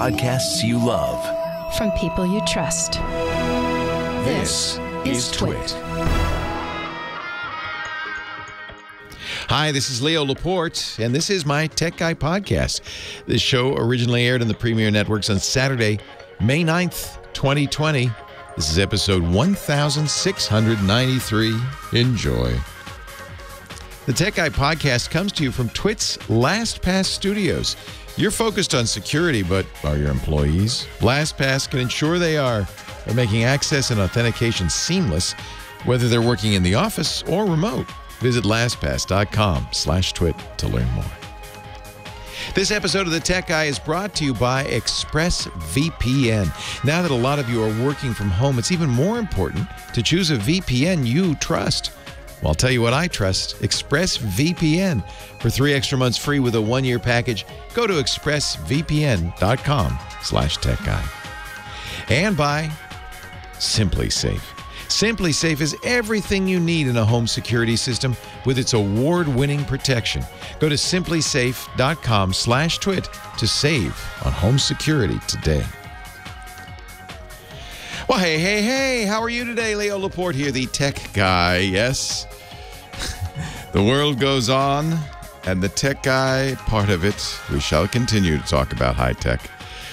podcasts you love. From people you trust. This, is Twit. Hi, this is Leo Laporte, and this is my Tech Guy podcast. This show originally aired on the Premier Networks on Saturday, May 9th, 2020. This is episode 1693. Enjoy. The Tech Guy podcast comes to you from Twit's LastPass Studios. You're focused on security, but are your employees? LastPass can ensure they are by making access and authentication seamless, whether they're working in the office or remote. Visit LastPass.com slash twit to learn more. This episode of The Tech Guy is brought to you by ExpressVPN. Now that a lot of you are working from home, it's even more important to choose a VPN you trust. Well, I'll tell you what I trust ExpressVPN. For three extra months free with a one year package, go to expressvpn.com slash tech guy. And by SimpliSafe. Simply Safe is everything you need in a home security system with its award-winning protection. Go to simplisafe.com slash twit to save on home security today. Well, hey, hey, hey, how are you today? Leo Laporte here, the tech guy. Yes, the world goes on, and the tech guy part of it, we shall continue to talk about high tech.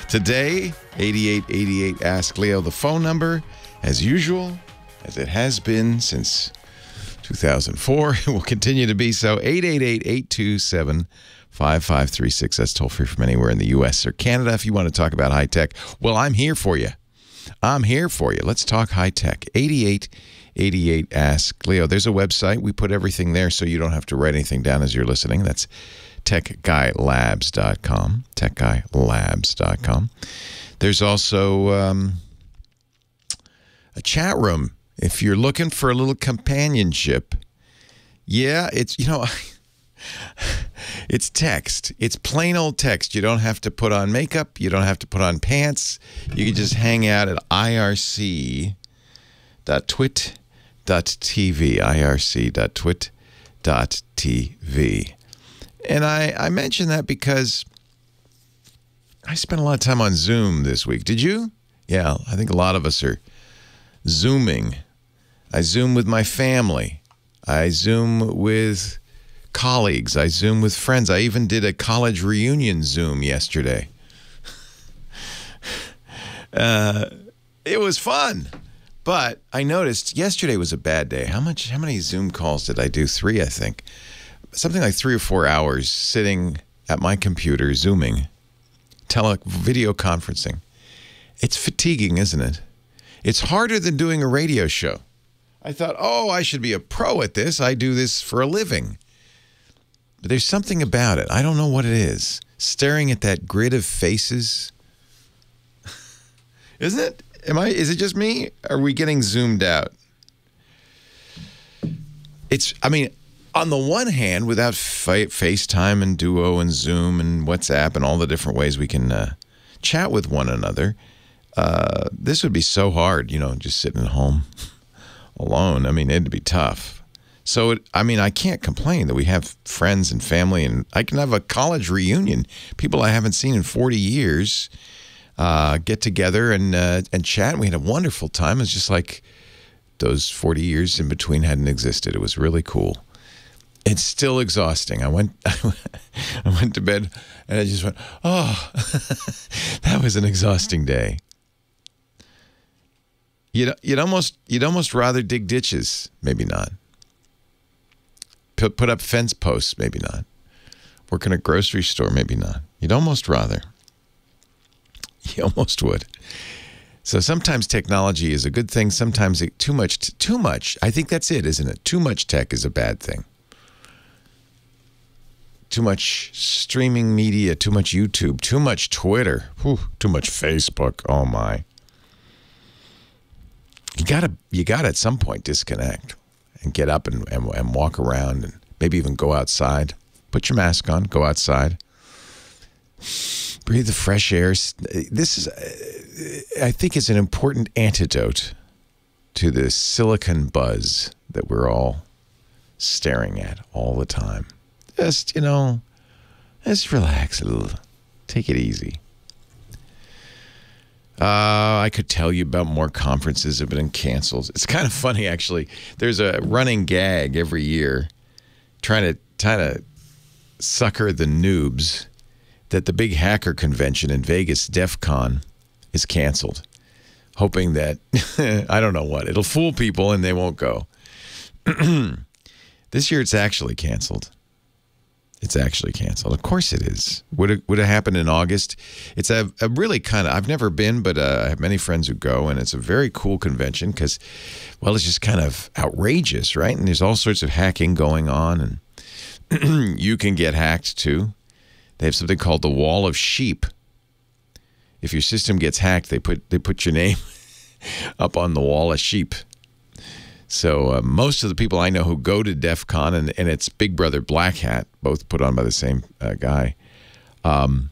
Today, 8888 Ask Leo, the phone number, as usual, as it has been since 2004. It will continue to be so. 888 827 5536. That's toll free from anywhere in the U.S. or Canada if you want to talk about high tech. Well, I'm here for you. I'm here for you. Let's talk high tech. 8888 Ask Leo. There's a website. We put everything there so you don't have to write anything down as you're listening. That's techguylabs.com. Techguylabs.com. There's also um, a chat room if you're looking for a little companionship. Yeah, it's, you know, it's text. It's plain old text. You don't have to put on makeup. You don't have to put on pants. You can just hang out at irc.twit.tv. irc.twit.tv. And I, I mention that because I spent a lot of time on Zoom this week. Did you? Yeah, I think a lot of us are Zooming. I Zoom with my family. I Zoom with colleagues. I Zoom with friends. I even did a college reunion Zoom yesterday. uh, it was fun. But I noticed yesterday was a bad day. How much how many Zoom calls did I do? 3, I think. Something like 3 or 4 hours sitting at my computer zooming, tele video conferencing. It's fatiguing, isn't it? It's harder than doing a radio show. I thought, "Oh, I should be a pro at this. I do this for a living." But there's something about it. I don't know what it is. Staring at that grid of faces. Isn't it? Am I is it just me? Are we getting zoomed out? It's I mean, on the one hand, without fa- FaceTime and Duo and Zoom and WhatsApp and all the different ways we can uh, chat with one another, uh, this would be so hard, you know, just sitting at home alone. I mean, it'd be tough. So, it, I mean, I can't complain that we have friends and family, and I can have a college reunion. People I haven't seen in 40 years uh, get together and uh, and chat. We had a wonderful time. It's just like those 40 years in between hadn't existed. It was really cool. It's still exhausting. I went I went to bed and I just went, oh, that was an exhausting day. You'd, you'd almost you'd almost rather dig ditches, maybe not. Put, put up fence posts, maybe not. Work in a grocery store, maybe not. You'd almost rather. You almost would. So sometimes technology is a good thing. Sometimes it, too much, too much. I think that's it, isn't it? Too much tech is a bad thing. Too much streaming media, too much YouTube, too much Twitter, Whew, too much Facebook. Oh my! You gotta, you gotta at some point disconnect and get up and, and, and walk around and maybe even go outside. Put your mask on, go outside breathe the fresh air. This is, I think, is an important antidote to the silicon buzz that we're all staring at all the time. Just, you know, just relax a little. Take it easy. Uh, I could tell you about more conferences that have been canceled. It's kind of funny, actually. There's a running gag every year trying to trying to sucker the noobs that the big hacker convention in Vegas, DEF CON, is canceled, hoping that I don't know what it'll fool people and they won't go. this year, it's actually canceled. It's actually canceled. Of course it is. Would it would it happen in August? It's a, a really kind of I've never been, but uh, I have many friends who go, and it's a very cool convention because, well, it's just kind of outrageous, right? And there's all sorts of hacking going on, and you can get hacked too. They have something called the Wall of Sheep. If your system gets hacked, they put they put your name up on the Wall of Sheep. So uh, most of the people I know who go to DEF CON, and, and it's Big Brother Black Hat, both put on by the same uh, guy, um,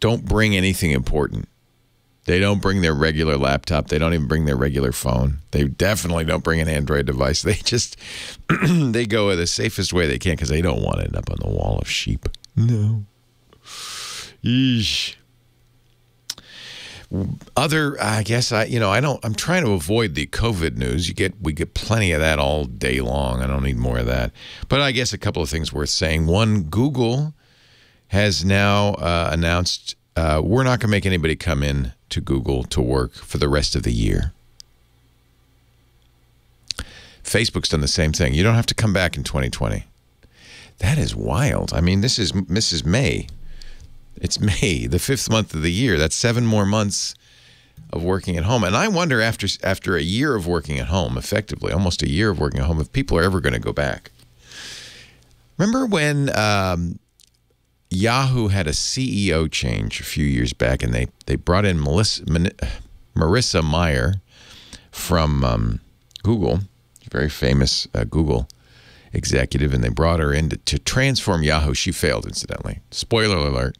don't bring anything important. They don't bring their regular laptop. They don't even bring their regular phone. They definitely don't bring an Android device. They just they go the safest way they can because they don't want to end up on the wall of sheep. No. Yeesh other i guess i you know i don't i'm trying to avoid the covid news you get we get plenty of that all day long i don't need more of that but i guess a couple of things worth saying one google has now uh, announced uh, we're not going to make anybody come in to google to work for the rest of the year facebook's done the same thing you don't have to come back in 2020 that is wild i mean this is mrs may it's May, the fifth month of the year. That's seven more months of working at home. And I wonder after after a year of working at home, effectively, almost a year of working at home, if people are ever going to go back. Remember when um, Yahoo had a CEO change a few years back, and they they brought in Melissa, Marissa Mayer from um, Google, very famous uh, Google executive, and they brought her in to, to transform Yahoo. She failed, incidentally. Spoiler alert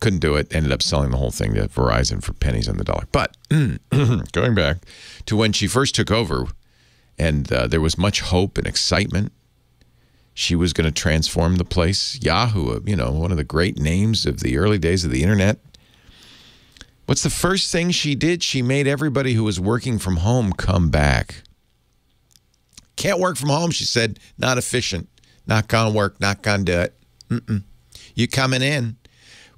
couldn't do it. Ended up selling the whole thing to Verizon for pennies on the dollar. But going back to when she first took over, and uh, there was much hope and excitement. She was going to transform the place. Yahoo, you know, one of the great names of the early days of the internet. What's the first thing she did? She made everybody who was working from home come back. Can't work from home, she said. Not efficient. Not gonna work. Not gonna do it. Mm -mm. You coming in?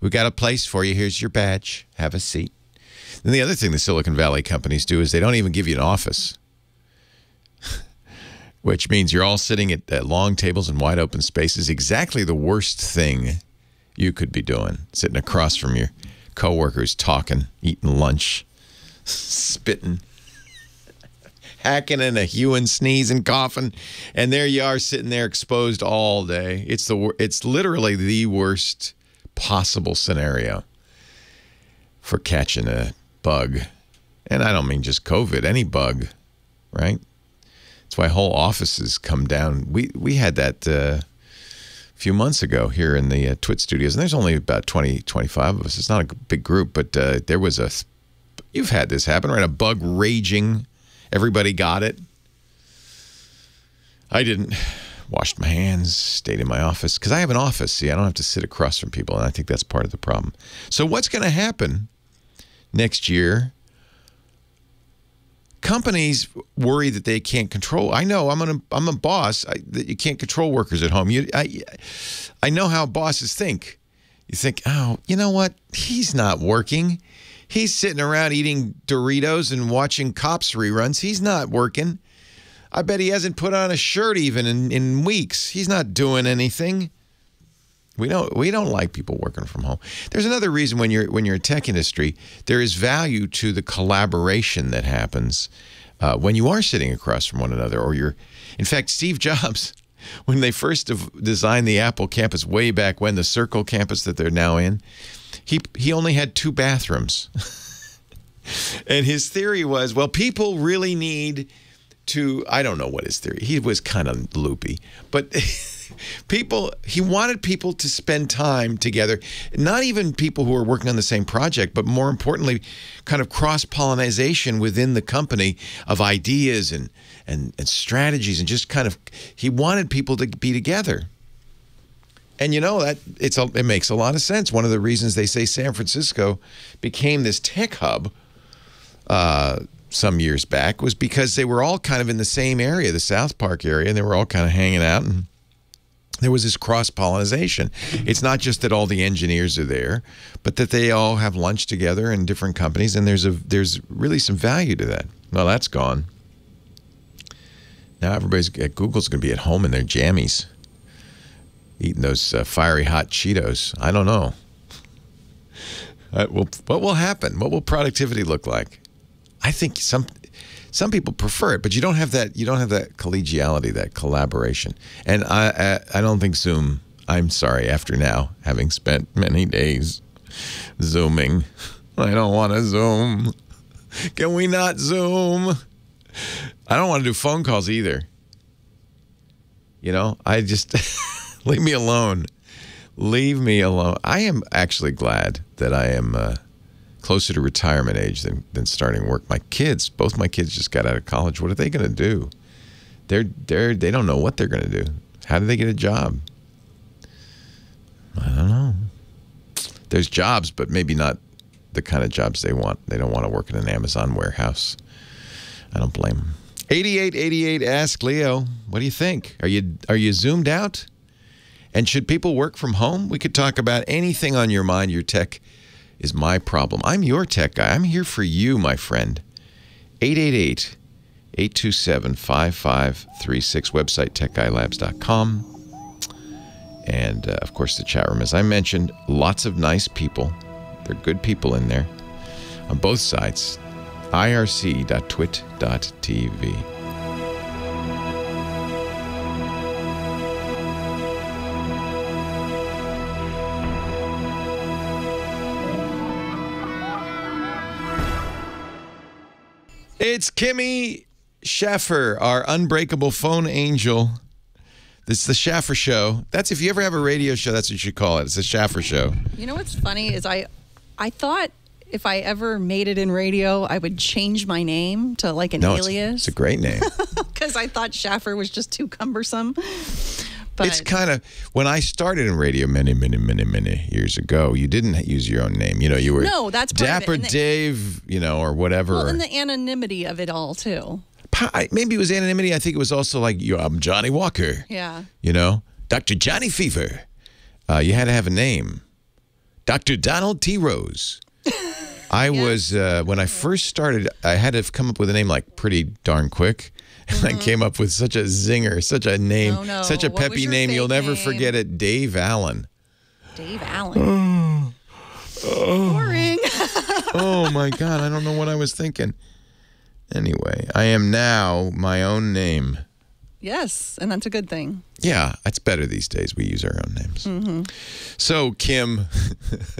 We've got a place for you. Here's your badge. Have a seat. And the other thing the Silicon Valley companies do is they don't even give you an office, which means you're all sitting at, at long tables and wide open spaces. Exactly the worst thing you could be doing, sitting across from your coworkers, talking, eating lunch, spitting hacking and a sneeze and coughing, and there you are sitting there exposed all day. It's the it's literally the worst possible scenario for catching a bug. And I don't mean just COVID, any bug, right? That's why whole offices come down. We we had that uh, a few months ago here in the uh, Twit studios, and there's only about 20, 25 of us. It's not a big group, but uh, there was a. You've had this happen, right? A bug raging. Everybody got it. I didn't washed my hands, stayed in my office because I have an office. See, I don't have to sit across from people, and I think that's part of the problem. So, what's going to happen next year? Companies worry that they can't control. I know I'm an I'm a boss. I, that you can't control workers at home. You, I, I know how bosses think. You think, oh, you know what? He's not working. He's sitting around eating Doritos and watching cops reruns. He's not working. I bet he hasn't put on a shirt even in, in weeks. He's not doing anything. We don't we don't like people working from home. There's another reason when you're when you're in tech industry, there is value to the collaboration that happens uh, when you are sitting across from one another, or you're. In fact, Steve Jobs, when they first designed the Apple campus way back when, the Circle campus that they're now in, he he only had two bathrooms, and his theory was, well, people really need to I don't know what his theory. He was kind of loopy, but people he wanted people to spend time together, not even people who are working on the same project, but more importantly, kind of cross pollination within the company of ideas and and and strategies and just kind of he wanted people to be together. And you know that it's a, it makes a lot of sense. One of the reasons they say San Francisco became this tech hub uh, some years back was because they were all kind of in the same area, the South Park area, and they were all kind of hanging out and there was this cross pollination. It's not just that all the engineers are there, but that they all have lunch together in different companies, and there's a there's really some value to that. Well, that's gone. Now everybody's at Google's going to be at home in their jammies, eating those uh, fiery hot Cheetos. I don't know. Uh, well, what will happen? What will productivity look like? I think some some people prefer it, but you don't have that. You don't have that collegiality, that collaboration. And I, I, I don't think Zoom. I'm sorry. After now, having spent many days zooming, I don't want to zoom. Can we not zoom? I don't want to do phone calls either. You know, I just leave me alone. Leave me alone. I am actually glad that I am. Uh, closer to retirement age than, than starting work. My kids, both my kids just got out of college. What are they going to do? They're they're they don't know what they're going to do. How do they get a job? I don't know. There's jobs, but maybe not the kind of jobs they want. They don't want to work in an Amazon warehouse. I don't blame them. 8888 ask Leo, what do you think? Are you are you zoomed out? And should people work from home? We could talk about anything on your mind, your tech is my problem. I'm your tech guy. I'm here for you, my friend. 888 827 5536, website techguylabs.com. And uh, of course, the chat room. As I mentioned, lots of nice people. They're good people in there on both sides. irc.twit.tv. It's Kimmy Schaffer, our unbreakable phone angel. This is the Schaffer Show. That's if you ever have a radio show, that's what you should call it. It's the Schaffer Show. You know what's funny is I, I thought if I ever made it in radio, I would change my name to like an No, it's, alias it's a great name. because I thought Schaffer was just too cumbersome. But it's kind of when I started in radio many, many, many, many years ago. You didn't use your own name. You know, you were No, that's part of it. Dapper the- Dave. You know, or whatever. well, and the anonymity of it all too. Maybe it was anonymity. I think it was also like, you, I'm Johnny Walker. Yeah. You know, Dr. Johnny Fever. Uh, you had to have a name. Dr. Donald T. Rose. I was, uh, when I first started, I had to come up with a name like pretty darn quick. And I came up with such a zinger, such a name, Oh, no. such a What peppy name. You'll fake never name? forget it. Dave Allen. Dave Allen. Boring. oh my God. I don't know what I was thinking. Anyway, I am now my own name. yes, and that's a good thing. Yeah, it's better these days. We use our own names. Mm-hmm. So, Kim,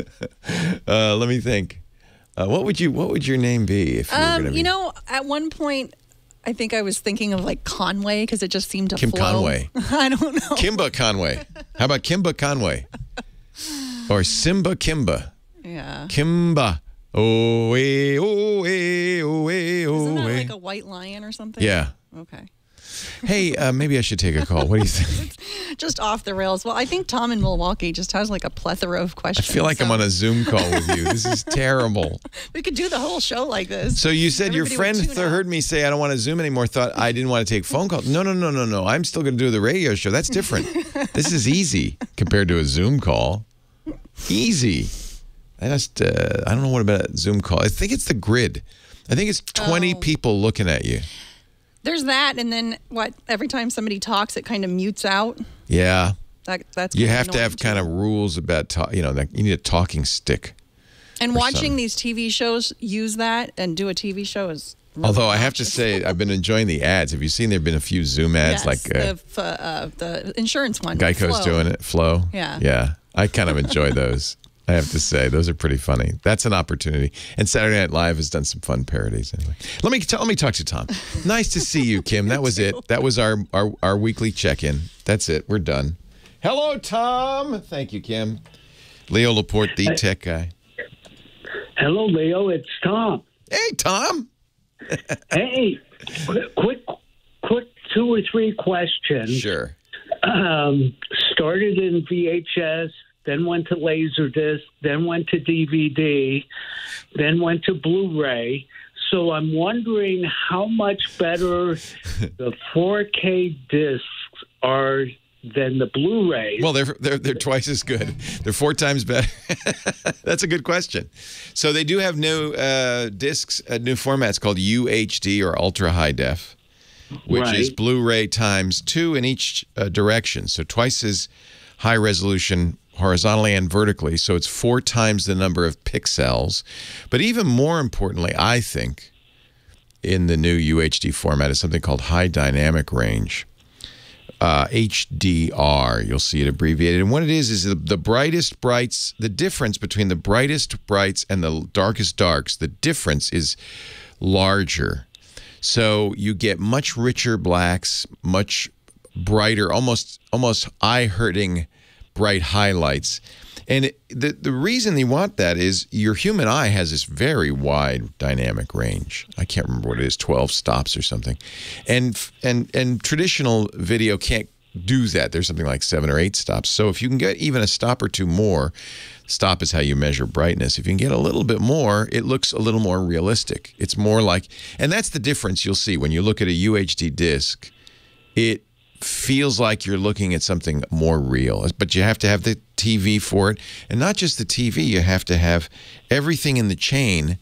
uh, let me think. Uh, what would you What would your name be if you were Um, going to be you know, at one point, I think I was thinking of like Conway because it just seemed to Kim flow. Conway? I don't know. Kimba Conway? How about Kimba Conway or Simba Kimba? yeah. Kimba. Oh, eh, oh, eh, oh, eh, oh, Isn't that like a white lion or something? Yeah. Okay. Hey, uh, maybe I should take a call. What do you think? Just off the rails. Well, I think Tom in Milwaukee just has like a plethora of questions. I feel like I'm on a Zoom call with you. This is terrible. We could do the whole show like this. So you said your friend th- heard me say I don't want to Zoom anymore. Thought I didn't want to take phone calls. No, no, no, no, no. I'm still going to do the radio show. That's different. this is easy compared to a Zoom call. Easy. I just uh, I don't know what about a Zoom call. I think it's the grid. I think it's 20 Oh. people looking at you. There's that, and then what? Every time somebody talks, it kind of mutes out. Yeah. That that's You have to have kind of rules about talk. You know, like you need a talking stick. And watching some. these TV shows use that and do a TV show is. really Although I have to say, I've been enjoying the ads. Have you seen? There've been a few Zoom ads, Yes, like uh, the, uh, the insurance one. Geico's Flo. doing it. Flow. Yeah. Yeah. I kind of enjoy those. I have to say, those are pretty funny. That's an opportunity. And Saturday Night Live has done some fun parodies. Anyway, let me tell, let me talk to Tom. Nice to see you, Kim. That was it. That was our our, our weekly check in. That's it. We're done. Hello, Tom. Thank you, Kim. Leo Laporte, the tech guy. Hello, Leo. It's Tom. Hey, Tom. Hey, quick, quick, quick two or three questions. Sure. Um, started in VHS, then went to Laserdisc, then went to DVD, then went to Blu-ray. So I'm wondering how much better the 4K discs are than the Blu-rays. Well, they're they're they're twice as good. They're four times better. That's a good question. So they do have new uh, discs, uh, new formats called UHD or Ultra High Def, which is Blu-ray times two in each uh, direction. So twice as high resolution horizontally and vertically. So it's four times the number of pixels. But even more importantly, I think, in the new UHD format is something called high dynamic range uh, HDR. You'll see it abbreviated. And what it is is the, the brightest brights, the difference between the brightest brights and the darkest darks, the difference is larger. So you get much richer blacks, much brighter, almost almost eye hurting bright highlights. And the the reason they want that is your human eye has this very wide dynamic range. I can't remember what it is, 12 stops or something. And and and traditional video can't do that. There's something like 7 or 8 stops. So if you can get even a stop or two more, stop is how you measure brightness. If you can get a little bit more, it looks a little more realistic. It's more like and that's the difference you'll see when you look at a UHD disc. It feels like you're looking at something more real. But you have to have the TV for it. And not just the TV, you have to have everything in the chain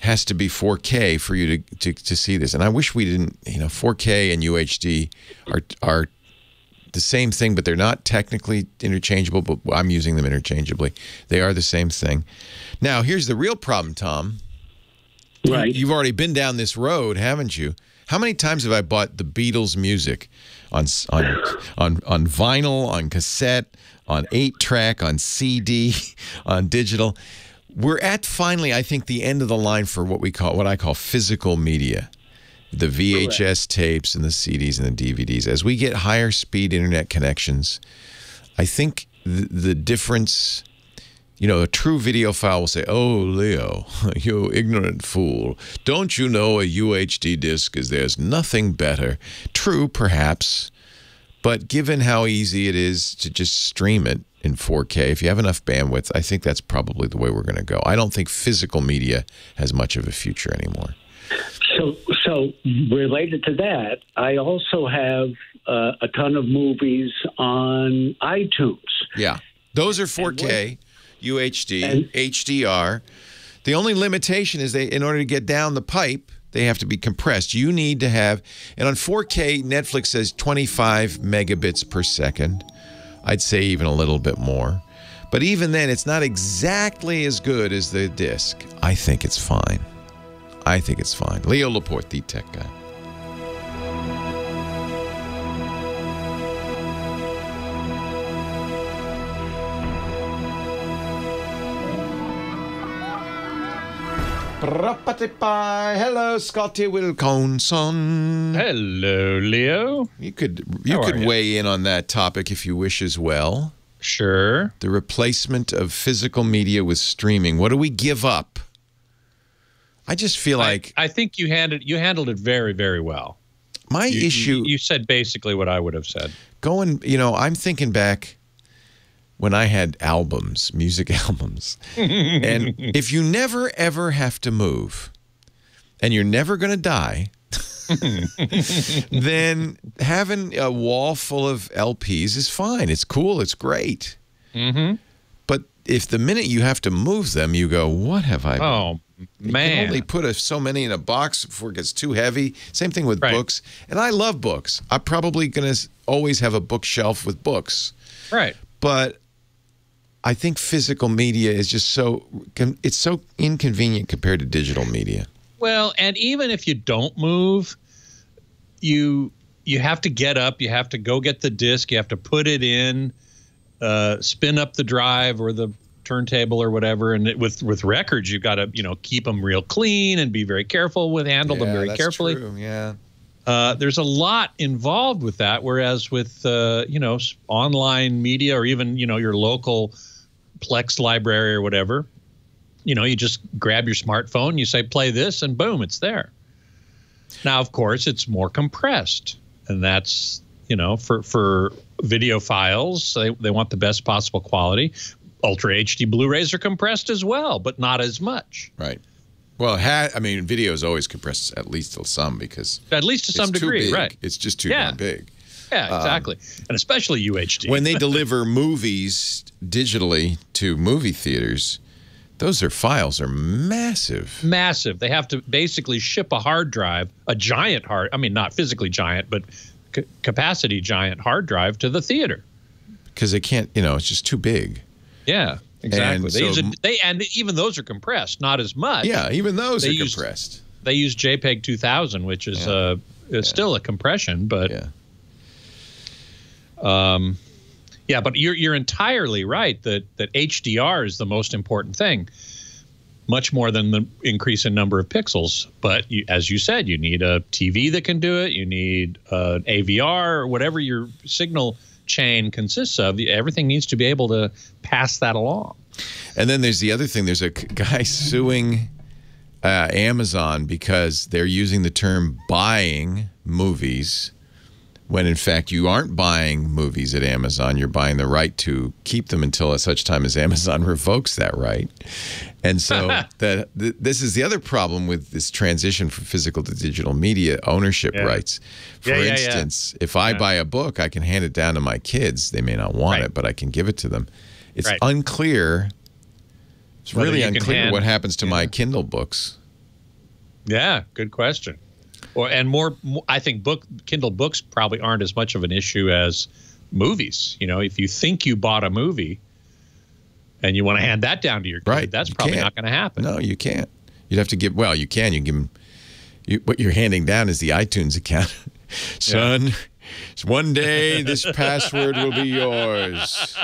has to be 4K for you to, to, to see this. And I wish we didn't, you know, 4K and UHD are are the same thing, but they're not technically interchangeable, but I'm using them interchangeably. They are the same thing. Now, here's the real problem, Tom. right. You've already been down this road, haven't you? How many times have I bought the Beatles music on on on on vinyl, on cassette, on eight track, on CD, on digital? We're at finally, I think, the end of the line for what we call what I call physical media. The VHS tapes and the CDs and the DVDs. As we get higher speed internet connections, I think the, the difference you know, a true video file will say, "Oh, Leo, you ignorant fool! Don't you know a UHD disc is there's nothing better?" True, perhaps, but given how easy it is to just stream it in 4K, if you have enough bandwidth, I think that's probably the way we're going to go. I don't think physical media has much of a future anymore. So, so related to that, I also have uh, a ton of movies on iTunes. Yeah, those are 4K, UHD, And- HDR. The only limitation is they, in order to get down the pipe, they have to be compressed. You need to have, and on 4K, Netflix says 25 megabits per second. I'd say even a little bit more. But even then, it's not exactly as good as the disc. I think it's fine. I think it's fine. Leo Laporte, the tech guy. Hello, Scotty Wilkinson. Hello, Leo. You could you How could you? weigh in on that topic if you wish as well. Sure. The replacement of physical media with streaming. What do we give up? I just feel like I, I think you handled you handled it very, very well. my You, you- issue You, said basically what I would have said. going, you know, I'm thinking back when I had albums, music albums. and if you never ever have to move and you're never going to die, then having a wall full of LPs is fine. It's cool. It's great. Mm-hmm. But if the minute you have to move them, you go, what have I Oh man! You can only put a, so many in a box before it gets too heavy. Same thing with Right. books. And I love books. I'm probably going to always have a bookshelf with books. right. But I think physical media is just so it's so inconvenient compared to digital media. Well, and even if you don't move, you you have to get up. You have to go get the disc. You have to put it in, uh, spin up the drive or the turntable or whatever. And it, with with records, you've got to you know keep them real clean and be very careful with handle them very that's carefully. True. Yeah. Uh, there's a lot involved with that. Whereas with uh, you know online media or even you know your local Plex library or whatever, you know you just grab your smartphone, you say play this, and boom, it's there. Now, of course, it's more compressed, and that's you know, for for video files, they they want the best possible quality. Ultra HD Blu-rays are compressed as well, but not as much. Right. Well, ha- I mean, video is always compressed at least to some because At least to some degree, big. right? It's just too Yeah. big. Yeah, exactly. and especially UHD. When they deliver movies digitally to movie theaters, those are files are massive. massive. They have to basically ship a hard drive, a giant hard, I mean, not physically giant, but c- capacity giant hard drive to the theater. because they can't, you know, it's just too big. Yeah, exactly. And they use so- a, they and even those are compressed, not as much. Yeah, even those They are use- compressed. They use JPEG 2000, which is Yeah. uh, is still a compression, but Yeah. Yeah, but you're you're entirely right that that HDR is the most important thing. Much more than the increase in number of pixels, but you, as you said, you need a TV that can do it. You need uh, AVR or whatever your signal chain consists of. Everything needs to be able to pass that along. And then there's the other thing. There's a guy suing uh, Amazon because they're using the term buying movies when in fact you aren't buying movies at Amazon. You're buying the right to keep them until at such time as Amazon revokes that right. And so that th- this is the other problem with this transition from physical to digital media ownership Yeah. rights. For Yeah, yeah, yeah. instance, if I buy a book, I can hand it down to my kids. They may not want Right. it, but I can give it to them. It's Right. unclear. It's Whether really unclear hand- what happens to my Kindle books. Yeah, good question. Or and more, mo- I think book Kindle books probably aren't as much of an issue as movies. You know, if you think you bought a movie and you want to hand that down to your kid, Right, that's you probably can't. not going to happen. No, you can't. You'd have to give. Well, you can. You give them. You, what you're handing down is the iTunes account, son. One day this password will be yours.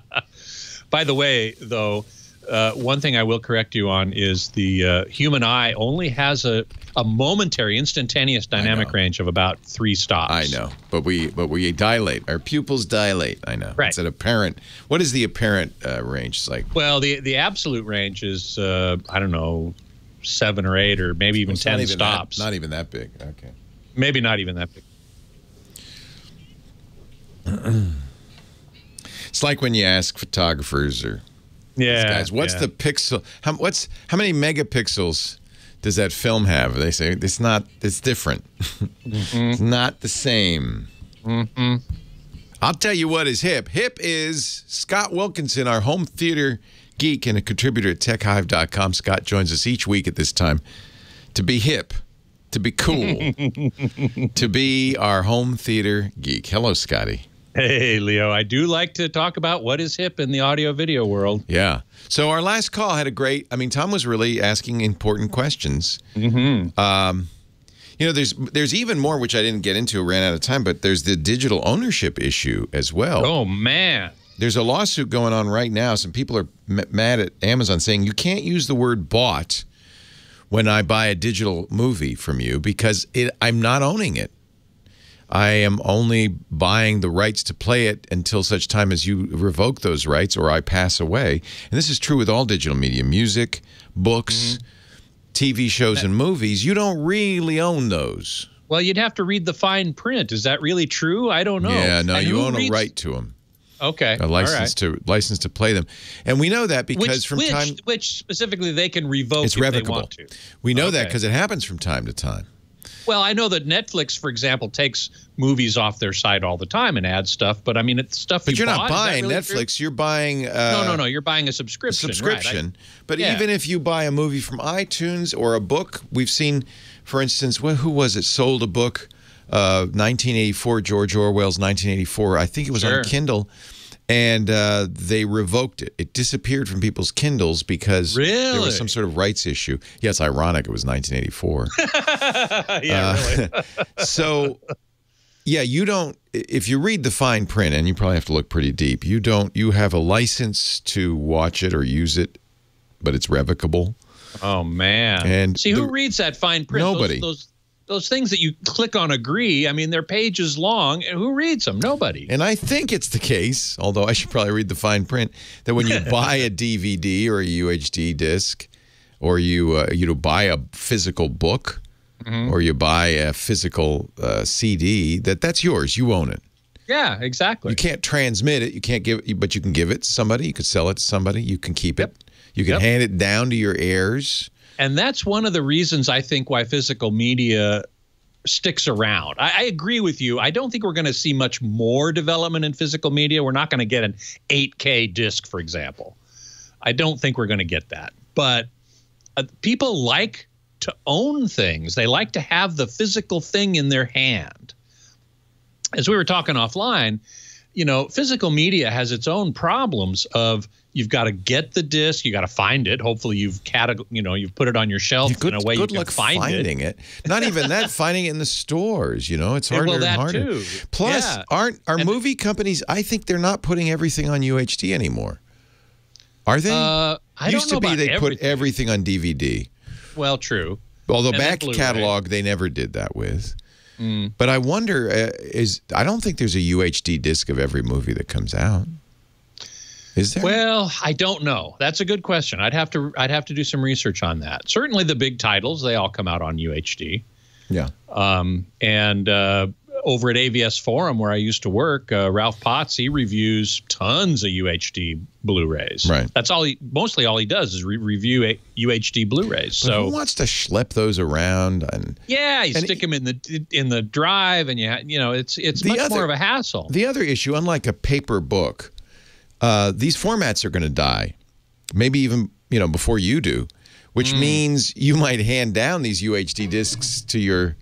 By the way, though, uh, one thing I will correct you on is the uh, human eye only has a, a momentary, instantaneous dynamic range of about three stops. I know, but we but we dilate. Our pupils dilate. I know. Right. It's an apparent. What is the apparent uh, range? It's like Well, the the absolute range is uh, I don't know seven or eight or maybe even not ten even stops. That, not even that big. Okay. maybe not even that big. It's like when you ask photographers or Yeah, guys, what's yeah. the pixel? How what's how many megapixels does that film have? They say it's not. It's different. it's mm-hmm. not the same. Mm-hmm. I'll tell you what is hip. Hip is Scott Wilkinson, our home theater geek and a contributor at TechHive.com. Scott joins us each week at this time to be hip, to be cool, to be our home theater geek. Hello, Scotty. Hey, Leo, I do like to talk about what is hip in the audio video world. Yeah. So our last call had a great. I mean, Tom was really asking important questions. Mm-hmm. Um, you know, there's there's even more which I didn't get into. Ran out of time, but there's the digital ownership issue as well. Oh, man. There's a lawsuit going on right now. Some people are m- mad at Amazon saying you can't use the word bought when I buy a digital movie from you because it, I'm not owning it. I am only buying the rights to play it until such time as you revoke those rights or I pass away. And this is true with all digital media music, books, mm-hmm. TV shows, and movies. You don't really own those. Well, you'd have to read the fine print. Is that really true? I don't know. Yeah, no, And you own a right to them, Okay. a license right. to license to play them. And we know that because Which, from which, time which specifically they can revoke it's revocable. they want to. We know that because it happens from time to time. Well, I know that Netflix, for example, takes movies off their site all the time and adds stuff, but I mean, it's stuff But you you're bought. not buying really Netflix. true? You're buying uh, No, no, no. You're buying a a subscription. right. subscription. but yeah. even if you buy a movie from iTunes or a book, we've seen, for instance, wh- who was it sold a book, uh, 1984, George Orwell's 1984. I think it was Sure. on Kindle. And uh, they revoked it. It disappeared from people's Kindles because there was some sort of rights issue. Yeah, it's ironic. It was 1984. I, yeah, really. so yeah you don't if you read the fine print and you probably have to look pretty deep you don't you have a license to watch it or use it but it's revocable Oh man! And see who the- reads that fine print? Nobody. Those, those things that you click on agree. I mean, they're pages long. and Who reads them? Nobody. and i think it's the case although i should probably read the fine print that when you buy a dvd or a uhd disc or you uh, you know buy a physical book or you buy a physical uh, CD, that that's yours. You own it. Yeah, exactly. You can't transmit it. You can't give it, but you can give it to somebody. You could sell it to somebody. You can keep it. You can Yep. hand it down to your heirs. And that's one of the reasons I think why physical media sticks around. I, I agree with you. I don't think we're going to see much more development in physical media. We're not going to get an 8K disc, for example. I don't think we're going to get that. But uh, people like to own things. They like to have the physical thing in their hand. As we were talking offline, you know, physical media has its own problems of you've got to get the disc, you got to find it. Hopefully you've categ- you know, you've put it on your shelf Good, in a way good you luck can find finding it. it. Not even that, finding it in the stores. You know, it's harder well, and harder. too. Plus, Yeah. aren't are And- movie companies? I think they're not putting everything on UHD anymore. Are they? Uh, I Used don't know to be they put everything. everything on DVD. Well, true. Although And back catalog they never did that with. Mm. But I wonder uh, is I don't think there's a UHD disc of every movie that comes out. Is there? Well, I don't know. That's a good question. I'd have to I'd have to do some research on that. Certainly the big titles, they all come out on UHD. yeah. Um, and uh, over at AVS Forum, where I used to work, uh, Ralph Potts he reviews tons of UHD Blu-rays. Right. That's all he mostly all he does is re- review a- UHD Blu-rays. So who wants to schlep those around and yeah, you And stick them in the in the drive, and you you know it's it's much other- more of a hassle. The other issue, unlike a paper book, uh, these formats are going to die, maybe even you know before you do, which means you might hand down these UHD discs to your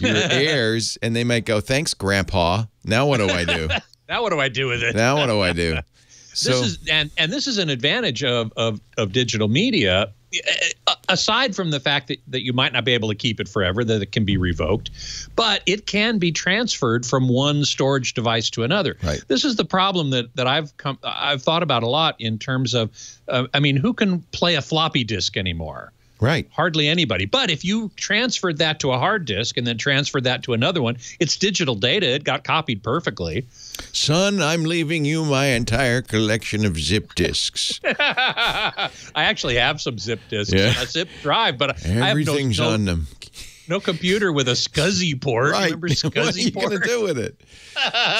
your heirs, and they might go, "Thanks, Grandpa. Now what do I do? now what do I do with it? now what do I do?" So this is and and this is an advantage of of, of digital media uh, aside from the fact that, that you might not be able to keep it forever that it can be revoked but it can be transferred from one storage device to another Right. this is the problem that that i've come i've thought about a lot in terms of uh, i mean who can play a floppy disk anymore right. hardly anybody but if you transferred that to a hard disk and then transferred that to another one it's digital data it got copied perfectly Son, I'm leaving you my entire collection of zip discs. I actually have some zip disks Yeah. and a zip drive, but I have no, Everything's no, on them. No computer with a SCSI port. Right. Remember what are you going to do with it?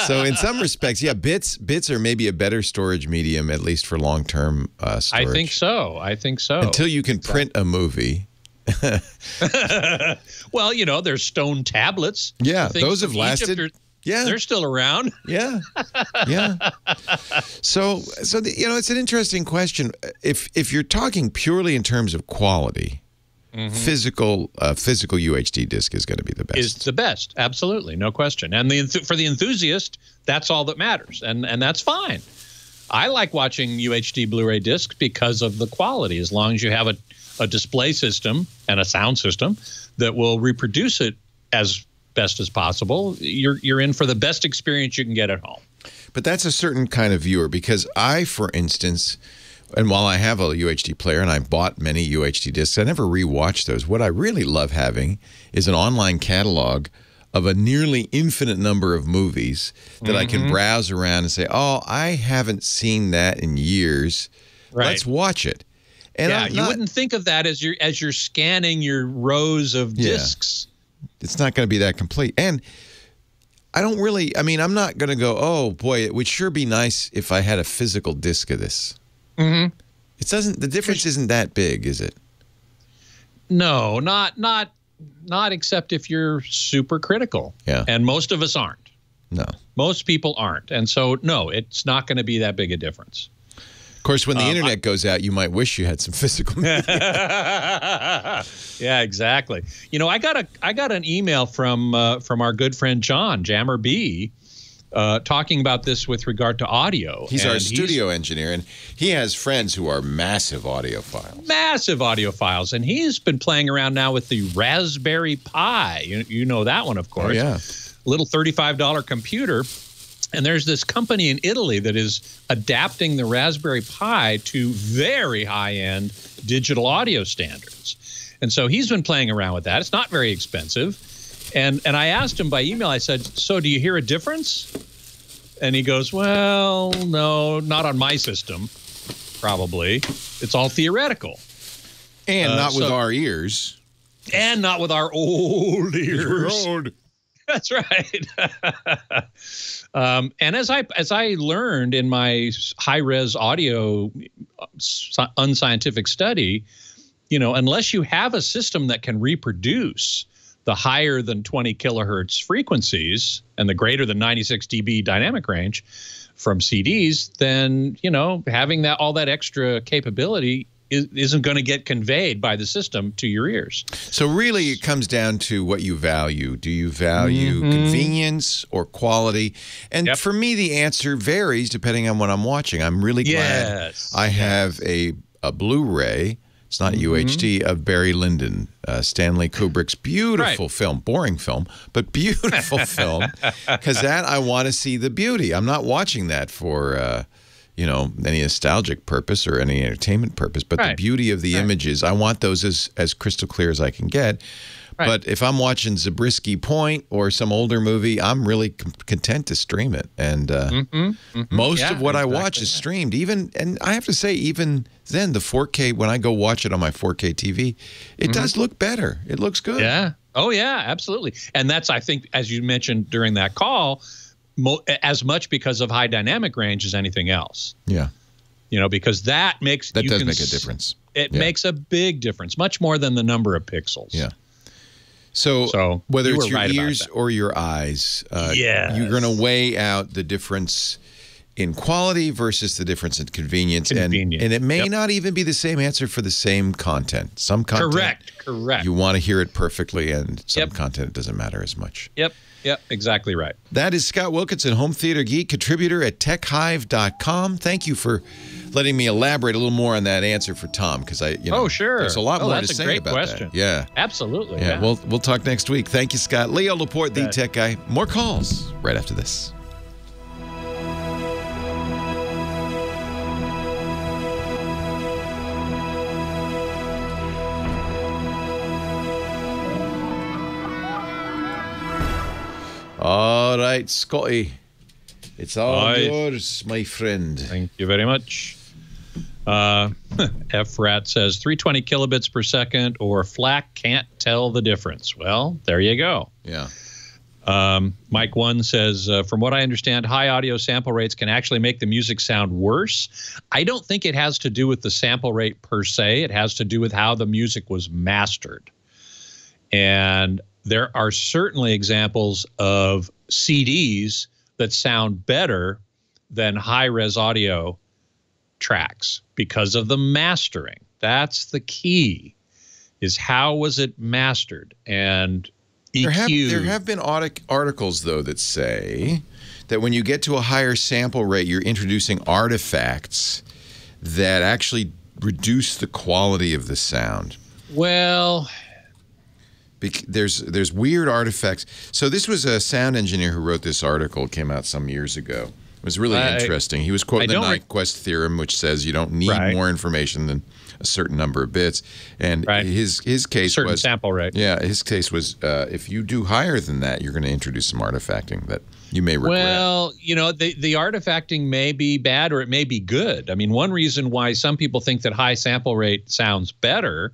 so in some respects, yeah, bits bits are maybe a better storage medium, at least for long term uh, I think so. I think so. Until you can print a movie. well, you know, there's stone tablets. Yeah, those have lasted. are- Yeah, They're still around. yeah, yeah. So, so the, you know, it's an interesting question. If if you're talking purely in terms of quality, physical uh, physical UHD disc is going to be the best. Is the best, absolutely, no question. And the for the enthusiast, that's all that matters, and and that's fine. I like watching UHD Blu-ray discs because of the quality. As long as you have a, a display system and a sound system that will reproduce it as best as possible, you're you're in for the best experience you can get at home. But that's a certain kind of viewer because I, for instance, and while I have a UHD player and I bought many UHD discs, I never rewatch those. What I really love having is an online catalog of a nearly infinite number of movies that I Mm-hmm. can browse around and say, "Oh, I haven't seen that in years. Right. Let's watch it." And yeah, I'm you wouldn't think of that as you're as you're scanning your rows of Yeah. discs. it's not going to be that complete. And I don't really, I mean, I'm not going to go, oh boy, it would sure be nice if I had a physical disc of this. Mm-hmm. It doesn't, the difference isn't that big, is it? No, not not not except if you're super critical. Yeah. And most of us aren't. No. Most people aren't. And so no, it's not going to be that big a difference. Of course, when the Um, internet goes out, you might wish you had some physical. media. yeah, exactly. You know, I got a I got an email from uh, from our good friend John JammerB uh, talking about this with regard to audio. He's our studio engineer, and he has friends who are massive audiophiles. massive audiophiles, and he's been playing around now with the Raspberry Pi. You, you know that one, of Oh, course. yeah. Little thirty-five dollar computer, and there's this company in Italy that is adapting the Raspberry Pi to very high-end digital audio standards, and so he's been playing around with that. It's not very expensive, and and I asked him by email. I said, "So do you hear a difference?" And he goes, "Well, no, not on my system. Probably, it's all theoretical." And Uh, not with our ears. and not with our old ears. That's right. um, and as I as I learned in my high res audio uh, unscientific study, you know, unless you have a system that can reproduce the higher than 20 kilohertz frequencies and the greater than 96 dB dynamic range from CDs, then you know having that all that extra capability is, isn't going to get conveyed by the system to your ears. So really, it comes down to what you value. Do you value mm-hmm. convenience or quality? And Yep. for me, the answer varies depending on what I'm watching. I'm really glad Yes. I have a a Blu-ray. It's not UHD of Barry Lyndon, uh, Stanley Kubrick's beautiful Right. film, boring film, but beautiful film. Because that I want to see the beauty. I'm not watching that for. Uh, you know, any nostalgic purpose or any entertainment purpose, but the beauty of the images, I want those as as crystal clear as I can get. Right. But if I'm watching Zabriskie Point or some older movie, I'm really content to stream it. And uh, most Mm-hmm. Yeah, of what I watch exactly is streamed. Even and I have to say, even then, the 4K when I go watch it on my 4K TV, it does look better. It looks good. Yeah. Oh, yeah, absolutely. And that's, I think, as you mentioned during that call, mo- as much because of high dynamic range as anything else. Yeah, You know, because that makes that does make a difference. It Yeah. makes a big difference, much more than the number of pixels. Yeah. So, So, whether you it's your right ears or your eyes, uh, Yes. you're going to weigh out the difference in quality versus the difference in convenience, Convenience, and and it may yep. not even be the same answer for the same content. Some content, Correct. Correct. You want to hear it perfectly, and some Yep. content doesn't matter as much. yep. Yep. Exactly right. That is Scott Wilkinson, home theater geek contributor at techhive.com. Thank you for letting me elaborate a little more on that answer for Tom because I, you know, Oh, sure. there's a lot Oh, more that's to a say great about question. that. Yeah. Absolutely. Yeah, Yeah. we'll we'll talk next week. Thank you, Scott. Leo Laporte, the tech guy. More calls right after this. All right, Scotty. It's all Aye. yours, my friend. Thank you very much. Uh, FRAT says 320 kilobits per second or FLAC can't tell the difference. Well, there you go. Yeah. Um, Mike One says, uh, from what I understand, high audio sample rates can actually make the music sound worse. I don't think it has to do with the sample rate per se. It has to do with how the music was mastered. And there are certainly examples of CDs that sound better than high res audio tracks because of the mastering. That's the key. Is how was it mastered and EQ? There have, there have been articles, though, that say that when you get to a higher sample rate, you're introducing artifacts that actually reduce the quality of the sound. well, Bec- there's there's weird artifacts. So this was a sound engineer who wrote this article. It came out some years ago. It was really I- interesting. He was quoting I the Nyquist theorem, which says you don't need Right. more information than a certain number of bits. And Right. his his case certain was sample rate. yeah, his case was uh, if you do higher than that, you're going to introduce some artifacting that you may regret. Well, you know, the, the artifacting may be bad or it may be good. I mean, one reason why some people think that high sample rate sounds better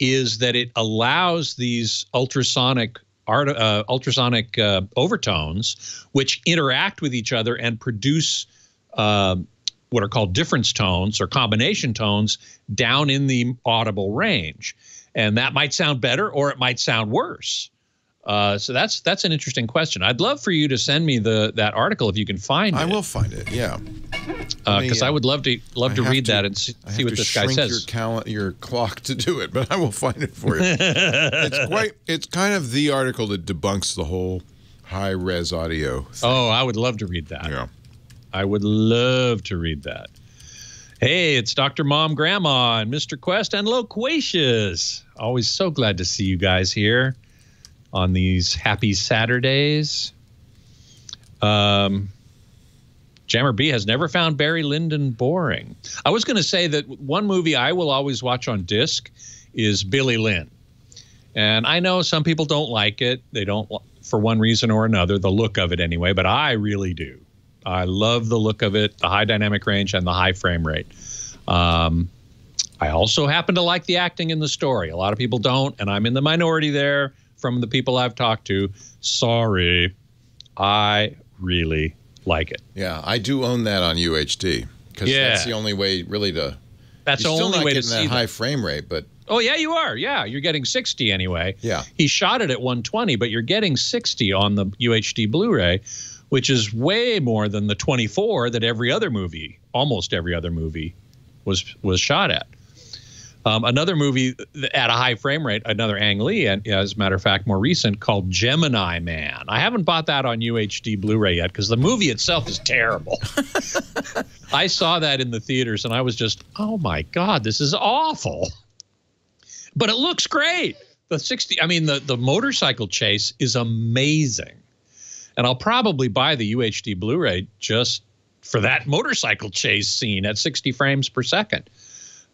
is that it allows these ultrasonic art, uh, ultrasonic uh, overtones, which interact with each other and produce um what are called difference tones or combination tones down in the audible range, and that might sound better or it might sound worse. Uh, so that's that's an interesting question. I'd love for you to send me the that article if you can find I it, I will find it. Yeah, because me, I uh, would love to love I to read to- that and see, I see what this guy shrink says. Your, cal- your clock to do it, but I will find it for you. it's quite. It's kind of the article that debunks the whole high res audio. Thing. oh, I would love to read that. Yeah. I would love to read that. Hey, it's Dr. Mom Grandma and Mr. Quest and Loquacious. Always so glad to see you guys here on these happy Saturdays. Um, Jammer B has never found Barry Lyndon boring. I was going to say that one movie I will always watch on disc is Billy Lynn. And I know some people don't like it. They don't, for one reason or another, the look of it anyway, but I really do. I love the look of it, the high dynamic range and the high frame rate. Um, I also happen to like the acting in the story. A lot of people don't, and I'm in the minority there from the people I've talked to. Sorry. I really like it. Yeah, I do own that on UHD because Yeah. that's the only way really to. That's the only way to getting that see high them. frame rate, but Oh yeah, you are. Yeah, you're getting 60 anyway. Yeah. He shot it at 120, but you're getting 60 on the UHD Blu-ray, which is way more than the 24 that every other movie, almost every other movie, was was shot at. Um, another movie at a high frame rate, another Ang Lee, and as a matter of fact, more recent, called Gemini Man. I haven't bought that on UHD Blu-ray yet because the movie itself is terrible. I saw that in the theaters and I was just, oh my god, this is awful. But it looks great. The 60, I mean, the the motorcycle chase is amazing, and I'll probably buy the UHD Blu-ray just for that motorcycle chase scene at 60 frames per second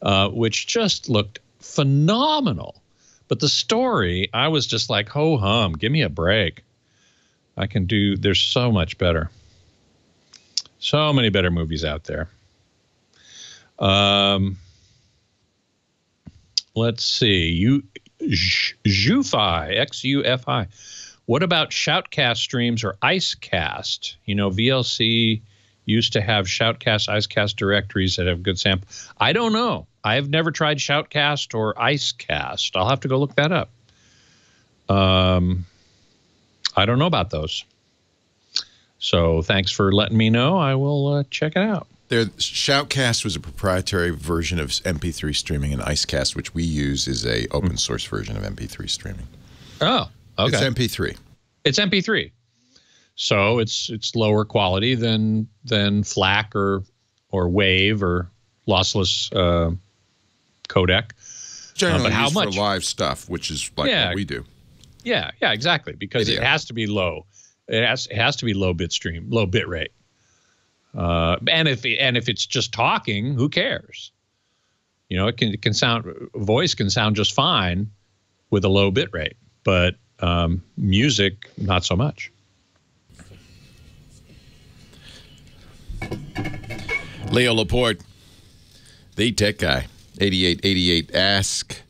uh, which just looked phenomenal. But the story, I was just like, ho hum, give me a break. I can do, there's so much better. So many better movies out there. Um, let's see. You, Xufi, X U F I. What about Shoutcast streams or Icecast? You know, VLC used to have Shoutcast, Icecast directories that have good sample. I don't know. I've never tried Shoutcast or Icecast. I'll have to go look that up. Um, I don't know about those. So thanks for letting me know. I will uh, check it out. there, Shoutcast was a proprietary version of MP3 streaming, and Icecast, which we use, is a open source version of MP3 streaming. Oh, okay. It's MP3. It's MP3, so it's it's lower quality than than FLAC or or Wave or lossless uh, codec. Generally but how much? for live stuff, which is like Yeah. what we do. Yeah, yeah, exactly. Because Video. it has to be low. It has it has to be low bit stream, low bit rate. Uh, and if and if it's just talking, who cares? You know, it can it can sound voice can sound just fine with a low bit rate, but um, music not so much. Leo Laporte, the tech guy, 8888 Ask.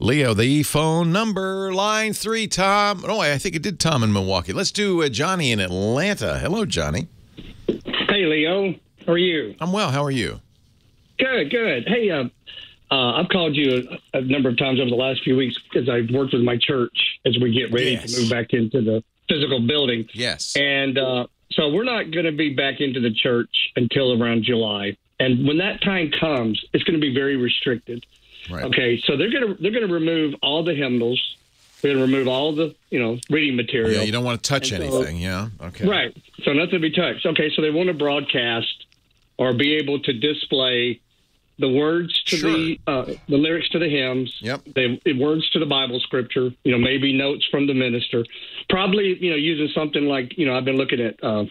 Leo, the phone number, line three, Tom. Oh, I think it did Tom in Milwaukee. Let's do uh, Johnny in Atlanta. Hello, Johnny. Hey, Leo. How are you? I'm well. How are you? Good, good. Hey, uh, uh, I've called you a, a number of times over the last few weeks because I've worked with my church as we get ready Yes. to move back into the physical building. Yes. And uh, so we're not going to be back into the church until around July. And when that time comes, it's going to be very restricted. Right. Okay, so they're going to they're going to remove all the hymnals. They're going to remove all the you know reading material. Yeah, you don't want to touch And so- anything. Yeah. Okay. Right. So nothing to be touched. Okay, so they want to broadcast or be able to display the words to the uh, the lyrics to the hymns. Yep. The words to the Bible scripture. You know, maybe notes from the minister. Probably you know using something like you know I've been looking at uh,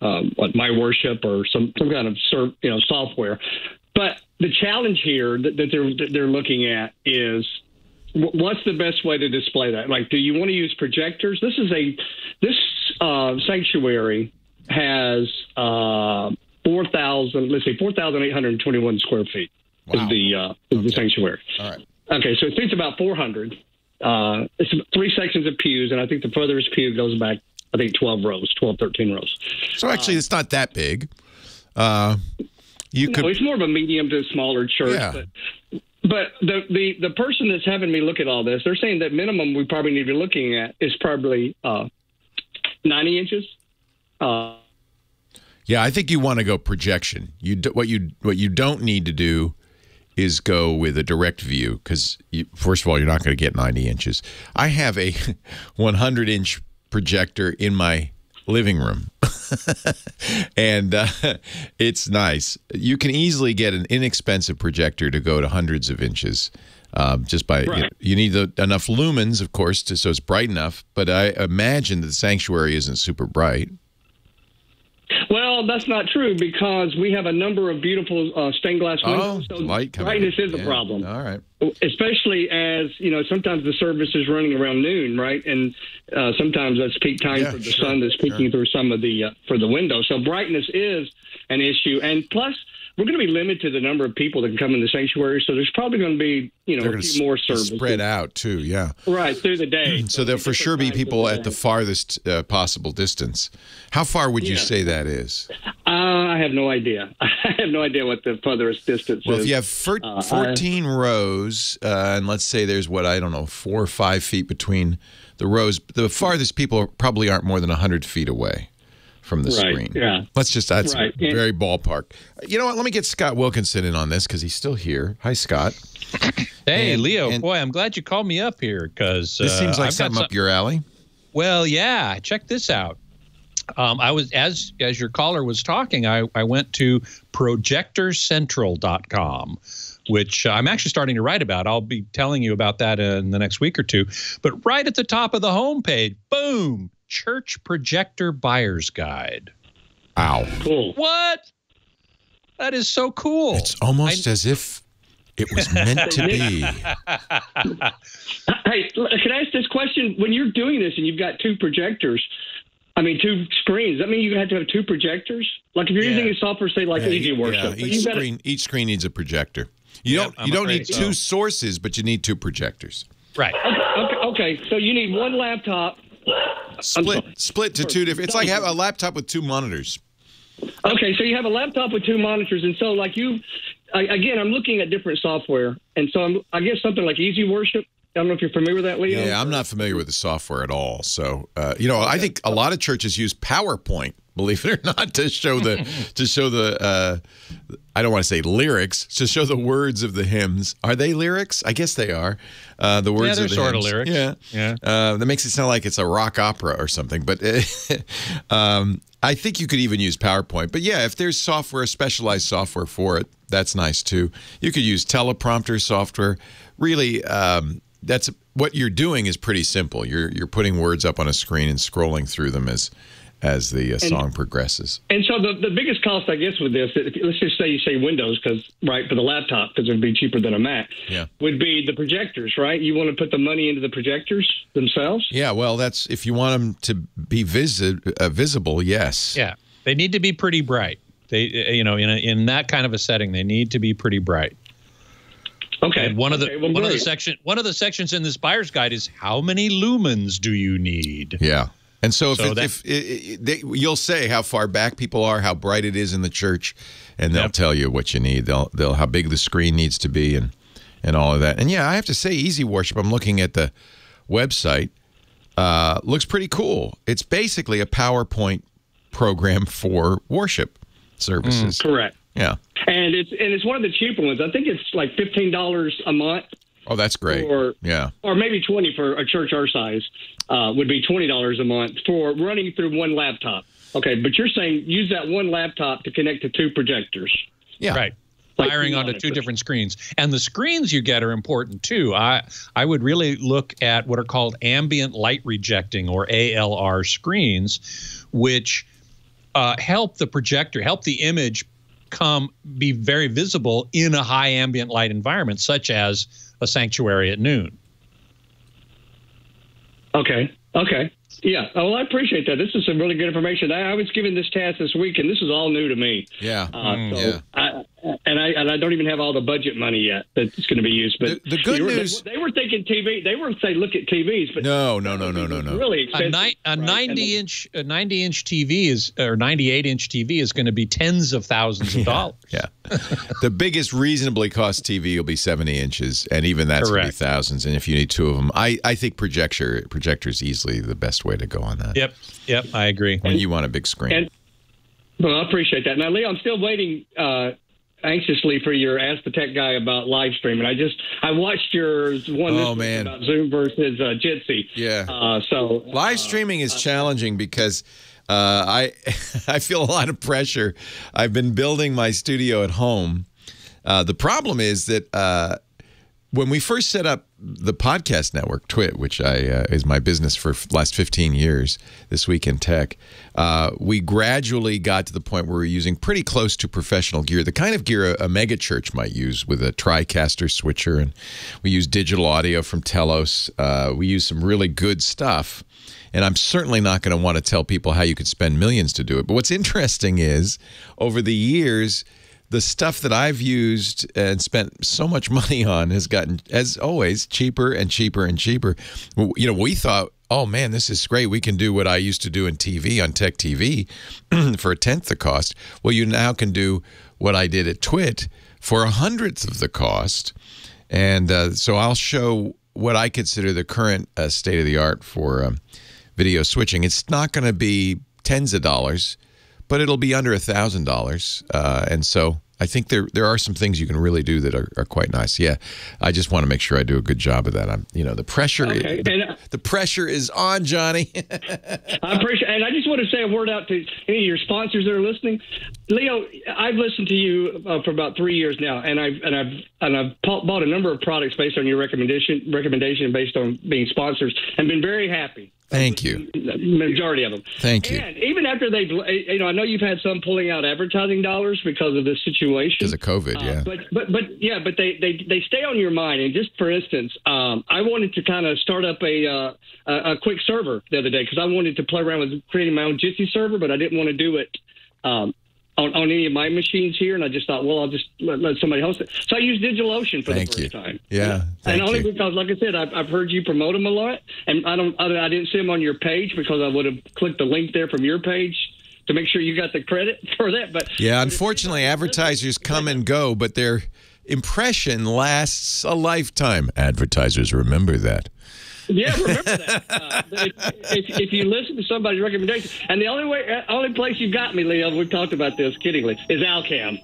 um, what my worship or some some kind of ser- you know software. But the challenge here that, that they're that they're looking at is wh- what's the best way to display that? Like, do you want to use projectors? This is a this uh, sanctuary has uh, four thousand. Let's say four thousand eight hundred twenty-one square feet Wow. is the uh, is the sanctuary. All right. Okay, so it seats about four hundred. Uh, it's three sections of pews, and I think the furthest pew goes back. I think twelve rows, 12, 13 rows. So actually, it's not that big. Uh, you could. It's more of a medium to smaller church. Yeah. But, but the, the the person that's having me look at all this, they're saying that minimum we probably need to be looking at is probably uh, 90 inches. Uh, Yeah, I think you want to go projection. You do, what you what you don't need to do is go with a direct view because first of all, you're not going to get 90 inches. I have a 100 inch projector in my living room, and uh, it's nice. You can easily get an inexpensive projector to go to hundreds of inches. Um, just by you, Right. you need the, enough lumens, of course, to, so it's bright enough. But I imagine that the sanctuary isn't super bright. Well, that's not true because we have a number of beautiful uh, stained glass Oh, windows. so light coming. brightness is a problem. All right. especially as you know sometimes the service is running around noon right and uh, sometimes that's peak time Yeah, for the sure, sun that's peeking through some of the uh, for the window so brightness is an issue and plus we're going to be limited to the number of people that can come in the sanctuary. So there's probably going to be you know They're a few more services spread out too. Yeah. right through the day. So there'll for sure be people at the farthest uh, possible distance. How far would you Yeah. say that is? Uh, I have no idea. I have no idea what the furthest distance Well, is. Well, if you have Uh, I- 14 rows, uh, and let's say there's what, I don't know, four or five feet between the rows, the farthest people probably aren't more than 100 feet away from the Right, screen. yeah. Let's just, that's Right, and- very ballpark. You know what? Let me get Scott Wilkinson in on this because he's still here. Hi, Scott. Hey, And- Leo, and- boy, I'm glad you called me up here because This seems like I've something some- up your alley. Well, yeah. Check this out. Um, I was as as your caller was talking, I, I went to projectorcentral.com, which I'm actually starting to write about. I'll be telling you about that in the next week or two. But right at the top of the homepage, boom, church projector buyer's guide. Wow. cool. What? That is so cool. It's almost as if it was meant to be. Hey, can I ask this question? When you're doing this and you've got two projectors, I mean two screens, that mean you have to have two projectors? Like if you're Yeah. using a software, say like Yeah, Easy yeah, Worship, but each you've got to- screen each screen needs a projector. You Yep, don't I'm you don't need so. two sources, but you need two projectors. right. okay, okay, so you need one laptop. Split split to two different. It's like have a laptop with two monitors. Okay, so you have a laptop with two monitors, and so like you, I, again, I'm looking at different software, and so I'm, I guess something like Easy Worship. I don't know if you're familiar with that, Leo. Yeah, I'm not familiar with the software at all. So, uh, you know, I think a lot of churches use PowerPoint, believe it or not, to show the to show the uh, I don't want to say lyrics, to show the words of the hymns. Are they lyrics? I guess they are. Uh, the words they're of the sorta lyrics. Yeah, Yeah. Uh, that makes it sound like it's a rock opera or something. But um, I think you could even use PowerPoint. But yeah, if there's software, specialized software for it, that's nice too. You could use teleprompter software. Really, um, that's what you're doing is pretty simple. You're you're putting words up on a screen and scrolling through them as as the uh, song progresses. And so the, the biggest cost, I guess, with this, if, let's just say you say Windows, because right for the laptop, because it'd be cheaper than a Mac, Yeah. would be the projectors, right? You want to put the money into the projectors themselves. Yeah, well, that's if you want them to be visi- uh, visible. Yes. Yeah, they need to be pretty bright. They, you know, in a, in that kind of a setting, they need to be pretty bright. Okay. And one of the Okay, well, one of the great. section one of the sections in this buyer's guide is how many lumens do you need? Yeah. And so if, So it, that- if it, it, they, you'll say how far back people are, how bright it is in the church, and they'll Yep. tell you what you need. They'll they'll how big the screen needs to be and and all of that. And yeah, I have to say, Easy Worship. I'm looking at the website. Uh, looks pretty cool. It's basically a PowerPoint program for worship services. Correct. Yeah. And it's and it's one of the cheaper ones. I think it's like fifteen dollars a month, Oh, that's great. Or- yeah. or maybe twenty for a church our size. Uh, would be twenty dollars a month for running through one laptop. Okay, but you're saying use that one laptop to connect to two projectors. Yeah. Right. Like Firing two onto two different screens. And the screens you get are important too. I I would really look at what are called ambient light rejecting or ALR screens, which uh, help the projector, help the image come be very visible in a high ambient light environment, such as a sanctuary at noon. Okay. Okay. Yeah. Oh, well, I appreciate that. This is some really good information. I, I was given this task this week, and this is all new to me. Yeah. Uh, so yeah. I, and I and I don't even have all the budget money yet that's going to be used. But The- the good you were- they- news- they, were thinking TV. They were saying look at TVs, but No, no, no, no, no, no. really A, ni- a right? 90 the- inch a 90 inch TV is or 98 inch TV is going to be tens of thousands of dollars. Yeah. the biggest reasonably cost TV will be 70 inches, and even that's going to be thousands. And if you need two of them, I, I think projector projector is easily the best way to go on that. Yep. Yep. I agree. When you want a big screen. And well, I appreciate that. Now, Leo, I'm still waiting uh, anxiously for your Ask the Tech guy about live streaming. I just I watched your one Oh, man. about Zoom versus uh, Jitsi. Yeah. Uh, so Live streaming is challenging because uh, I I feel a lot of pressure. I've been building my studio at home. Uh, the problem is that uh, when we first set up the podcast network, Twit, which I uh, is my business for last 15 years, this week in tech, uh, we gradually got to the point where we're using pretty close to professional gear, the kind of gear a, a mega church might use with a TriCaster switcher, and we use digital audio from Telos. Uh, we use some really good stuff. And I'm certainly not going to want to tell people how you could spend millions to do it. But what's interesting is over the years, the stuff that I've used and spent so much money on has gotten, as always, cheaper and cheaper and cheaper. You know, we thought, oh man, this is great. We can do what I used to do in TV on Tech TV for a tenth the cost. Well, you now can do what I did at Twit for a hundredth of the cost. And uh, so I'll show what I consider the current uh, state of the art for um, video switching. It's not going to be tens of dollars, but it'll be under a thousand dollars. Uh, And so I think there there are some things you can really do that are, are quite nice. Yeah, I just want to make sure I do a good job of that. I'm, you know, the pressure, Okay, the, and, uh, the pressure is on, Johnny. I appreciate, and I just want to say a word out to any of your sponsors that are listening. Leo, I've listened to you uh, for about three years now, and I've and I've and I've bought bought a number of products based on your recommendation recommendation based on being sponsors, and been very happy. Thank you. Majority of them. Thank you. And even after they, you know, I know you've had some pulling out advertising dollars because of this situation. Because of COVID, Uh, yeah. But but but yeah, but they they they stay on your mind. And just for instance, um, I wanted to kind of start up a uh, a, a quick server the other day because I wanted to play around with creating my own Jitsi server, but I didn't want to do it. Um, on, on any of my machines here, and I just thought, well, I'll just let, let somebody host it. So I used DigitalOcean for Thank the first you. time. Yeah, and thank only you. because, like I said, I've, I've heard you promote them a lot, and I don't, I, I didn't see them on your page because I would have clicked the link there from your page to make sure you got the credit for that. But Yeah, unfortunately, advertisers come and go, but their impression lasts a lifetime. Advertisers remember that. Yeah, remember that. Uh, if, if, if you listen to somebody's recommendation, and the only way, uh, only place you got me, Leo, we've talked about this kiddingly, is Alcam.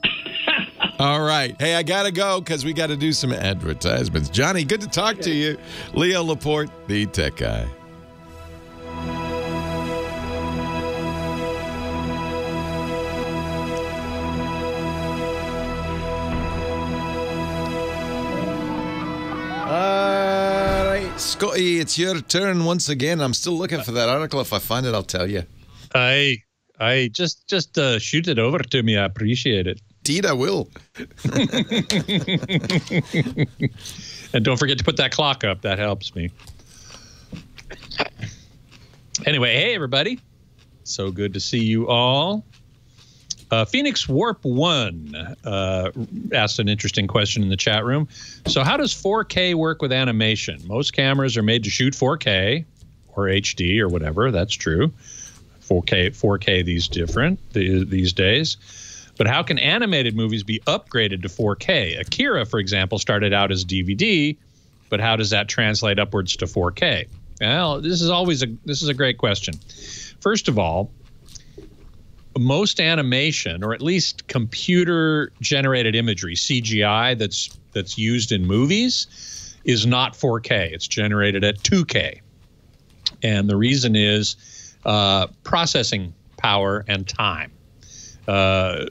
All right. Hey, I got to go because we got to do some advertisements. Johnny, good to talk to you. Leo Laporte, the tech guy. Scotty, it's your turn once again. I'm still looking for that article. If I find it, I'll tell you. I I just just uh, shoot it over to me. I appreciate it. Indeed, I will. And don't forget to put that clock up. That helps me. Anyway, hey everybody. So good to see you all. Uh, Phoenix Warp One uh, asked an interesting question in the chat room. So, how does 4K work with animation? Most cameras are made to shoot 4K or HD or whatever. That's true. 4K, 4K these different these days. But how can animated movies be upgraded to 4K? Akira, for example, started out as DVD, but how does that translate upwards to 4K? Well, this is always a this is a great question. First of all, most animation, or at least computer generated imagery, CGI that's that's used in movies, is not 4K. It's generated at 2K, and the reason is uh, processing power and time. Uh,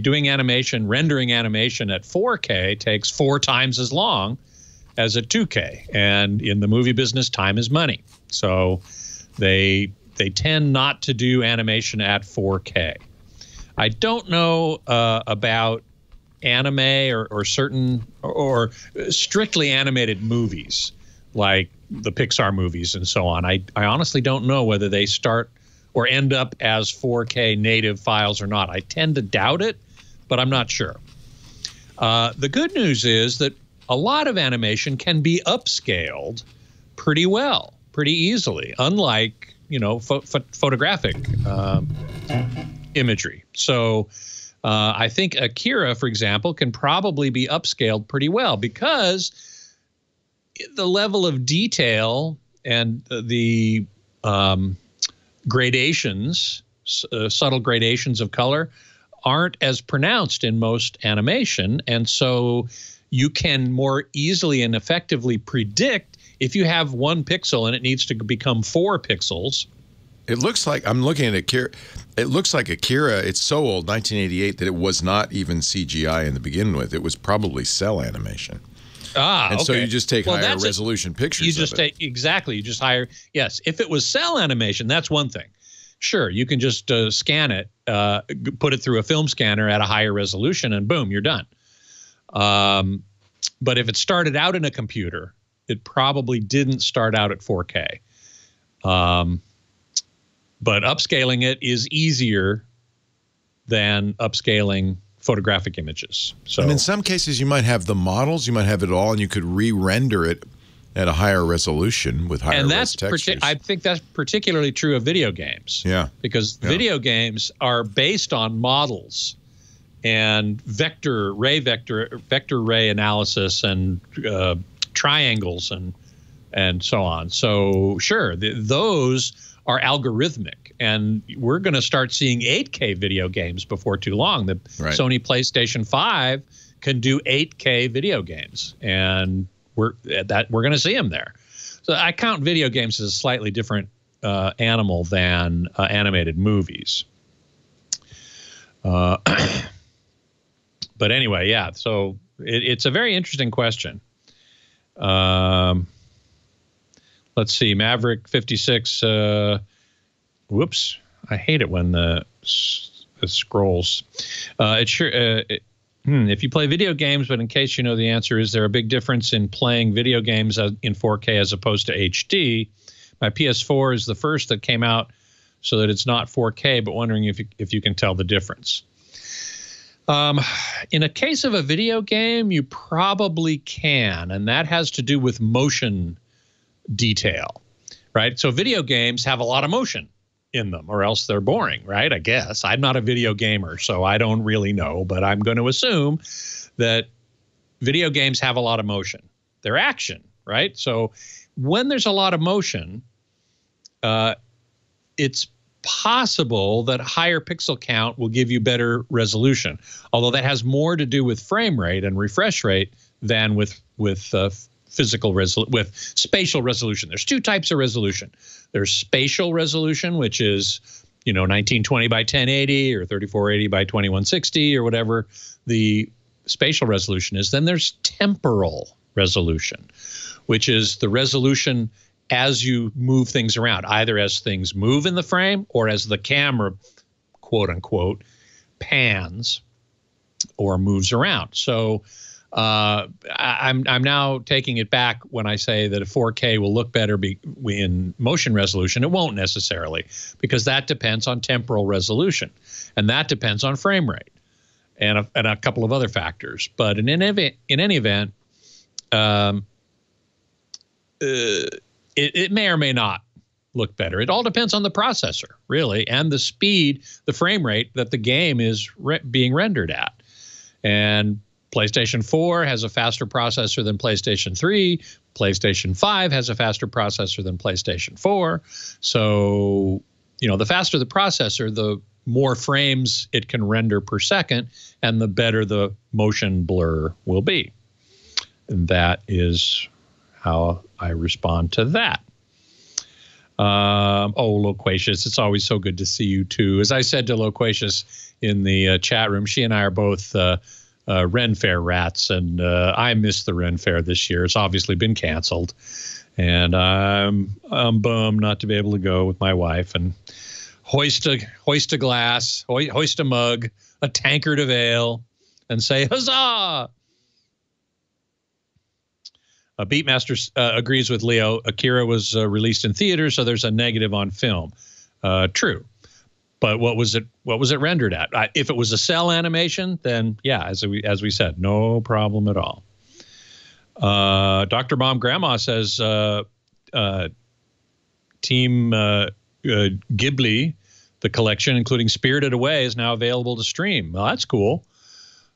doing animation, rendering animation at 4K takes four times as long as at 2K, and in the movie business, time is money. So they they tend not to do animation at 4K. I don't know uh, about anime or, or certain or strictly animated movies like the Pixar movies and so on. I, I honestly don't know whether they start or end up as 4K native files or not. I tend to doubt it, but I'm not sure. Uh, the good news is that a lot of animation can be upscaled pretty well, pretty easily, unlike you know pho- pho- photographic um, imagery. So uh, I think Akira, for example, can probably be upscaled pretty well because the level of detail and the um, gradations, uh, subtle gradations of color, aren't as pronounced in most animation. And so you can more easily and effectively predict if you have one pixel and it needs to become four pixels. It looks like I'm looking at Akira. It looks like Akira. It's so old, 1988, that it was not even CGI in the beginning with. It was probably cel animation, Ah, and so you just take Well, higher that's a- resolution pictures. you just take exactly you just hire yes if it was cel animation that's one thing sure you can just uh, scan it uh, put it through a film scanner at a higher resolution and boom you're done um, but if it started out in a computer it probably didn't start out at 4k um, but upscaling it is easier than upscaling photographic images. So And in some cases, you might have the models, you might have it all, and you could re-render it at a higher resolution with higher and that's textures. I think that's particularly true of video games. Yeah. because Yeah. video games are based on models and vector ray vector vector ray analysis and uh, triangles and and so on. So sure, th those are algorithmic, and we're going to start seeing 8K video games before too long. The Right. Sony PlayStation 5 can do 8K video games, and we're that we're going to see them there. So I count video games as a slightly different uh, animal than uh, animated movies. Uh, but anyway, yeah. So it, it's a very interesting question. Um, let's see, Maverick fifty six. Uh, whoops, I hate it when the, it scrolls. Uh, it sure. Uh, it, hmm, if you play video games, but in case you know the answer, is there a big difference in playing video games in 4K as opposed to HD? My PS4 is the first that came out so that it's not 4K, but wondering if you, if you can tell the difference. Um, in a case of a video game, you probably can, and that has to do with motion detail, right? So video games have a lot of motion in them, or else they're boring, right? I guess I'm not a video gamer, so I don't really know, but I'm going to assume that video games have a lot of motion. They're action, right? So when there's a lot of motion, uh, it's possible that higher pixel count will give you better resolution, although that has more to do with frame rate and refresh rate than with with uh, physical resol- with spatial resolution. There's two types of resolution. There's spatial resolution, which is you know 1920 by 1080 or 3480 by 2160 or whatever the spatial resolution is. Then there's temporal resolution, which is the resolution as you move things around, either as things move in the frame or as the camera, quote unquote, pans or moves around. So uh, I'm I'm now taking it back when I say that a 4K will look better be, in motion resolution. It won't necessarily because that depends on temporal resolution, and that depends on frame rate, and a, and a couple of other factors. But in any in any event, um, uh, it, it may or may not look better. It all depends on the processor, really, and the speed, the frame rate that the game is re- being rendered at. And PlayStation 4 has a faster processor than PlayStation 3. PlayStation 5 has a faster processor than PlayStation 4. So, you know, the faster the processor, the more frames it can render per second, and the better the motion blur will be. And that is how I respond to that. Um, oh, Loquacious, it's always so good to see you too. As I said to Loquacious in the uh, chat room, she and I are both uh, uh, Ren Fair rats, and uh, I missed the Ren Fair this year. It's obviously been canceled, and I'm I'm bummed not to be able to go with my wife and hoist a hoist a glass, ho- hoist a mug, a tankard of ale, and say huzzah! Uh, Beatmaster uh, agrees with Leo. Akira was uh, released in theaters, so there's a negative on film. Uh, true, but what was it? What was it rendered at? I, if it was a cel animation, then yeah, as we as we said, no problem at all. Uh, Doctor Mom Grandma says uh, Team Ghibli, the collection, including Spirited Away, is now available to stream. Well, that's cool.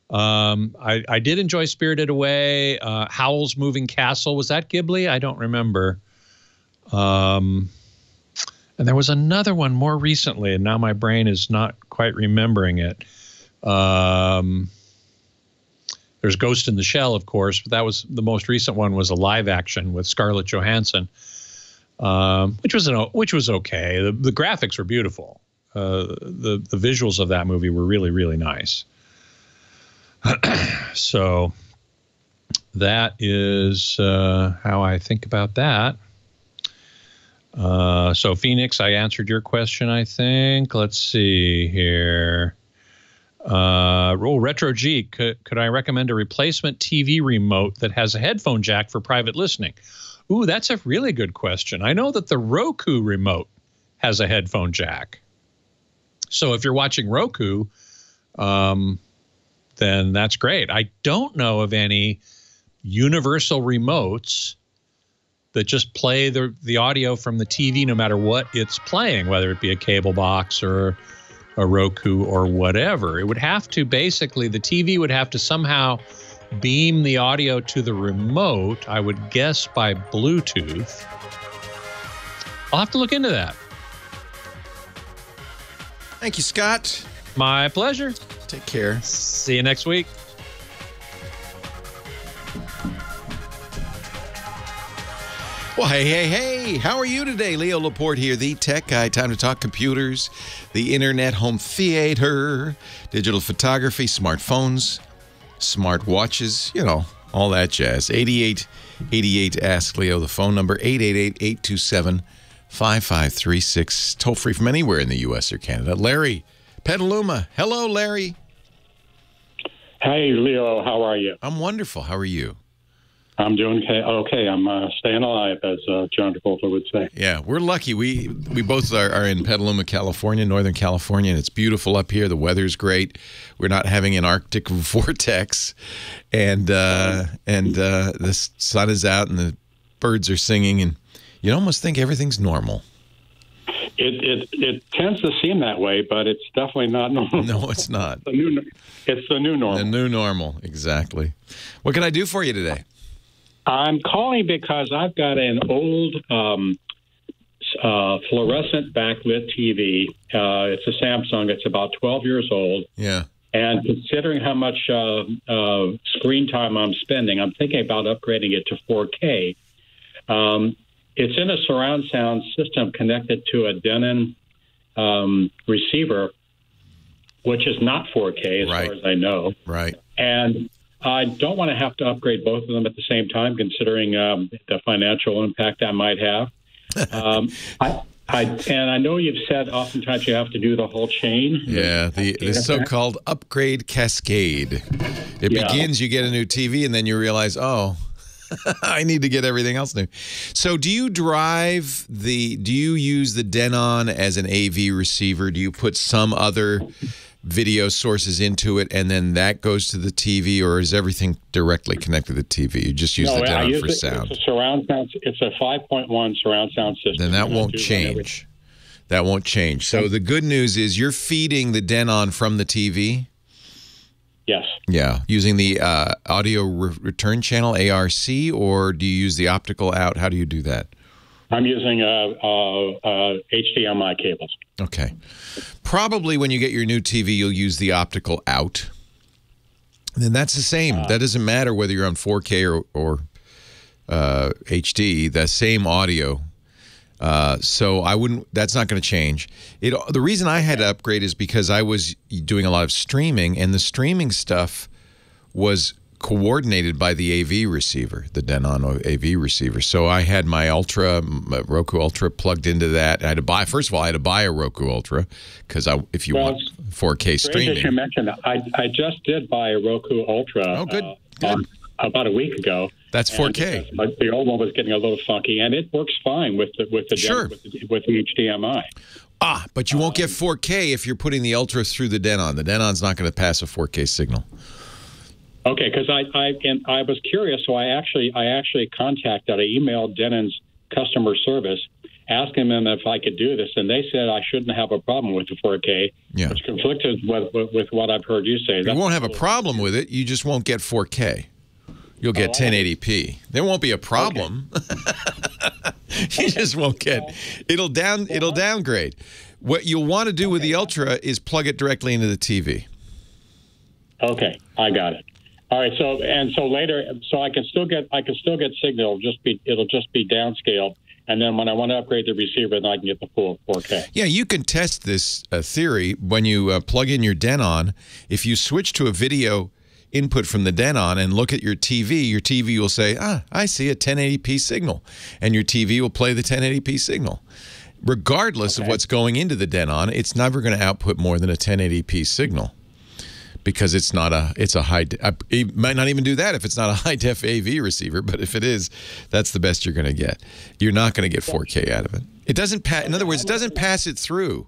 Um, I, I did enjoy Spirited Away. Uh, Howl's Moving Castle was that Ghibli? I don't remember. Um, and there was another one more recently, and now my brain is not quite remembering it. Um, there's Ghost in the Shell, of course, but that was the most recent one was a live action with Scarlett Johansson, um, which was an which was okay. The, the graphics were beautiful. Uh, the the visuals of that movie were really really nice. so that is uh, how I think about that. Uh, so Phoenix, I answered your question. I think. Let's see here. Uh, oh, Retro G, could, could I recommend a replacement TV remote that has a headphone jack for private listening? Ooh, that's a really good question. I know that the Roku remote has a headphone jack. So if you're watching Roku, um, then that's great. I don't know of any universal remotes that just play the the audio from the TV no matter what it's playing, whether it be a cable box or a Roku or whatever. It would have to basically the TV would have to somehow beam the audio to the remote, I would guess by Bluetooth. I'll have to look into that. Thank you, Scott. My pleasure. Take care. See you next week. Well, hey, hey, hey, how are you today? Leo Laporte here, the tech guy. Time to talk computers, the internet, home theater, digital photography, smartphones, smart watches, you know, all that jazz. 8888 Ask Leo, the phone number 888 827 5536. Toll free from anywhere in the U.S. or Canada. Larry Petaluma. Hello, Larry. Hey, Leo, how are you? I'm wonderful. How are you? I'm doing okay. okay. I'm uh, staying alive, as uh, John Travolta would say. Yeah, we're lucky. We we both are, are in Petaluma, California, Northern California, and it's beautiful up here. The weather's great. We're not having an Arctic vortex, and uh, and uh, the sun is out, and the birds are singing, and you almost think everything's normal. It, it it tends to seem that way, but it's definitely not normal. No, it's not. the new, it's the new normal. The new normal, exactly. What can I do for you today? I'm calling because I've got an old um, uh, fluorescent backlit TV. Uh, it's a Samsung. It's about 12 years old. Yeah. And considering how much uh, uh, screen time I'm spending, I'm thinking about upgrading it to 4K. Um, it's in a surround sound system connected to a Denon um, receiver, which is not 4K as Right. far as I know. Right. And I don't want to have to upgrade both of them at the same time, considering um, the financial impact that might have. Um, I, I, and I know you've said oftentimes you have to do the whole chain. Yeah, the, the so-called upgrade cascade. It Yeah. begins, you get a new TV, and then you realize, oh, I need to get everything else new. So, do you drive the? Do you use the Denon as an AV receiver? Do you put some other video sources into it, and then that goes to the TV, or is everything directly connected to the TV? You just use no, the Denon use for it, sound. It's a surround sound. It's a 5.1 surround sound system. Then that won't change. That won't change. So the good news is you're feeding the Denon from the TV. Yes. Yeah, using the uh, audio re- return channel ARC, or do you use the optical out? How do you do that? I'm using uh, uh, uh, HDMI cables. Okay, probably when you get your new TV, you'll use the optical out. Then that's the same. that doesn't matter whether you're on 4K or, or uh, HD. The same audio. Uh, so I wouldn't. That's not going to change. It. The reason I had to upgrade is because I was doing a lot of streaming, and the streaming stuff was coordinated by the AV receiver, the Denon AV receiver. So I had my Ultra, my Roku Ultra, plugged into that. I had to buy. First of all, I had to buy a Roku Ultra because I, if you Well, want 4K Strange that you streaming, mentioned. I, I just did buy a Roku Ultra. Oh, good, uh, good. on- about a week ago. That's 4K. because The old one was getting a little funky, and it works fine with the with the Sure. with, the, with the HDMI. ah, but you won't get 4K if you're putting the Ultra through the Denon. The Denon's not going to pass a 4K signal. Okay, because I I and I was curious, so I actually I actually contacted, I emailed Denon's customer service, asking them if I could do this, and they said I shouldn't have a problem with the 4K, Yeah. which conflicted with, with, with what I've heard you say. You won't have a problem with it. You just won't get 4K. You'll get Oh, 1080p. There won't be a problem. you just won't get. It'll down. It'll downgrade. What you'll want to do with the Ultra is plug it directly into the TV. Okay, I got it. All right, so and so later, so I can still get I can still get signal. Just be it'll just be downscaled, and then when I want to upgrade the receiver, then I can get the full 4K. Yeah, you can test this uh, theory when you uh, plug in your Denon. If you switch to a video input from the Denon and look at your TV, your TV will say, "Ah, I see a 1080p signal," and your TV will play the 1080p signal. Regardless of what's going into the Denon, it's never going to output more than a 1080p signal because it's not a it's a high it might not even do that if it's not a high def AV receiver but if it is that's the best you're going to get. You're not going to get 4K out of it. It doesn't pass in other words it doesn't pass it through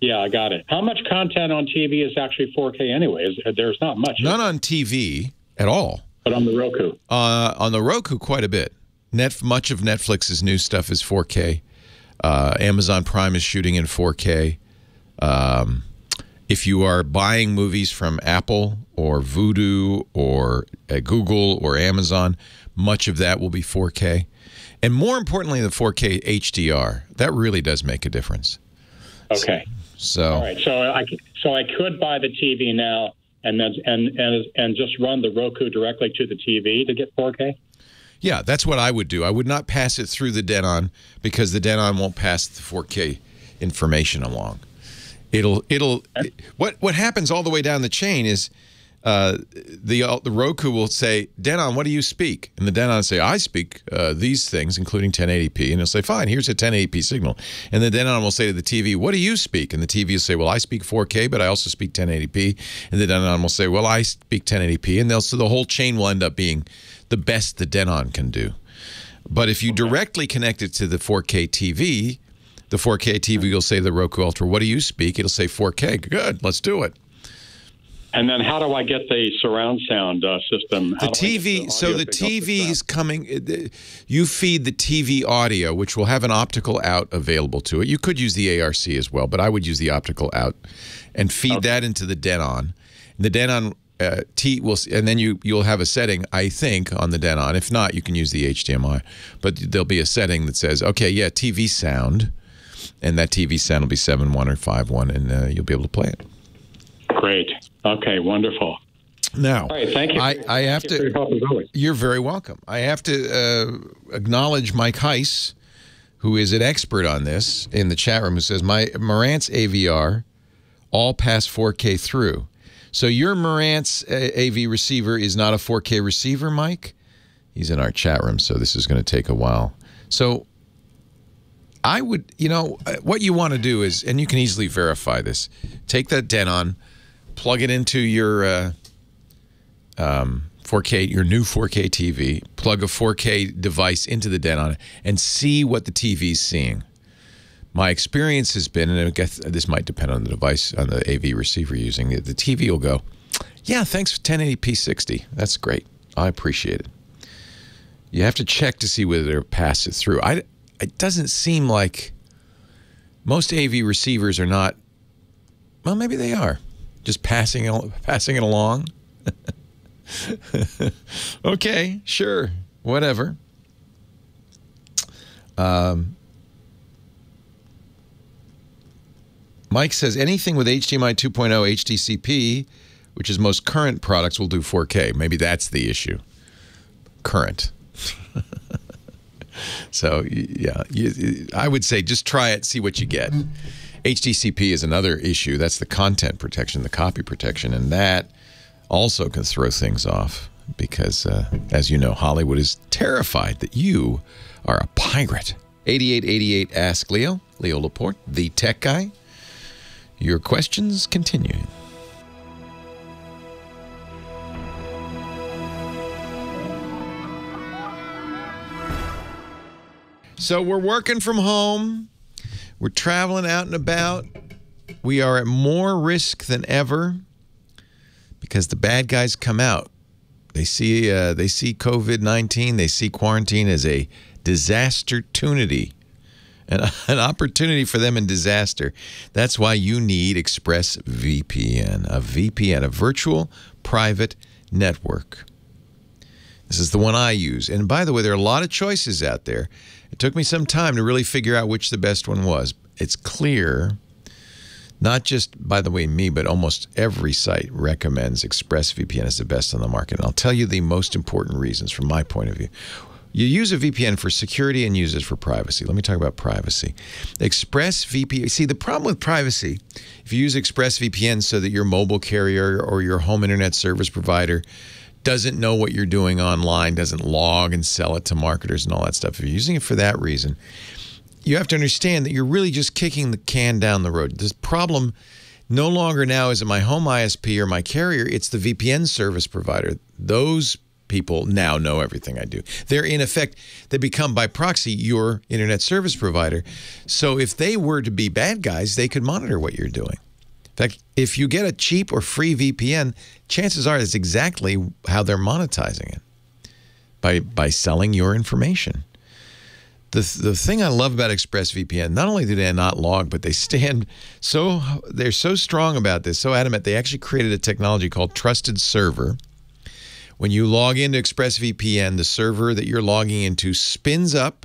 Yeah, I got it. How much content on TV is actually 4K anyway? Is, there's not much. None on TV at all. But on the Roku. Uh, on the Roku, quite a bit. Net, much of Netflix's new stuff is 4K. Uh, Amazon Prime is shooting in 4K. Um, if you are buying movies from Apple or Vudu or uh, Google or Amazon, much of that will be 4K. And more importantly, the 4K HDR. That really does make a difference. Okay. So, all right. So I so I could buy the TV now and then and and and just run the Roku directly to the TV to get 4K. Yeah, that's what I would do. I would not pass it through the Denon because the Denon won't pass the 4K information along. It'll it'll what what happens all the way down the chain is uh, the uh, the Roku will say Denon, what do you speak? And the Denon will say I speak uh, these things, including 1080p, and it'll say fine, here's a 1080p signal. And the Denon will say to the TV, what do you speak? And the TV will say, well, I speak 4K, but I also speak 1080p. And the Denon will say, well, I speak 1080p, and they'll so the whole chain will end up being the best the Denon can do. But if you directly connect it to the 4K TV, the 4K TV will say to the Roku Ultra, what do you speak? It'll say 4K. Good, let's do it. And then how do I get the surround sound uh, system? The TV, the so the TV is coming. uh, You feed the TV audio, which will have an optical out available to it. You could use the ARC as well, but I would use the optical out and feed okay. that into the Denon. The Denon uh, T will, and then you you'll have a setting, I think, on the Denon. If not, you can use the HDMI. But there'll be a setting that says, okay, yeah, TV sound, and that TV sound will be seven one or five one, and uh, you'll be able to play it. Great. Okay, wonderful. Now, All right, thank you. I, I have thank to. You are very welcome. I have to uh, acknowledge Mike Heiss, who is an expert on this in the chat room, who says my Marantz AVR all pass 4K through. So your Marantz uh, AV receiver is not a 4K receiver, Mike. He's in our chat room, so this is going to take a while. So I would, you know, uh, what you want to do is, and you can easily verify this. Take that Denon plug it into your uh, um, 4K, your new 4K TV, plug a 4K device into the Denon, and see what the TV's seeing. My experience has been, and I guess this might depend on the device, on the AV receiver using, the TV will go, yeah, thanks for 1080p 60. That's great. I appreciate it. You have to check to see whether it passes through. I, it doesn't seem like most AV receivers are not, well, maybe they are just passing passing it along. okay, sure, whatever. Um, Mike says anything with HDMI 2.0 HDCP, which is most current products, will do 4K. Maybe that's the issue. Current. so yeah, I would say just try it, see what you get. HDCP is another issue. That's the content protection, the copy protection, and that also can throw things off because, uh, as you know, Hollywood is terrified that you are a pirate. 8888 Ask Leo, Leo Laporte, the tech guy. Your questions continue. So we're working from home. We're traveling out and about. We are at more risk than ever because the bad guys come out. They see uh, they see COVID nineteen. They see quarantine as a disaster tunity, an, an opportunity for them in disaster. That's why you need ExpressVPN, a VPN, a virtual private network. This is the one I use. And by the way, there are a lot of choices out there. It took me some time to really figure out which the best one was. It's clear, not just, by the way, me, but almost every site recommends ExpressVPN as the best on the market. And I'll tell you the most important reasons from my point of view. You use a VPN for security and use it for privacy. Let me talk about privacy. ExpressVPN, see, the problem with privacy, if you use ExpressVPN so that your mobile carrier or your home internet service provider doesn't know what you're doing online, doesn't log and sell it to marketers and all that stuff. If you're using it for that reason, you have to understand that you're really just kicking the can down the road. This problem no longer now is it my home ISP or my carrier, it's the VPN service provider. Those people now know everything I do. They're in effect, they become by proxy your internet service provider. So if they were to be bad guys, they could monitor what you're doing. Fact, if you get a cheap or free VPN, chances are it's exactly how they're monetizing it by by selling your information. The, the thing I love about ExpressVPN, not only do they not log, but they stand so they're so strong about this, so adamant. They actually created a technology called Trusted Server. When you log into ExpressVPN, the server that you're logging into spins up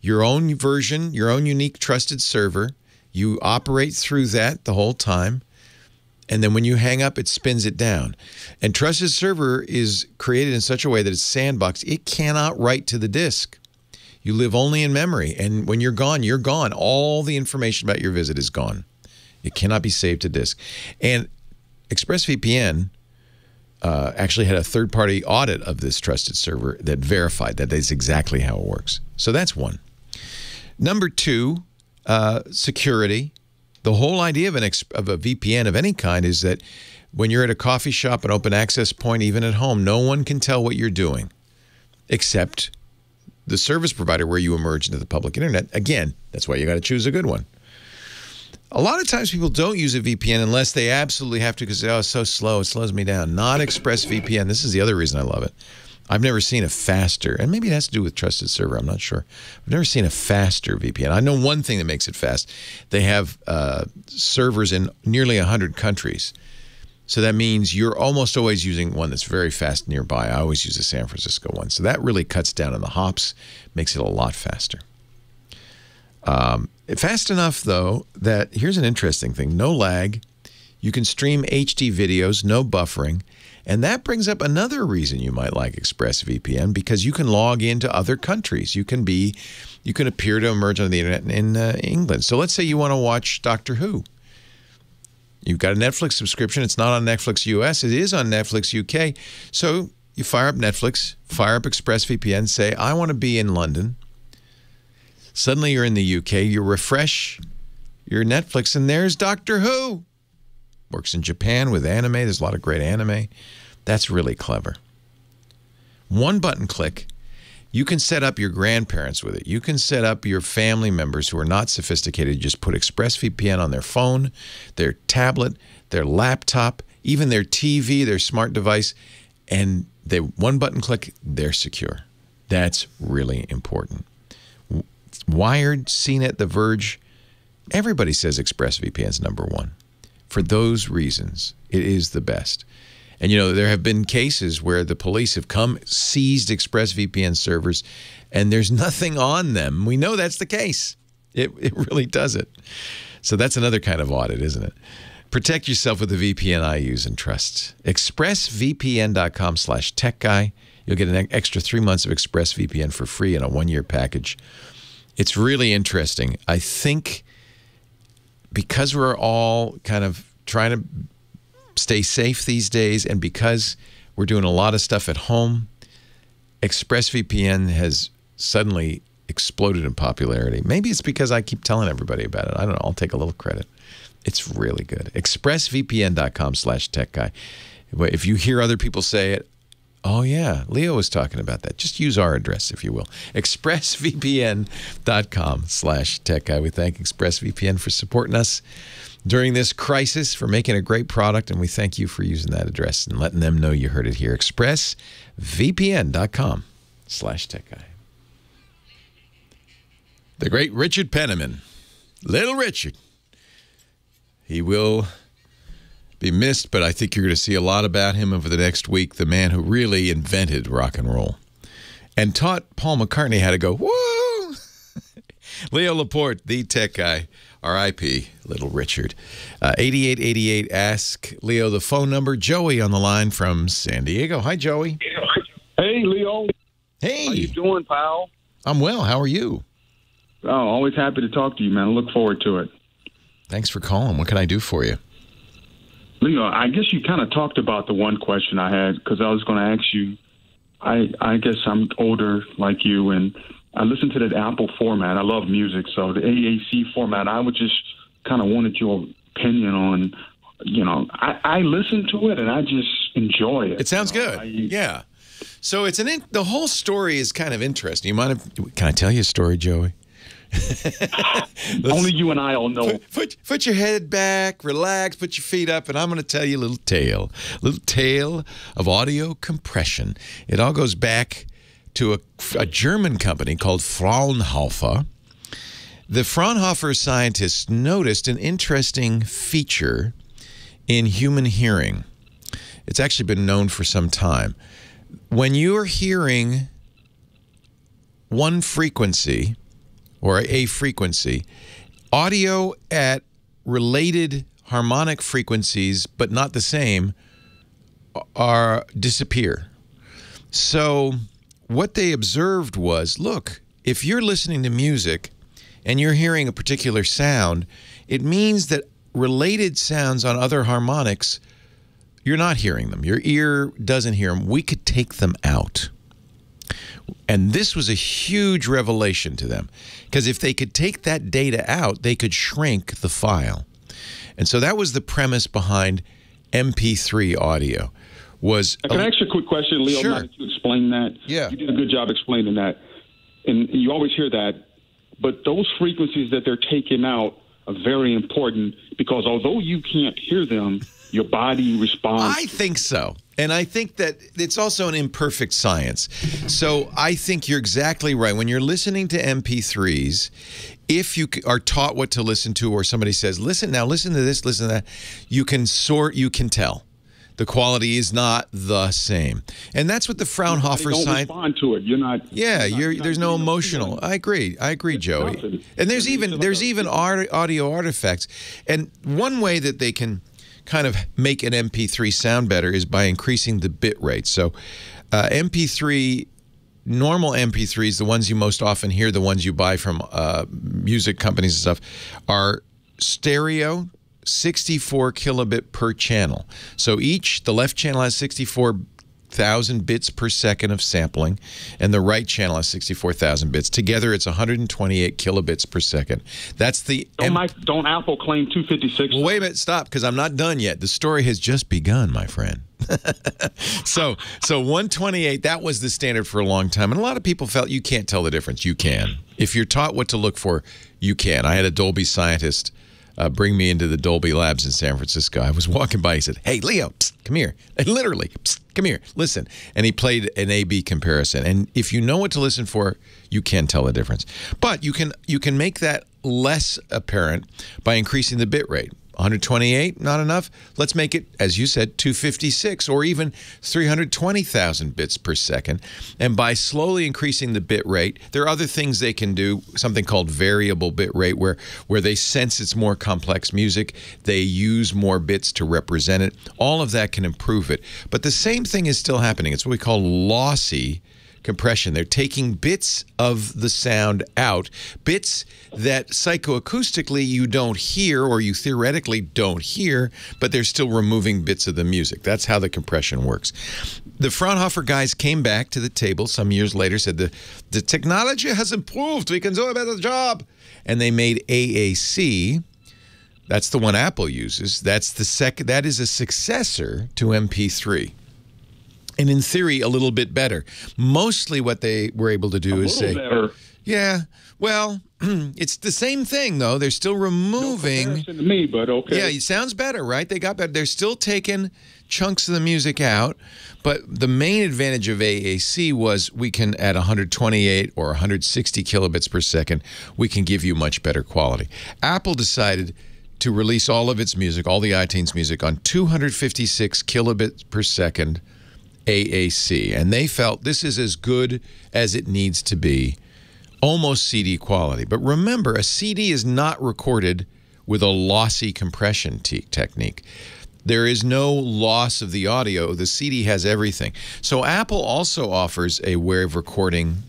your own version, your own unique trusted server. You operate through that the whole time. And then when you hang up, it spins it down. And Trusted Server is created in such a way that it's sandboxed. It cannot write to the disk. You live only in memory. And when you're gone, you're gone. All the information about your visit is gone. It cannot be saved to disk. And ExpressVPN uh, actually had a third party audit of this trusted server that verified that that is exactly how it works. So that's one. Number two, uh, security. The whole idea of, an of a VPN of any kind is that when you're at a coffee shop, an open access point, even at home, no one can tell what you're doing except the service provider where you emerge into the public internet. Again, that's why you got to choose a good one. A lot of times people don't use a VPN unless they absolutely have to because oh, it's so slow, it slows me down. Not ExpressVPN. This is the other reason I love it. I've never seen a faster, and maybe it has to do with trusted server. I'm not sure. I've never seen a faster VPN. I know one thing that makes it fast. They have uh, servers in nearly 100 countries. So that means you're almost always using one that's very fast nearby. I always use the San Francisco one. So that really cuts down on the hops, makes it a lot faster. Um, fast enough, though, that here's an interesting thing no lag. You can stream HD videos, no buffering. And that brings up another reason you might like ExpressVPN because you can log into other countries. You can be, you can appear to emerge on the internet in uh, England. So let's say you want to watch Doctor Who. You've got a Netflix subscription. It's not on Netflix US. It is on Netflix UK. So you fire up Netflix, fire up ExpressVPN, say, I want to be in London. Suddenly you're in the UK. You refresh your Netflix, and there's Doctor Who. Works in Japan with anime. There's a lot of great anime. That's really clever. One button click you can set up your grandparents with it. You can set up your family members who are not sophisticated. Just put ExpressVPN on their phone, their tablet, their laptop, even their TV, their smart device, and they one button click, they're secure. That's really important. Wired, CNET, The Verge, everybody says ExpressVPN is number one. For those reasons, it is the best. And you know, there have been cases where the police have come, seized ExpressVPN servers, and there's nothing on them. We know that's the case. It, it really does it. So that's another kind of audit, isn't it? Protect yourself with the VPN I use and trust. ExpressVPN.com slash tech guy. You'll get an extra three months of ExpressVPN for free in a one year package. It's really interesting. I think because we're all kind of trying to stay safe these days, and because we're doing a lot of stuff at home, ExpressVPN has suddenly exploded in popularity. Maybe it's because I keep telling everybody about it. I don't know. I'll take a little credit. It's really good. ExpressVPN.com slash tech guy. If you hear other people say it, oh, yeah, Leo was talking about that. Just use our address, if you will. ExpressVPN.com slash tech guy. We thank ExpressVPN for supporting us during this crisis for making a great product, and we thank you for using that address and letting them know you heard it here. ExpressVPN.com slash tech guy. The great Richard Penniman, Little Richard. He will be missed, but I think you're going to see a lot about him over the next week. The man who really invented rock and roll and taught Paul McCartney how to go, whoa. Leo Laporte, the tech guy. R.I.P. Little Richard. Uh, 8888 ask Leo the phone number. Joey on the line from San Diego. Hi, Joey. Hey, Leo. Hey. How you doing, pal? I'm well. How are you? Oh, always happy to talk to you, man. I look forward to it. Thanks for calling. What can I do for you? Leo, I guess you kind of talked about the one question I had because I was going to ask you. I I guess I'm older like you, and I listen to that Apple format. I love music, so the AAC format. I would just kind of wanted your opinion on. You know, I, I listen to it and I just enjoy it. It sounds you know? good. I, yeah. So it's an in, the whole story is kind of interesting. You might have. Can I tell you a story, Joey? Only you and I all know. Put, put, put your head back, relax, put your feet up, and I'm going to tell you a little tale. A little tale of audio compression. It all goes back to a, a German company called Fraunhofer. The Fraunhofer scientists noticed an interesting feature in human hearing. It's actually been known for some time. When you're hearing one frequency or a frequency, audio at related harmonic frequencies but not the same are disappear. So what they observed was, look, if you're listening to music and you're hearing a particular sound, it means that related sounds on other harmonics you're not hearing them. Your ear doesn't hear them. We could take them out. And this was a huge revelation to them because if they could take that data out, they could shrink the file. And so that was the premise behind MP3 audio. Was Can I ask you a quick question, Leo? Sure. That you explain that, Yeah. you did a good job explaining that, and you always hear that. But those frequencies that they're taking out are very important because although you can't hear them, your body responds. I think so. And I think that it's also an imperfect science. So I think you're exactly right. When you're listening to MP3s, if you are taught what to listen to, or somebody says, listen now, listen to this, listen to that, you can sort, you can tell. The quality is not the same. And that's what the Fraunhofer don't science. respond to it. You're not. Yeah, you're not- you're, you're not there's no emotional. I agree. I agree, Joey. nothing. And there's even there's even audio artifacts. And one way that they can kind of make an MP3 sound better is by increasing the bit rate. So, uh, MP3 normal MP3s, the ones you most often hear, the ones you buy from uh, music companies and stuff, are stereo 64 kilobit per channel. So each, the left channel has 64,000 bits per second of sampling, and the right channel has 64,000 bits. Together, it's 128 kilobits per second. That's the. Don't, Mike, don't Apple claim 256? well, wait a minute, stop, because I'm not done yet. The story has just begun, my friend. so, so 128, that was the standard for a long time, and a lot of people felt you can't tell the difference. You can, if you're taught what to look for, you can. I had a Dolby scientist uh, bring me into the Dolby Labs in San Francisco. I was walking by, he said, "Hey, Leo, psst, come here." And literally, psst, come here, listen. And he played an A/B comparison. And if you know what to listen for, you can tell the difference. But you can you can make that less apparent by increasing the bit rate. 128, not enough. Let's make it, as you said, 256 or even 320,000 bits per second. And by slowly increasing the bit rate, there are other things they can do, something called variable bit rate, where, where they sense it's more complex music, they use more bits to represent it. All of that can improve it. But the same thing is still happening. It's what we call lossy compression. They're taking bits of the sound out, bits that psychoacoustically you don't hear or you theoretically don't hear, but they're still removing bits of the music. That's how the compression works. The Fraunhofer guys came back to the table some years later, said the, the technology has improved. We can do a better job. And they made AAC. That's the one Apple uses. That's the second that is a successor to MP3 and in theory a little bit better. Mostly what they were able to do A is say, better. yeah, well, it's the same thing though. They're still removing. To me, but okay. Yeah, it sounds better, right? They got better. They're still taking chunks of the music out, but the main advantage of AAC was we can at 128 or 160 kilobits per second, we can give you much better quality. Apple decided to release all of its music, all the iTunes music on 256 kilobits per second AAC, and they felt this is as good as it needs to be, almost CD quality. But remember, a CD is not recorded with a lossy compression te- technique. There is no loss of the audio. The CD has everything. So Apple also offers a way of recording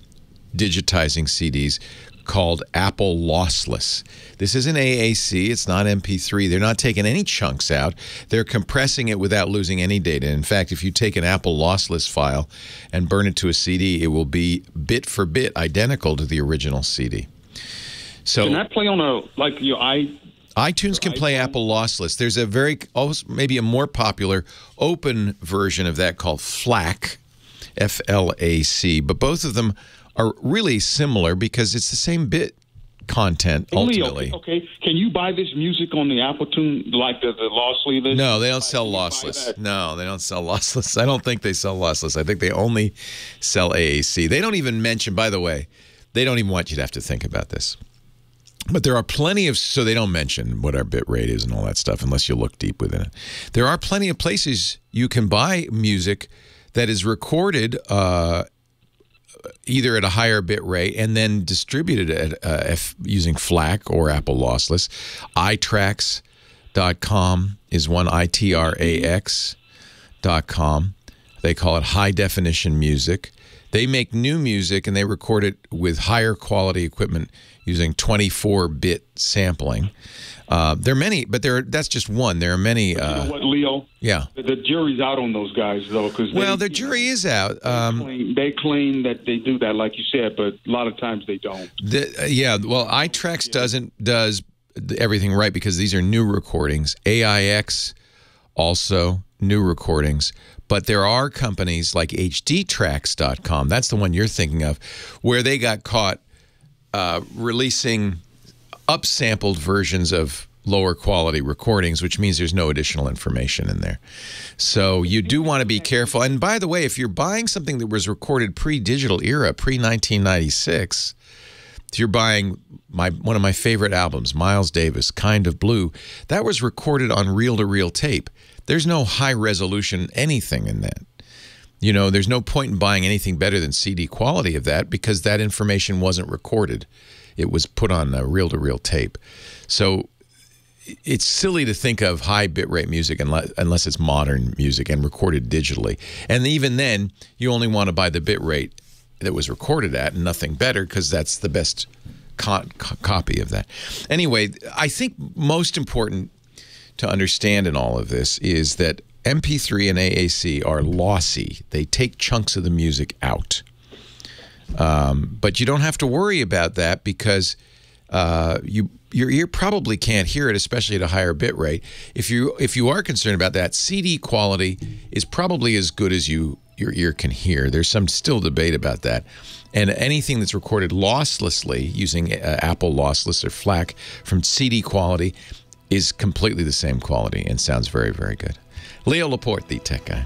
digitizing CDs called Apple Lossless. This is an AAC, it's not MP3. They're not taking any chunks out. They're compressing it without losing any data. In fact, if you take an Apple Lossless file and burn it to a CD, it will be bit for bit identical to the original CD. So Can that play on a like your i? iTunes can play Apple lossless. There's a very, maybe a more popular open version of that called FLAC, FLAC. But both of them are really similar because it's the same bit content ultimately. Leo, okay, can you buy this music on the Apple Tune like the, the lossless? No, they don't sell lossless. No, they don't sell lossless. I don't think they sell lossless. I think they only sell AAC. They don't even mention, by the way, they don't even want you to have to think about this. But there are plenty of, so they don't mention what our bit rate is and all that stuff unless you look deep within it. There are plenty of places you can buy music that is recorded uh, either at a higher bit rate and then distributed at, uh, using FLAC or Apple Lossless. iTrax.com is one, I-T-R-A-X.com. They call it high definition music. They make new music and they record it with higher quality equipment using 24-bit sampling. Uh, there are many, but there that's just one. There are many. You Uh, know what, Leo? yeah. The, the jury's out on those guys, though, because Well, the jury is out. Um, claim, they claim that they do that, like you said, but a lot of times they don't. The, uh, yeah, well, iTrax doesn't does everything right because these are new recordings. AIX also new recordings, but there are companies like HDTracks.com. That's the one you're thinking of, where they got caught uh, releasing upsampled versions of lower quality recordings, which means there's no additional information in there. So you do want to be careful. And by the way, if you're buying something that was recorded pre-digital era, pre-1996, if you're buying my one of my favorite albums, Miles Davis, Kind of Blue, that was recorded on reel-to-reel tape. There's no high resolution anything in that. You know, there's no point in buying anything better than CD quality of that because that information wasn't recorded. It was put on a reel-to-reel tape. So it's silly to think of high bitrate music unless, unless it's modern music and recorded digitally. And even then, you only want to buy the bitrate that was recorded at and nothing better because that's the best co copy of that. Anyway, I think most important to understand in all of this is that MP3 and AAC are lossy. They take chunks of the music out. Um, but you don't have to worry about that because uh, you your ear probably can't hear it, especially at a higher bit rate. If you if you are concerned about that, CD quality is probably as good as you your ear can hear. There's some still debate about that. And anything that's recorded losslessly using uh, Apple Lossless or FLAC from CD quality is completely the same quality and sounds very, very good. Leo Laporte, the tech guy.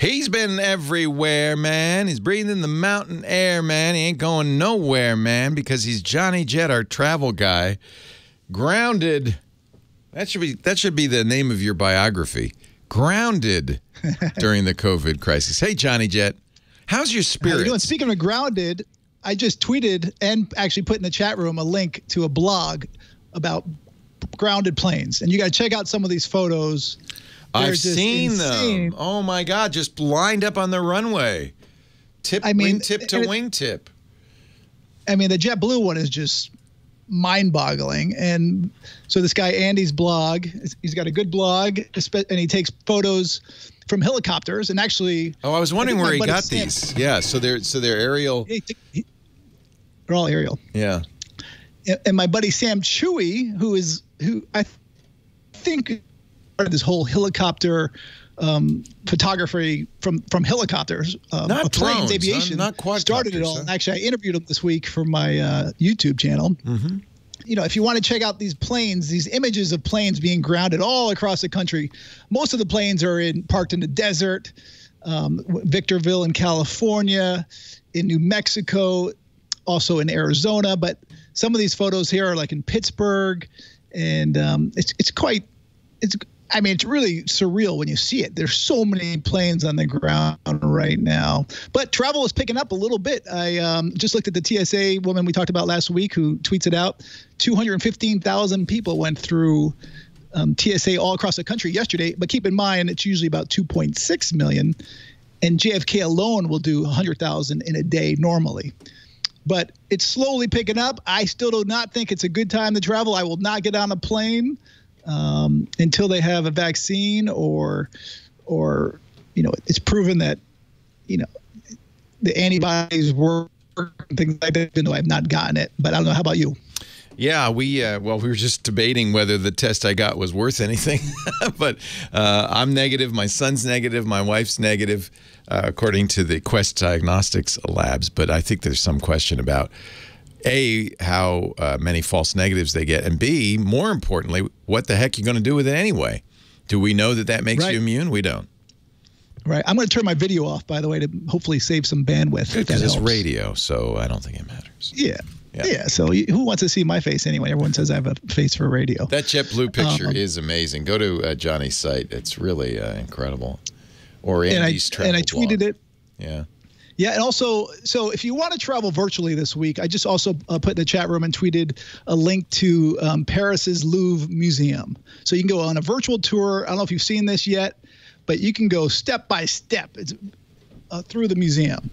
He's been everywhere, man. He's breathing the mountain air, man. He ain't going nowhere, man, because he's Johnny Jet, our travel guy. Grounded. That should be that should be the name of your biography. Grounded during the COVID crisis. Hey, Johnny Jet, how's your How you spirit? doing? Speaking of grounded, I just tweeted and actually put in the chat room a link to a blog about grounded planes, and you got to check out some of these photos. I've seen insane. them. Oh my God, just lined up on the runway. Tip I mean, wingtip to wingtip. I mean, the JetBlue one is just mind-boggling. And so this guy Andy's blog, he's got a good blog, and he takes photos from helicopters. And actually, Oh, I was wondering think where he got Sam- these. Yeah, so they're so they're aerial. he took- he- they're all aerial. Yeah. and my buddy Sam Chui, who is who I think this whole helicopter um, photography from from helicopters, um, Not planes, drones, aviation. Not quite started it all. huh? Actually, I interviewed him this week for my uh, YouTube channel. Mm-hmm. You know, if you want to check out these planes, these images of planes being grounded all across the country, most of the planes are in parked in the desert, um, Victorville in California, in New Mexico, also in Arizona. But some of these photos here are like in Pittsburgh, and um, it's it's quite it's. I mean, it's really surreal when you see it. There's so many planes on the ground right now, but travel is picking up a little bit. I um, just looked at the TSA woman we talked about last week who tweets it out. 215,000 people went through um, TSA all across the country yesterday. But keep in mind, it's usually about 2.6 million, and JFK alone will do 100,000 in a day normally. But it's slowly picking up. I still do not think it's a good time to travel. I will not get on a plane um, until they have a vaccine or, or, you know, it's proven that, you know, the antibodies work things like that. Even though I've not gotten it, but I don't know. How about you? Yeah, we uh, well, we were just debating whether the test I got was worth anything, but uh, I'm negative. My son's negative. My wife's negative, uh, according to the Quest Diagnostics labs. But I think there's some question about a how uh, many false negatives they get, and b more importantly, what the heck you're going to do with it anyway. Do we know that that makes Right. you immune? We don't. Right. I'm going to turn my video off, by the way, to hopefully save some bandwidth. Because it's radio, so I don't think it matters. Yeah. Yeah. yeah. So who wants to see my face anyway? Everyone says I have a face for radio. That JetBlue picture Um, is amazing. Go to uh, Johnny's site; it's really uh, incredible. Or and I Andy's travel and I blog. tweeted it. Yeah. Yeah, and also, so if you want to travel virtually this week, I just also uh, put in the chat room and tweeted a link to um, Paris's Louvre Museum. So you can go on a virtual tour. I don't know if you've seen this yet, but you can go step by step uh, through the museum.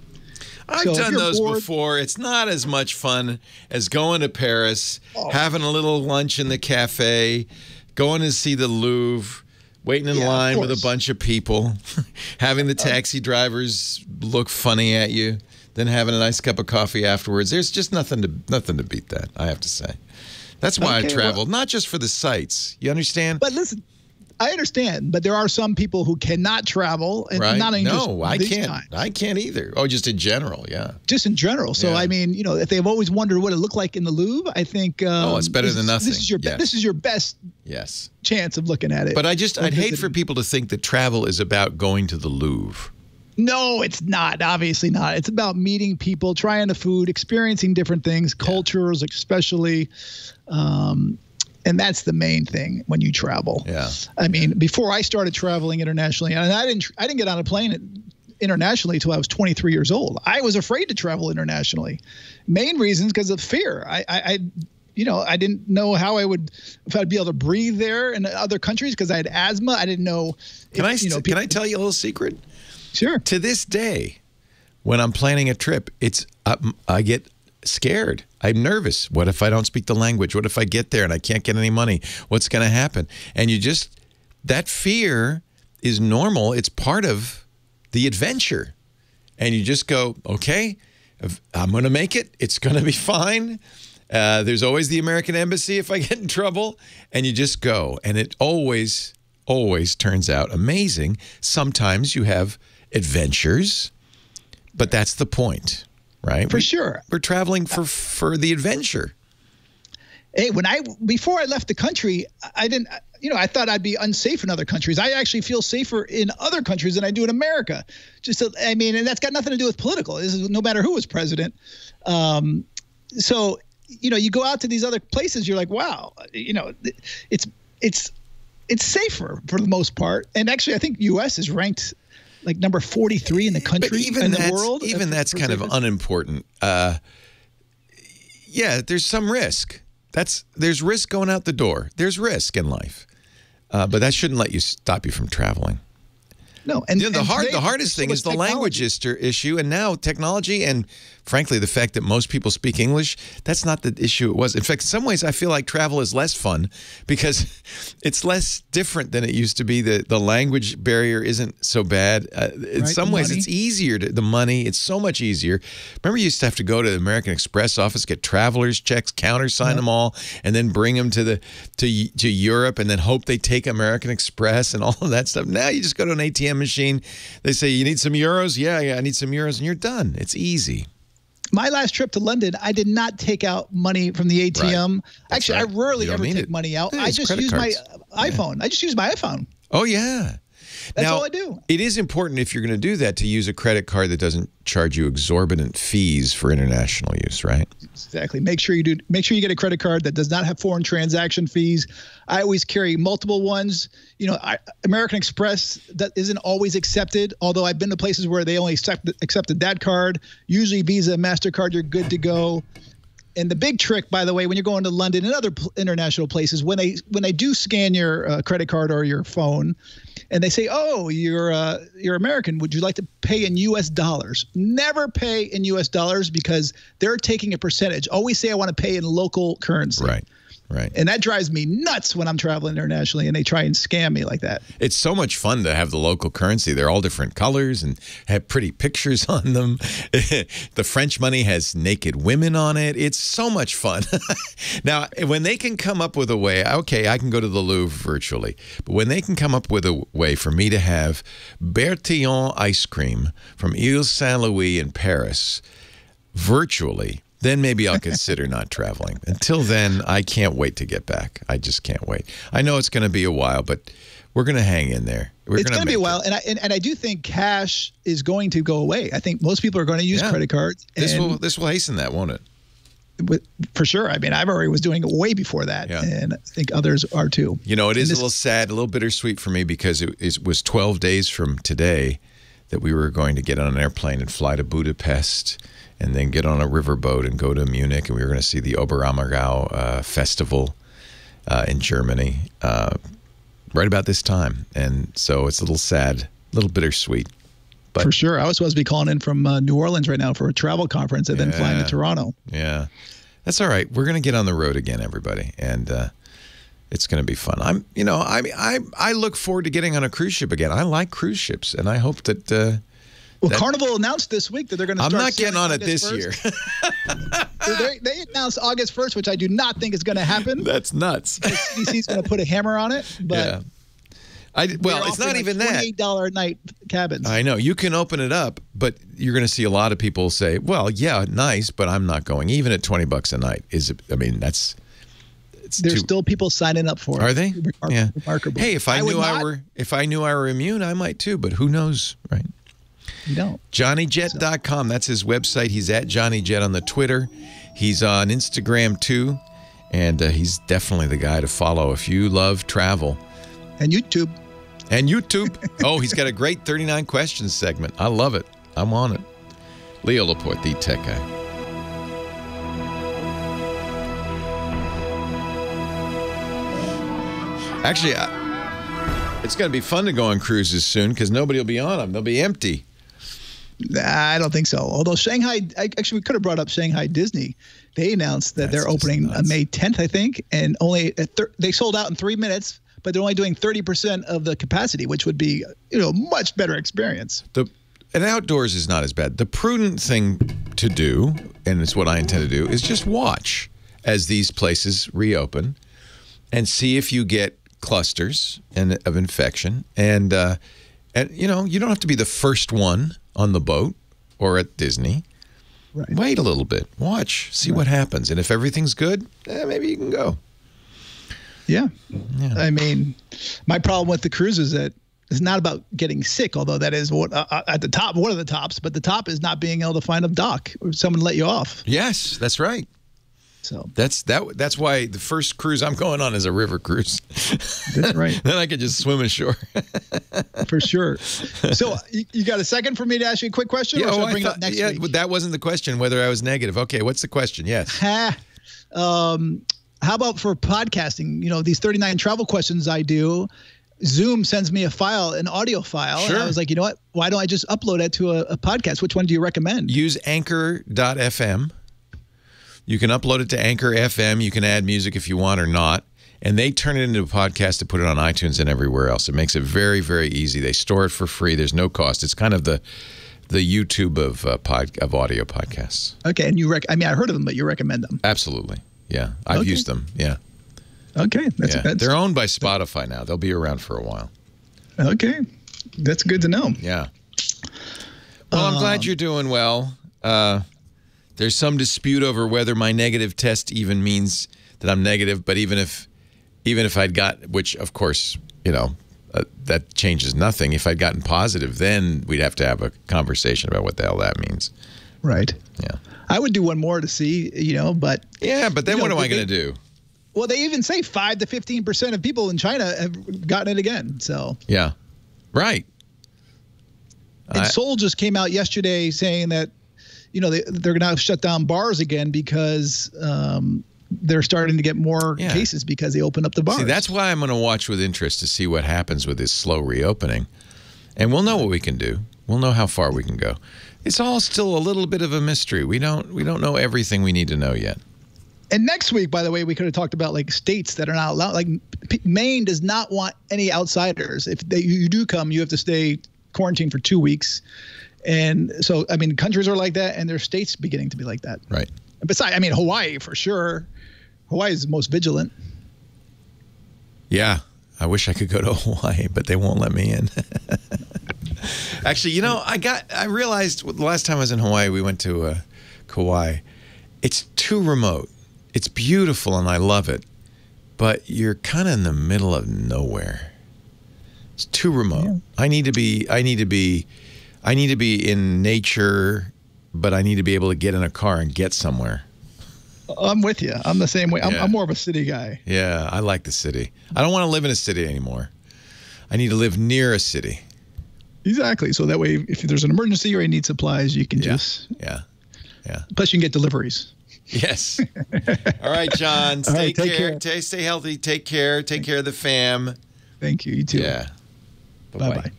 I've So done those bored- before. It's not as much fun as going to Paris, Oh. having a little lunch in the cafe, going to see the Louvre, waiting in Yeah, line with a bunch of people, having the uh-huh. taxi drivers look funny at you, then having a nice cup of coffee afterwards. There's just nothing to nothing to beat that. I have to say. That's why Okay, I well- not just for the sights. You understand? But listen, I understand, but there are some people who cannot travel, and right? not no, I can't. times, I can't either. Oh, just in general, yeah. just in general. So Yeah. I mean, you know, if they've always wondered what it looked like in the Louvre, I think um, Oh, it's better this than nothing. This is your Yes. this is your best Yes. chance of looking at it. But I just, I'd hate for people to think that travel is about going to the Louvre. No, it's not. Obviously not. It's about meeting people, trying the food, experiencing different things, cultures, especially. Um, and that's the main thing when you travel. Yeah. I mean, before I started traveling internationally, and I didn't, I didn't get on a plane internationally until I was 23 years old. I was afraid to travel internationally. Main reasons because of fear. I, I, I, you know, I didn't know how I would, if I'd be able to breathe there in other countries because I had asthma. I didn't know. Can I, you know, can I tell you a little secret? Sure. To this day, when I'm planning a trip, it's I, I get scared. I'm nervous. What if I don't speak the language? What if I get there and I can't get any money? What's going to happen? And you just that fear is normal. It's part of the adventure. And you just go, okay, I'm going to make it. It's going to be fine. Uh, there's always the American embassy if I get in trouble. And you just go. And it always, always turns out amazing. Sometimes you have adventures, but that's the point, right? For We- sure. We're traveling for for the adventure. Hey, when I before I left the country, I didn't. You know, I thought I'd be unsafe in other countries. I actually feel safer in other countries than I do in America. Just, to, I mean, and that's got nothing to do with political. This is no matter who was president. Um, so, you know, you go out to these other places, you're like, wow, you know, it's it's it's safer for the most part. And actually, I think U.S. is ranked like number 43 in the country But even in the world. even that's kind of unimportant. Uh, yeah, there's some risk. That's there's risk going out the door. There's risk in life, uh, but that shouldn't let you stop you from traveling. no. And, You know, the and hard, today, the hardest thing is the language issue, and now technology, and frankly, the fact that most people speak English. That's not the issue it was. In fact, in some ways, I feel like travel is less fun because it's less different than it used to be. The the language barrier isn't so bad. Uh, in Right, some ways, money. it's easier. To, the money, it's so much easier. Remember, you used to have to go to the American Express office, get travelers checks, countersign them all, and then bring them to the to to Europe, and then hope they take American Express and all of that stuff. Now you just go to an ATM machine. They say you need some euros. Yeah, yeah, I need some euros, and you're done. It's easy. My last trip to London, I did not take out money from the ATM. That's Actually, right. I rarely ever take it. money out. Yeah, I just use cards. my iPhone. I just use my iPhone. Oh yeah. That's now, all I do. It is important if you're going to do that to use a credit card that doesn't charge you exorbitant fees for international use, right? Exactly. Make sure you do. Make sure you get a credit card that does not have foreign transaction fees. I always carry multiple ones. You know, I, American Express that isn't always accepted. Although I've been to places where they only accept, accepted that card. Usually Visa, Mastercard, you're good to go. And the big trick, by the way, when you're going to London and other pl- international places, when they when they do scan your uh, credit card or your phone, and they say, "Oh, you're uh, you're American. Would you like to pay in U.S. dollars?" Never pay in U.S. dollars because they're taking a percentage. Always say, "I want to pay in local currency." Right. Right. And that drives me nuts when I'm traveling internationally and they try and scam me like that. It's so much fun to have the local currency. They're all different colors and have pretty pictures on them. the French money has naked women on it. It's so much fun. now, when they can come up with a way, okay, I can go to the Louvre virtually, but when they can come up with a way for me to have Berthillon ice cream from Ile Saint Louis in Paris virtually, then maybe I'll consider not traveling. Until then, I can't wait to get back. I just can't wait. I know it's going to be a while, but we're going to hang in there. We're it's going to be a while, and I and, and I do think cash is going to go away. I think most people are going to use Yeah. credit cards. This will this will hasten that, won't it? with- for sure. I mean, I've already was doing it way before that, Yeah. and I think others are too. You know, it is a little sad, a little bittersweet for me because it, it was 12 days from today that we were going to get on an airplane and fly to Budapest and then get on a riverboat and go to Munich. And we were going to see the Oberammergau uh, festival uh, in Germany uh, right about this time. And so it's a little sad, a little bittersweet. But for sure. I was supposed to be calling in from uh, New Orleans right now for a travel conference and then flying to Toronto. Yeah, that's all right. We're gonna get on the road again, everybody, and uh, it's gonna be fun. I'm, you know, I, I, I look forward to getting on a cruise ship again. I like cruise ships, and I hope that. Well, that- Carnival announced this week that they're going to. I'm not getting on it this 1st. year. they, they announced August 1st, which I do not think is going to happen. That's nuts. The CDC is going to put a hammer on it, but yeah. I well, it's not offering, even that. Twenty-eight dollar a night cabins. I know you can open it up, but you're going to see a lot of people say, "Well, yeah, nice, but I'm not going." Even at 20 bucks a night, is it? I mean, that's. It's There's too, still people signing up for it. Are they? Remar- yeah. Remarkable. Hey, if I, would knew I were if I knew I were immune, I might too. But who knows, right? You don't. JohnnyJet.com. That's his website. He's at JohnnyJet on the Twitter. He's on Instagram too, and uh, he's definitely the guy to follow if you love travel And YouTube. and YouTube. oh, he's got a great 39 questions segment. I love it. I'm on it. Leo Laporte, the tech guy. Actually, I, it's going to be fun to go on cruises soon because nobody will be on them. They'll be empty. I don't think so. Although Shanghai, actually, we could have brought up Shanghai Disney. They announced that they're opening on May 10th, I think, and only at thir- they sold out in three minutes, but they're only doing 30% of the capacity, which would be, you know, much better experience. The and outdoors is not as bad. The prudent thing to do, and it's what I intend to do, is just watch as these places reopen and see if you get clusters and of infection. And uh, and you know, you don't have to be the first one on the boat or at Disney. Right. Wait a little bit, watch, see what happens, and if everything's good, eh, maybe you can go. Yeah. I mean, my problem with the cruise is that it's not about getting sick, although that is what uh, uh, at the top, one of the tops, but the top is not being able to find a dock or someone to let you off. Yes, that's right. So That's that. That's why the first cruise I'm going on is a river cruise. that's right. then I could just swim ashore. for sure. So you, you got a second for me to ask you a quick question? or oh, should I I bring it thought- up next yeah, week? but that wasn't the question. Whether I was negative. Okay, what's the question? Yes. Ha. Um, how about for podcasting? You know, these 39 travel questions I do, Zoom sends me a file, an audio file. And Sure. I was like, you know what? Why don't I just upload it to a, a podcast? Which one do you recommend? Use Anchor.fm. You can upload it to Anchor FM. You can add music if you want or not. And they turn it into a podcast to put it on iTunes and everywhere else. It makes it very, very easy. They store it for free. There's no cost. It's kind of the the YouTube of uh, pod, of audio podcasts. Okay. And you rec, I mean, I heard of them, but you recommend them. Absolutely. Yeah, I've Okay. used them. Yeah, Okay. That's, yeah. that's They're owned by Spotify now. They'll be around for a while. okay. That's good to know. Yeah. Well, I'm glad you're doing well. Uh, there's some dispute over whether my negative test even means that I'm negative, but even if even if I'd got, which of course, you know, uh, that changes nothing. If I'd gotten positive, then we'd have to have a conversation about what the hell that means. Right. Yeah. I would do one more to see, you know, but Yeah, but then what know, am I going to do? well, they even say five to 15% of people in China have gotten it again. So, Yeah. Right. and I- Seoul just came out yesterday saying that, you know, they, they're going to shut down bars again because um, they're starting to get more Yeah. cases because they open up the bars. See, that's why I'm going to watch with interest to see what happens with this slow reopening. And we'll know what we can do. We'll know how far we can go. It's all still a little bit of a mystery. We don't we don't know everything we need to know yet. And next week, by the way, we could have talked about like states that are not allowed. Like Maine does not want any outsiders. If they, you do come, you have to stay quarantined for two weeks. And so, I mean, countries are like that, and their states beginning to be like that. Right. Besides, I mean, Hawaii for sure. Hawaii is the most vigilant. Yeah, I wish I could go to Hawaii, but they won't let me in. Actually, you know, I got I realized the last time I was in Hawaii, we went to uh, Kauai. It's too remote. It's beautiful and I love it, but you're kind of in the middle of nowhere. It's too remote. I need to be I need to be I need to be in nature, but I need to be able to get in a car and get somewhere. I'm with you. I'm the same way. I'm, Yeah. I'm more of a city guy. Yeah, I like the city. I don't want to live in a city anymore. I need to live near a city. Exactly. So that way, if there's an emergency or you need supplies, you can just. Yeah. Yeah. Plus, you can get deliveries. Yes. All right, John. Stay right, take care. care. Stay, stay healthy. Take care. Take care of the fam. Thank you. You too. Yeah. Bye bye.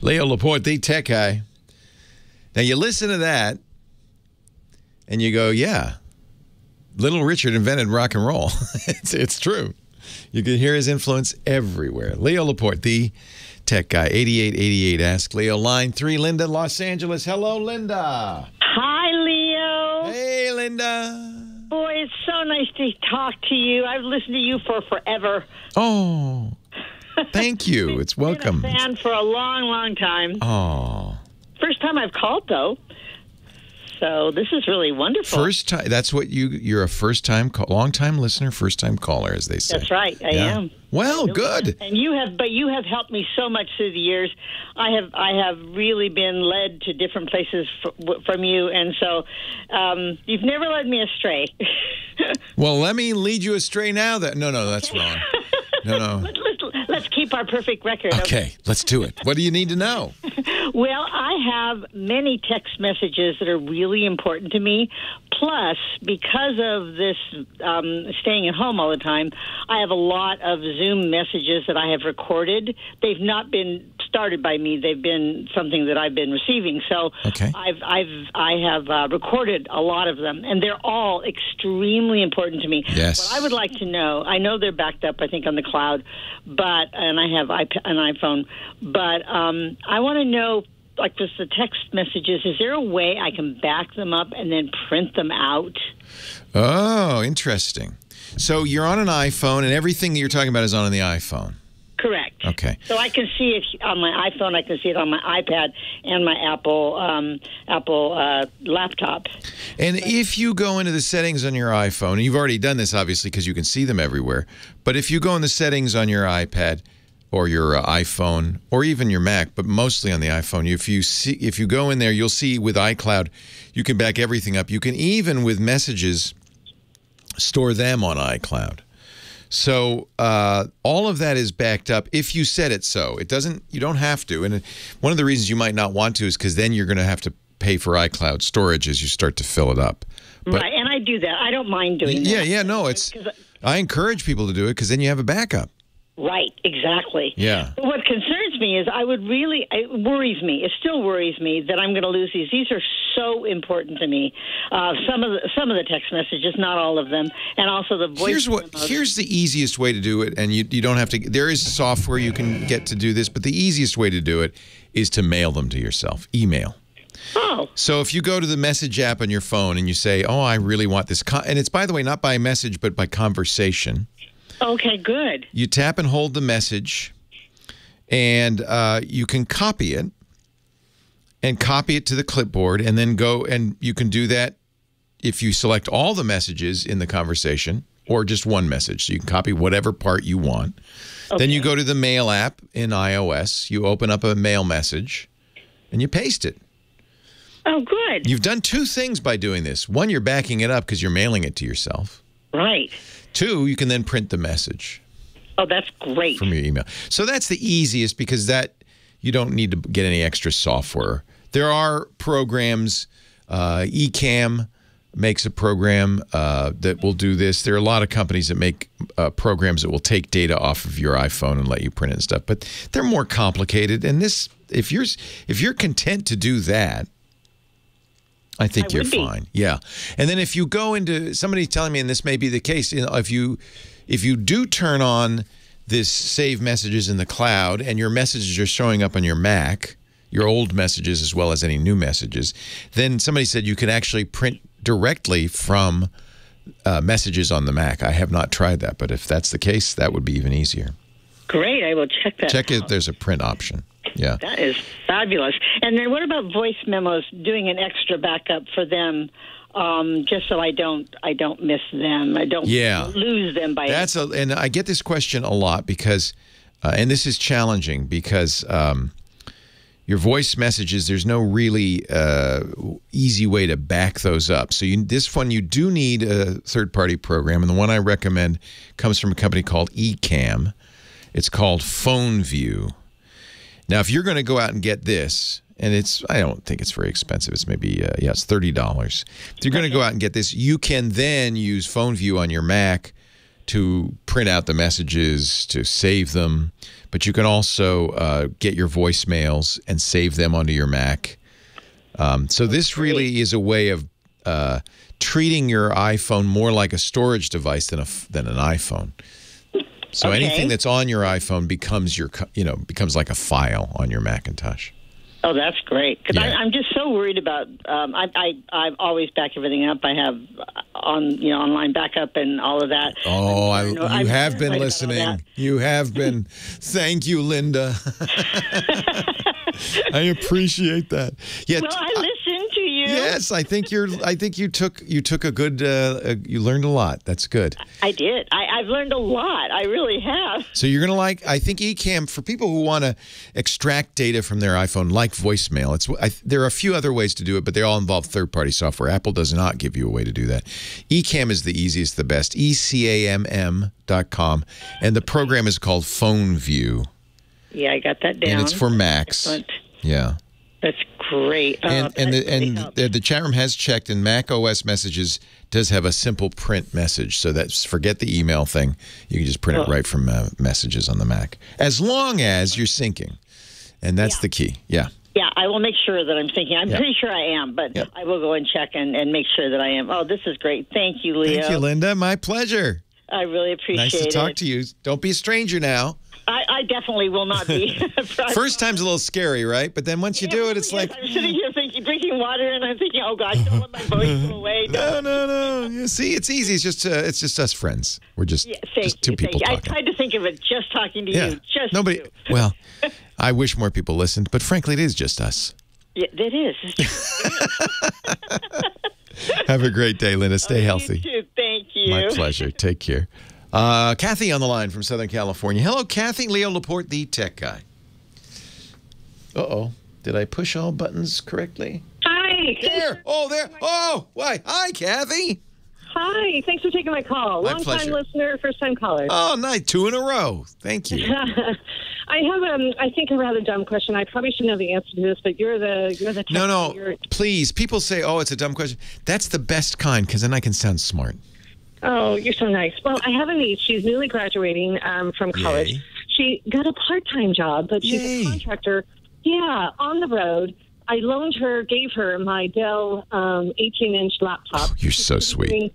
Leo Laporte, the tech guy. Now you listen to that and you go, yeah, Little Richard invented rock and roll. it's, it's true. You can hear his influence everywhere. Leo Laporte, the tech guy, 8888 Ask Leo, line three, Linda, Los Angeles. Hello, Linda. Hi, Leo. Hey, Linda. Boy, it's so nice to talk to you. I've listened to you for forever. Oh, thank you. It's welcome. Fan for a long, long time. Oh, First time I've called though, so this is really wonderful. first time. That's what you. You're a first time, call, long time listener, first time caller, as they say. That's right. I Yeah. am. Well, good. And you have, but you have helped me so much through the years. I have, I have really been led to different places f- w- from you, and so um, you've never led me astray. Well, let me lead you astray now. That no, no, that's wrong. No, no. let's, keep our perfect record. Okay, let's do it. What do you need to know? Well, I have many text messages that are really important to me. Plus, because of this um, staying at home all the time, I have a lot of Zoom messages that I have recorded. They've not been started by me; they've been something that I've been receiving. So, Okay. I've I've I have uh, recorded a lot of them, and they're all extremely important to me. Yes. What I would like to know, I know they're backed up, I think, on the cloud, but and I have iP- an iPhone, but um, I want to know, like, just the text messages. Is there a way I can back them up and then print them out? Oh, interesting. So you're on an iPhone, and everything that you're talking about is on the iPhone. Correct. Okay. So I can see it on my iPhone. I can see it on my iPad and my Apple um, Apple uh, laptop. And if you go into the settings on your iPhone, and you've already done this obviously because you can see them everywhere, but if you go in the settings on your iPad or your uh, iPhone or even your Mac, but mostly on the iPhone, if you see if you go in there, you'll see with iCloud, you can back everything up. You can even with messages store them on iCloud. So uh, all of that is backed up if you set it so. It doesn't. You don't have to. And one of the reasons you might not want to is because then you're going to have to pay for iCloud storage as you start to fill it up. But right, and I do that. I don't mind doing that. yeah, yeah, no, it's. I encourage people to do it because then you have a backup. Right, exactly. Yeah. But what concerns me is I would really, it worries me. It still worries me that I'm going to lose these. These are so important to me. Uh, some of the some of the text messages, not all of them, and also the voice. Here's what. memos. Here's the easiest way to do it, and you you don't have to. There is software you can get to do this, but the easiest way to do it is to mail them to yourself. Email. Oh. So if you go to the message app on your phone and you say, "Oh, I really want this," con-, and it's by the way not by message but by conversation. Okay, good. You tap and hold the message, and uh, you can copy it, and copy it to the clipboard, and then go and you can do that if you select all the messages in the conversation or just one message. So you can copy whatever part you want. Then you go to the mail app in iOS. You open up a mail message, and you paste it. Oh, good. You've done two things by doing this. One, you're backing it up because you're mailing it to yourself. Right. Two, you can then print the message. Oh, that's great. from your email. So that's the easiest because that you don't need to get any extra software. There are programs. Uh, Ecamm makes a program uh, that will do this. There are a lot of companies that make uh, programs that will take data off of your iPhone and let you print it and stuff. But they're more complicated. And this, if you're if you're content to do that, I think I you're would be. fine. Yeah. And then if you go into somebody telling me, and this may be the case, you know, if you if you do turn on this save messages in the cloud and your messages are showing up on your Mac, your old messages as well as any new messages, then somebody said you can actually print directly from uh, messages on the Mac. I have not tried that, but if that's the case, that would be even easier. Great. I will check that. Check out. if there's a print option. Yeah. That is fabulous. And then what about voice memos? Doing an extra backup for them, um, just so I don't I don't miss them. I don't Yeah. lose them by. That's a, and I get this question a lot because, uh, and this is challenging because um, your voice messages, there's no really uh, easy way to back those up. So you, this one, you do need a third-party program, and the one I recommend comes from a company called Ecamm. It's called PhoneView. Now, if you're going to go out and get this, and it's I don't think it's very expensive. It's maybe uh, yeah, it's thirty dollars. If you're going to go out and get this, you can then use PhoneView on your Mac to print out the messages to save them, but you can also uh, get your voicemails and save them onto your Mac. Um, so this really is a way of uh, treating your iPhone more like a storage device than a than an iPhone. So Okay. anything that's on your iPhone becomes your you know becomes like a file on your Macintosh. Oh, that's great. Because Yeah. I'm just so worried about. Um, I, I I always back everything up. I have uh, on you know online backup and all of that. Oh, I, you I'm have been terrified about all listening. You have been. Thank you, Linda. I appreciate that. Yeah. Well, I listen. Yes, I think you're. I think you took you took a good. Uh, you learned a lot. That's good. I did. I, I've learned a lot. I really have. So you're gonna like. I think Ecamm for people who want to extract data from their iPhone, like voicemail. It's. I, there are a few other ways to do it, but they all involve third-party software. Apple does not give you a way to do that. Ecamm is the easiest, the best. E C A M M dot com, and the program is called PhoneView, Yeah, I got that down. and it's for Macs. Excellent. Yeah. That's great. Oh, and and the, and the, the chat room has checked, and Mac OS messages does have a simple print message. So that's forget the email thing. You can just print it Oh. right from uh, messages on the Mac, as long as you're syncing, and that's the key. Yeah. Yeah, I will make sure that I'm thinking. I'm Yeah. pretty sure I am, but Yeah. I will go and check and, and make sure that I am. Oh, this is great. Thank you, Leo. Thank you, Linda. My pleasure. I really appreciate it. Nice to talk to you. Don't be a stranger now. I, I definitely will not be. First time's a little scary, right? But then once you do it, it's like, I'm sitting here thinking, drinking water, and I'm thinking, oh God, don't let my voice go away. no, no, no. You see, it's easy. It's just, uh, it's just us friends. We're just, Yeah, just two you, people thank you. talking. I tried to think of it just talking to yeah. you. Just Nobody. you. Well, I wish more people listened, but frankly, it is just us. Yeah, it is. Have a great day, Linda. Stay healthy. you too. Thank you. My pleasure. Take care. Uh, Kathy on the line from Southern California. Hello, Kathy. Leo Laporte, the tech guy. Uh oh. Did I push all buttons correctly? Hi. There. Oh, there. Oh, why? Hi, Kathy. Hi. Thanks for taking my call. My Long pleasure. time listener, first time caller. Oh, nice. Two in a row. Thank you. I have um I think a rather dumb question. I probably should know the answer to this, but you're the you're the No, tech- no. you're- Please. People say, oh, it's a dumb question. That's the best kind because then I can sound smart. Oh, you're so nice. Well, I have a niece. She's newly graduating um, from college. Yay. She got a part-time job, but she's Yay. a contractor. Yeah, on the road. I loaned her, gave her my Dell um, 18-inch laptop. You're so sweet.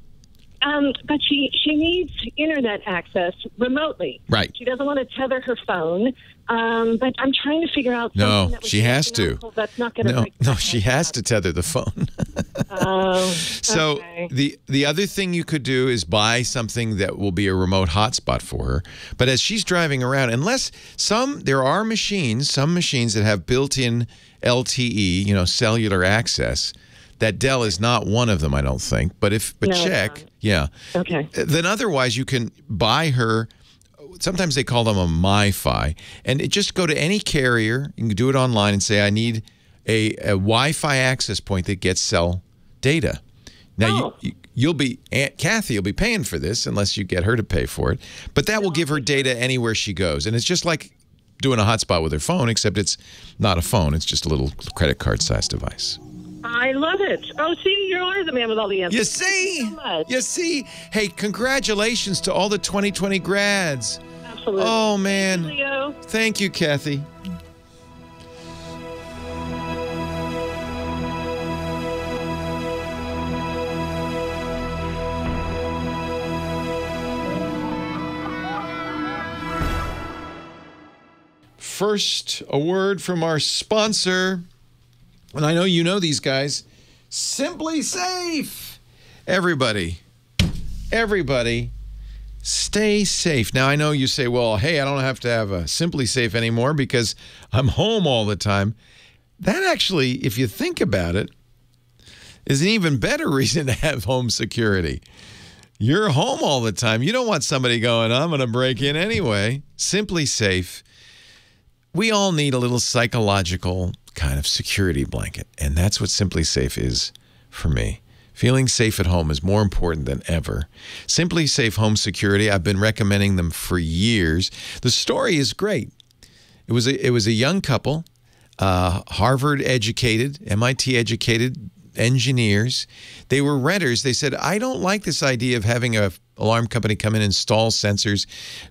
Um, but she she needs internet access remotely. Right. She doesn't want to tether her phone. Um, but I'm trying to figure out. No, she has to. That's not going to No, no, she has to tether the phone. Oh, So okay. the the other thing you could do is buy something that will be a remote hotspot for her. But as she's driving around, unless some there are machines, some machines that have built-in LTE, you know, cellular access. That Dell is not one of them, I don't think. But if but No, check, yeah. Okay. Then otherwise you can buy her. Sometimes they call them a MiFi, and it just go to any carrier. You can do it online and say, "I need a, a Wi-Fi access point that gets cell data." Now Oh. you, you you'll be Aunt Kathy You'll be paying for this unless you get her to pay for it, but that will give her data anywhere she goes, and it's just like doing a hotspot with her phone, except it's not a phone; it's just a little credit card sized device. I love it. Oh, see, you are the man with all the answers. You see? You, so you, see? Hey, congratulations to all the 2020 grads. Absolutely. Oh, man. Thank you, Leo. Thank you, Kathy. First, a word from our sponsor. And I know you know these guys. SimpliSafe. Everybody, everybody, stay safe. Now, I know you say, well, hey, I don't have to have a SimpliSafe anymore because I'm home all the time. That actually, if you think about it, is an even better reason to have home security. You're home all the time. You don't want somebody going, I'm going to break in anyway. SimpliSafe. We all need a little psychological kind of security blanket. And that's what SimpliSafe is for me. Feeling safe at home is more important than ever. SimpliSafe Home Security, I've been recommending them for years. The story is great. It was a, it was a young couple, uh, Harvard educated, MIT educated engineers. They were renters. They said, I don't like this idea of having a alarm company come in, install sensors,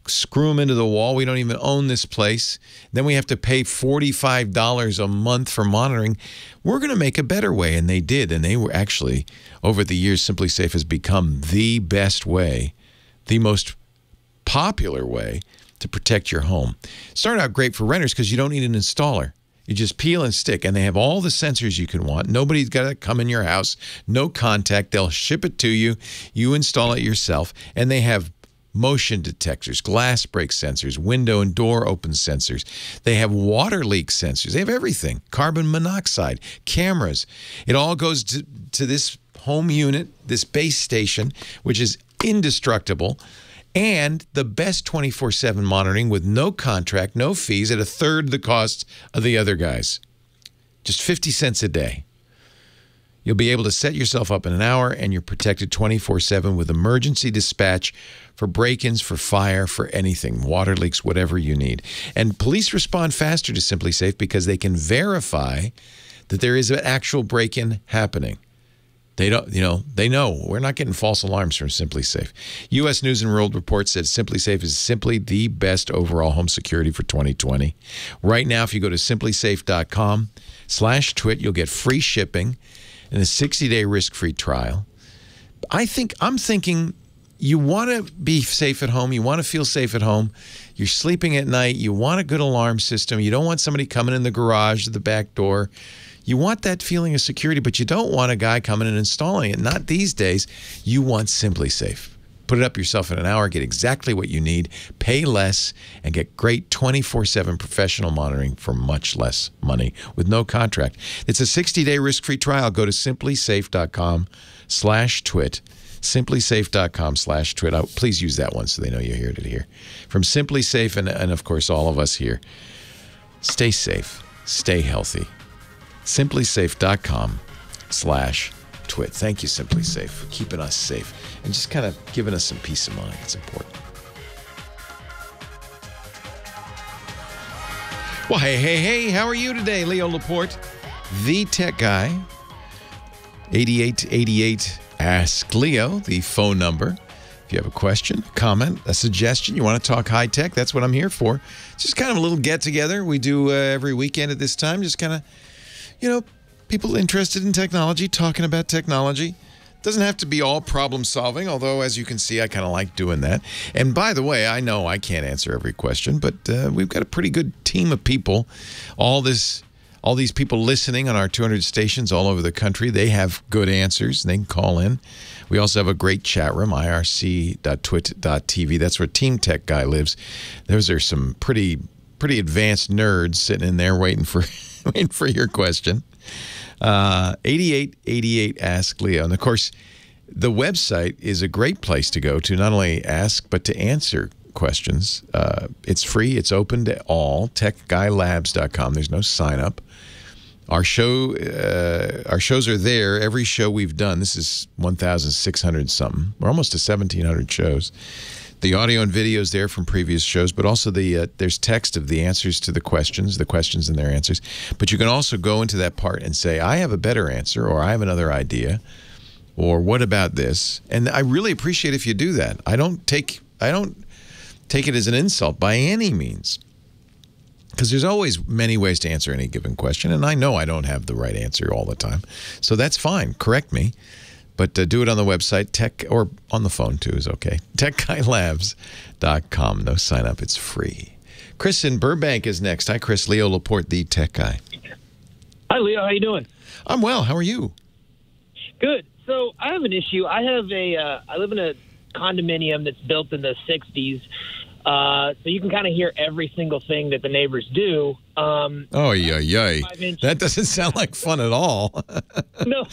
screw them into the wall. We don't even own this place. Then we have to pay $45 a month for monitoring. We're going to make a better way. And they did. And they were actually, over the years, SimpliSafe has become the best way, the most popular way to protect your home. Started out great for renters because you don't need an installer. You just peel and stick, and they have all the sensors you can want. Nobody's got to come in your house, no contact. They'll ship it to you. You install it yourself, and they have motion detectors, glass break sensors, window and door open sensors. They have water leak sensors. They have everything carbon monoxide, cameras. It all goes to, to this home unit, this base station, which is indestructible and the best 24 7 monitoring with no contract, no fees at a third the cost of the other guys. Just 50 cents a day. You'll be able to set yourself up in an hour and you're protected 24 7 with emergency dispatch for break ins, for fire, for anything, water leaks, whatever you need. And police respond faster to SimpliSafe because they can verify that there is an actual break in happening. They don't, you know, they know we're not getting false alarms from SimpliSafe. U.S. News and World Report said SimpliSafe is simply the best overall home security for 2020. Right now, if you go to simplisafe.com slash twit, you'll get free shipping and a 60-day risk-free trial. I think I'm thinking you want to be safe at home. You want to feel safe at home. You're sleeping at night. You want a good alarm system. You don't want somebody coming in the garage or the back door. You want that feeling of security, but you don't want a guy coming and installing it. Not these days. You want SimpliSafe. Put it up yourself in an hour, get exactly what you need, pay less, and get great 24 7 professional monitoring for much less money with no contract. It's a 60 day risk free trial. Go to simplisafe.com slash twit. Simplisafe.com slash twit. Oh, please use that one so they know you heard it here. From SimpliSafe and, and, of course, all of us here, stay safe, stay healthy simplisafe.com slash twit. Thank you, SimpliSafe, for keeping us safe and just kind of giving us some peace of mind. It's important. Well, hey, hey, hey, how are you today? Leo Laporte, the tech guy. 8888 Ask Leo, the phone number. If you have a question, comment, a suggestion, you want to talk high tech, that's what I'm here for. It's just kind of a little get together we do uh, every weekend at this time, just kind of you know, people interested in technology, talking about technology. Doesn't have to be all problem solving, although, as you can see, I kind of like doing that. And by the way, I know I can't answer every question, but uh, we've got a pretty good team of people. All this, all these people listening on our 200 stations all over the country, they have good answers. They can call in. We also have a great chat room, irc.twit.tv. That's where Team Tech Guy lives. Those are some pretty, pretty advanced nerds sitting in there waiting for. waiting for your question. Uh, 8888 Ask Leo. And of course, the website is a great place to go to not only ask, but to answer questions. Uh, it's free, it's open to all. TechGuyLabs.com. There's no sign up. Our show, uh, our shows are there. Every show we've done, this is 1,600 something. We're almost to 1,700 shows the audio and videos there from previous shows, but also the uh, there's text of the answers to the questions, the questions and their answers. But you can also go into that part and say, I have a better answer, or I have another idea, or what about this? And I really appreciate if you do that. I don't take I don't take it as an insult by any means. Because there's always many ways to answer any given question, and I know I don't have the right answer all the time. So that's fine. Correct me. But uh, do it on the website, tech, or on the phone too is okay. TechGuyLabs.com. No sign up, it's free. Chris in Burbank is next. Hi, Chris. Leo Laporte, the tech guy. Hi, Leo. How you doing? I'm well. How are you? Good. So I have an issue. I have a. Uh, I live in a condominium that's built in the '60s, uh, so you can kind of hear every single thing that the neighbors do. Um, Oh, yeah, yeah. That doesn't sound like fun at all. no, no,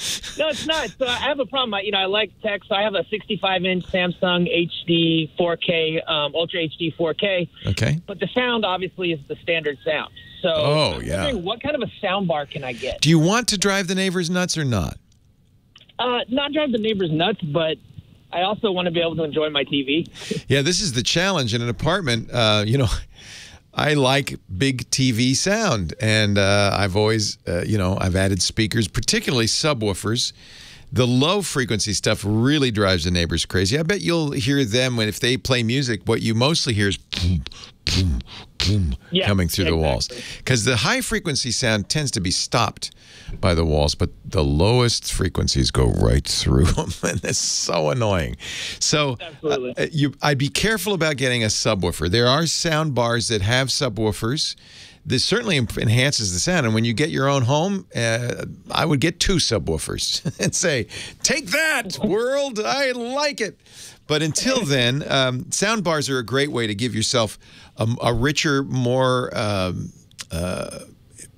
it's not. So I have a problem. I, you know, I like tech. So I have a 65-inch Samsung HD 4K, um, Ultra HD 4K. okay. But the sound obviously is the standard sound. So Oh, I'm yeah. what kind of a sound bar can I get? Do you want to drive the neighbors nuts or not? Uh, not drive the neighbors nuts, but I also want to be able to enjoy my TV. Yeah, this is the challenge in an apartment. Uh, you know, I like big TV sound, and uh, I've always, uh, you know, I've added speakers, particularly subwoofers. The low frequency stuff really drives the neighbors crazy. I bet you'll hear them when if they play music, what you mostly hear is boom, boom, boom Yeah, coming through the walls. Because the high frequency sound tends to be stopped by the walls, but the lowest frequencies go right through them, and it's so annoying. So uh, you, I'd be careful about getting a subwoofer. There are sound bars that have subwoofers. This certainly enhances the sound. And when you get your own home, uh, I would get two subwoofers and say, "Take that, world! I like it." But until then, um, sound bars are a great way to give yourself a, a richer, more um, uh,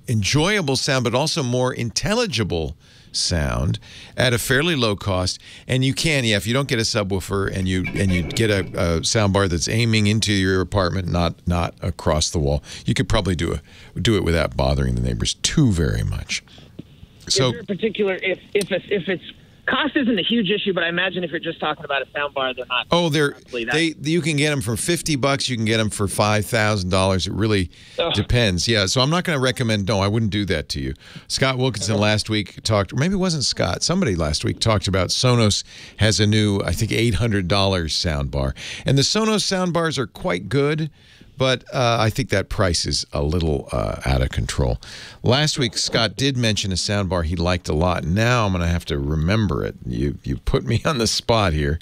enjoyable sound, but also more intelligible sound at a fairly low cost. And you can, yeah, if you don't get a subwoofer and you and you get a, a sound bar that's aiming into your apartment, not not across the wall, you could probably do a do it without bothering the neighbors too very much. So is there a particular if if it's, if it's cost isn't a huge issue, but I imagine if you're just talking about a sound bar, they're not. Oh, they're that- they. You can get them for fifty bucks. You can get them for five thousand dollars. It really depends. Yeah. So I'm not going to recommend. No, I wouldn't do that to you. Scott Wilkinson last week talked. Or maybe it wasn't Scott. Somebody last week talked about Sonos has a new, I think, eight hundred dollars sound bar, and the Sonos sound bars are quite good. But uh, I think that price is a little uh, out of control. Last week, Scott did mention a soundbar he liked a lot. Now I'm going to have to remember it. You you put me on the spot here.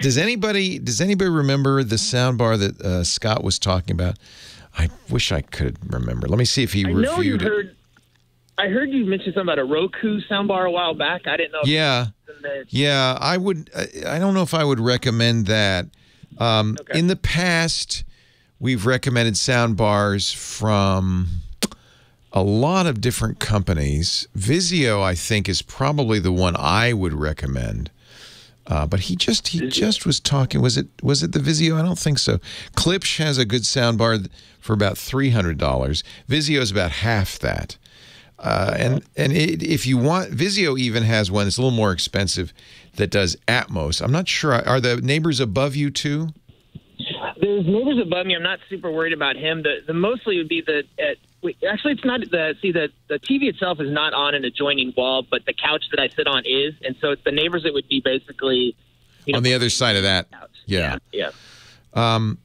does anybody does anybody remember the soundbar that uh, Scott was talking about? I wish I could remember. Let me see if he I know you reviewed it. heard. I heard you mention something about a Roku soundbar a while back. I didn't know. Yeah. it's in the- Yeah, I would. I I don't know if I would recommend that. Um, In the past, we've recommended sound bars from a lot of different companies. Vizio, I think, is probably the one I would recommend. Uh, but he just he just was talking. Was it was it the Vizio? I don't think so. Klipsch has a good sound bar for about three hundred dollars. Vizio is about half that. Uh, and and it, if you want, Vizio even has one that's a little more expensive that does Atmos. I'm not sure. Are the neighbors above you too? There's neighbors above me. I'm not super worried about him. The the mostly would be the. Uh, wait, actually, it's not the. See, the the TV itself is not on an adjoining wall, but the couch that I sit on is, and so it's the neighbors. It would be basically. You know, On the other side of that, yeah. Yeah. Um,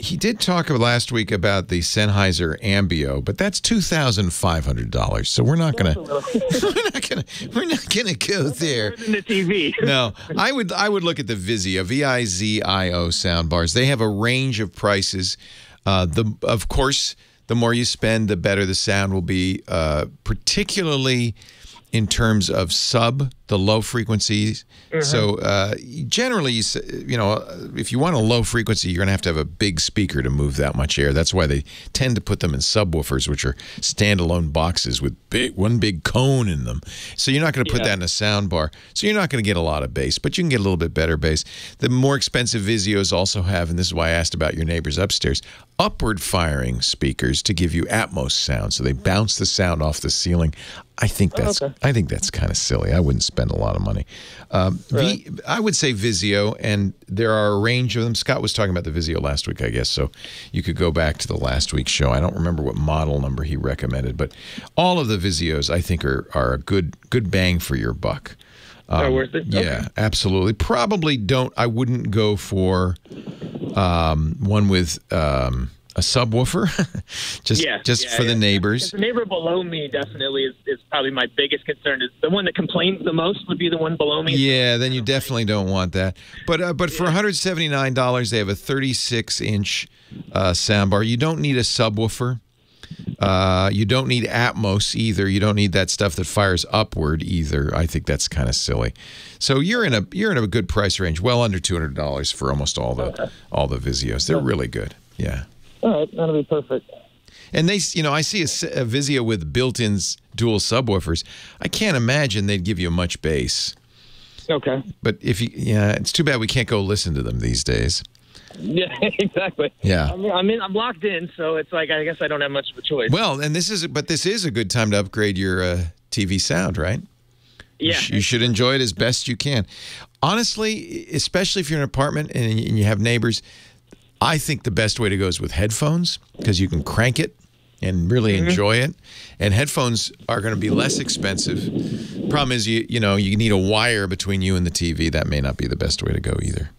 he did talk last week about the Sennheiser Ambeo, but that's two thousand five hundred dollars. So we're not gonna we're not gonna we're not gonna go there. In the TV. no, I would I would look at the Vizio V I Z I O sound bars. They have a range of prices. Uh, the of course, the more you spend, the better the sound will be. Uh, particularly in terms of sub, the low frequencies. So uh, generally, you, know, if you want a low frequency, you're going to have to have a big speaker to move that much air. That's why they tend to put them in subwoofers, which are standalone boxes with big one big cone in them. So you're not going to put Yeah. that in a sound bar. So you're not going to get a lot of bass, but you can get a little bit better bass. The more expensive Vizios also have, and this is why I asked about your neighbors upstairs, upward firing speakers to give you Atmos sound. So they bounce the sound off the ceiling. I think that's I think that's kind of silly. I wouldn't spend a lot of money. Um, v, I would say Vizio, and there are a range of them. Scott was talking about the Vizio last week, I guess. So you could go back to the last week's show. I don't remember what model number he recommended, but all of the Vizios I think are are a good good bang for your buck. Are worth it? Yeah, absolutely. Probably don't. I wouldn't go for um, one with um, a subwoofer, just yeah, just yeah, for yeah. the neighbors. The neighbor below me definitely is, is probably my biggest concern. Is the one that complains the most would be the one below me. Yeah, then you definitely don't want that. But uh, but for one hundred seventy nine dollars, they have a thirty six inch uh, soundbar. You don't need a subwoofer. Uh, you don't need Atmos either. You don't need that stuff that fires upward either. I think that's kind of silly. So you're in a you're in a good price range, well under two hundred dollars for almost all the all the Vizios. They're really good. Yeah. All right, that'll be perfect. And they, you know, I see a Vizio with built-in dual subwoofers. I can't imagine they'd give you much bass. Okay. But if you, yeah, it's too bad we can't go listen to them these days. Yeah, exactly. Yeah. I'm, I'm in. I'm locked in, so it's like I guess I don't have much of a choice. Well, and this is, but this is a good time to upgrade your uh, TV sound, right? You, Yeah. sh- you should enjoy it as best you can. Honestly, especially if you're in an apartment and you have neighbors, I think the best way to go is with headphones because you can crank it and really Mm-hmm. enjoy it. And headphones are going to be less expensive. Problem is, you you know, you need a wire between you and the TV. That may not be the best way to go either.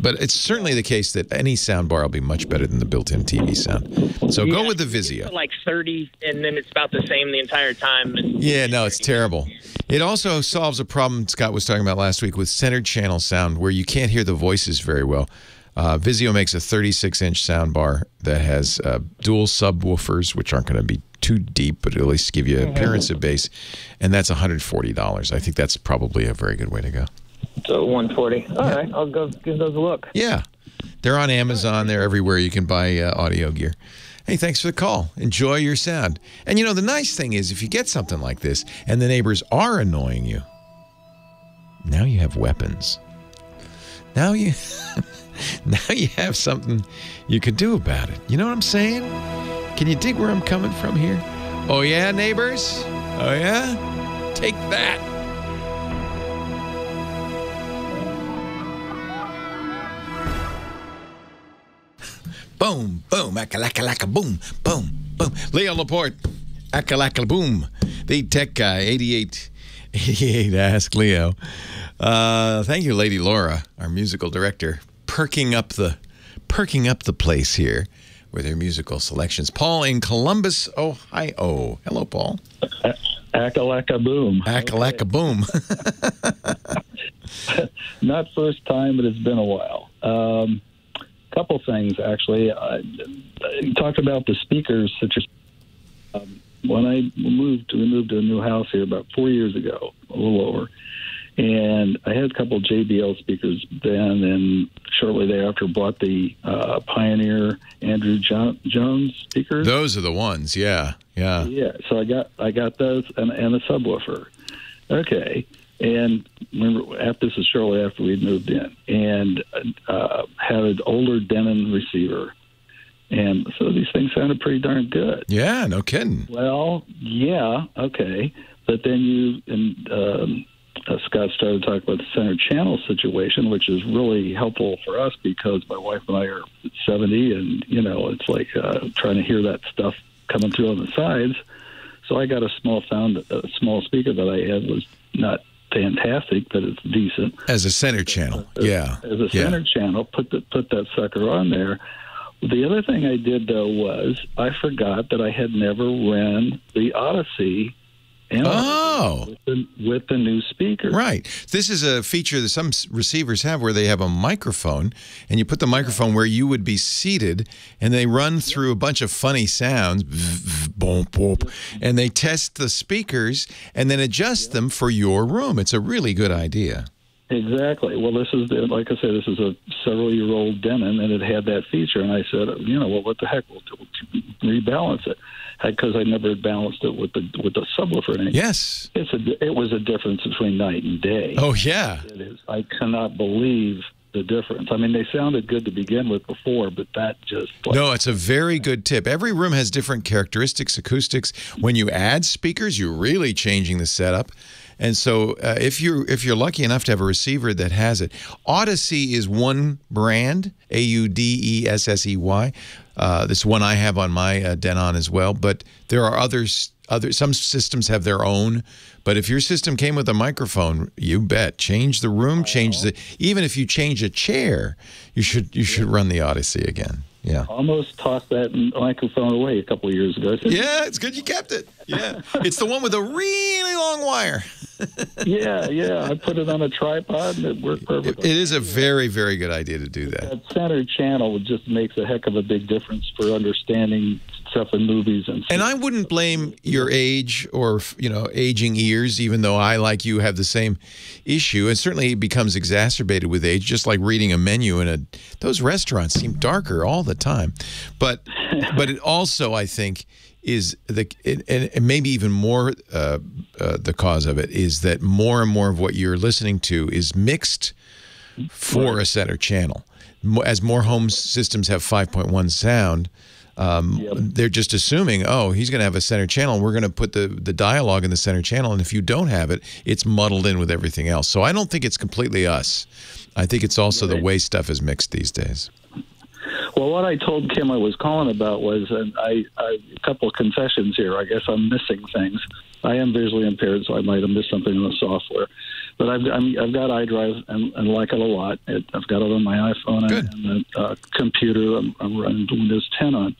But it's certainly the case that any sound bar will be much better than the built-in TV sound. So go with the Vizio. like 30, and then it's about the same the entire time. Yeah, no, it's terrible. It also solves a problem Scott was talking about last week with centered channel sound where you can't hear the voices very well. Uh, Vizio makes a 36 inch sound bar that has uh, dual subwoofers, which aren't going to be too deep, but at least give you an appearance of bass. And that's $140. I think that's probably a very good way to go. so 140. All right, I'll go give those a look. Yeah. They're on Amazon. They're everywhere you can buy uh, audio gear. Hey, thanks for the call. Enjoy your sound. And you know, the nice thing is if you get something like this and the neighbors are annoying you, now you have weapons. Now you now you have something you could do about it. You know what I'm saying? Can you dig where I'm coming from here? Oh yeah, neighbors? Oh yeah? Take that. Boom, boom, akalaka boom, boom, boom. Leo Laporte, akalaka boom. The tech guy, 88, 88, ask Leo. Uh, thank you, Lady Laura, our musical director, perking up the perking up the place here with her musical selections. Paul in Columbus, Ohio. Hello, Paul. Akalaka boom. Akalaka boom. Not first time, but it's been a while. Um, couple things actually. I, I talked about the speakers situation. Um, when I moved, we moved to a new house here about four years ago, a little over, and I had a couple JBL speakers then, and shortly thereafter bought the uh, Pioneer Andrew jo- Jones speakers. Those are the ones, yeah, yeah. Yeah, so I got I got those and, and a subwoofer. Okay, and remember, after this is shortly after we'd moved in, and uh, had an older Denon receiver, and so these things sounded pretty darn good. Yeah, no kidding. Well, yeah, okay, but then you and um, uh, Scott started talking about the center channel situation, which is really helpful for us because my wife and I are 70, and you know it's like uh, trying to hear that stuff coming through on the sides. So I got a small sound, a small speaker that I had was not fantastic, but it's decent As a center channel, yeah. as a yeah. center channel. Put the, put that sucker on there. The other thing I did though was I forgot that I had never ran the Audyssey. Oh. with the, with the new speaker. Right. This is a feature that some receivers have where they have a microphone and you put the microphone where you would be seated and they run through a bunch of funny sounds, boom, boom, and they test the speakers and then adjust them for your room. It's a really good idea. Exactly. Well, this is like I said, this is a several-year-old Denon, and it had that feature. And I said, you know, well, what the heck? We'll rebalance it because I never had balanced it with the with the subwoofer. And Yes. it's a it was a difference between night and day. Oh, yeah. It is. I cannot believe the difference. I mean, they sounded good to begin with before, but that just No, it's a very good tip. Every room has different characteristics, acoustics. When you add speakers, you're really changing the setup. And so, uh, if you're if you're lucky enough to have a receiver that has it, Audyssey is one brand, A U D E S S E Y. Uh, this one I have on my uh, Denon as well. But there are others. Other some systems have their own. But if your system came with a microphone, you bet change the room, change the even if you change a chair, you should you should run the Audyssey again. Yeah. Almost tossed that microphone away a couple of years ago. Yeah, it's good you kept it. Yeah. it's the one with a really long wire. yeah, yeah. I put it on a tripod and it worked perfectly. It is a very, very good idea to do that. That center channel just makes a heck of a big difference for understanding stuff in movies and And I wouldn't blame your age or you know aging ears, even though I, like you, have the same issue. And certainly it becomes exacerbated with age, just like reading a menu in a. Those restaurants seem darker all the time, but but it also I think is the and, and maybe even more uh, uh, the cause of it is that more and more of what you're listening to is mixed for a center channel. As more home systems have 5.1 sound, um, they're just assuming, oh, he's going to have a center channel. and We're going to put the the dialogue in the center channel, and if you don't have it, it's muddled in with everything else. So I don't think it's completely us. I think it's also the way stuff is mixed these days. Well, what I told Kim I was calling about was, and I, I a couple of confessions here. I guess I'm missing things. I am visually impaired, so I might have missed something in the software. But I've I'm, I've got iDrive and, and like it a lot. It, I've got it on my iPhone and, and the uh, computer. I'm, I'm running Windows 10 on.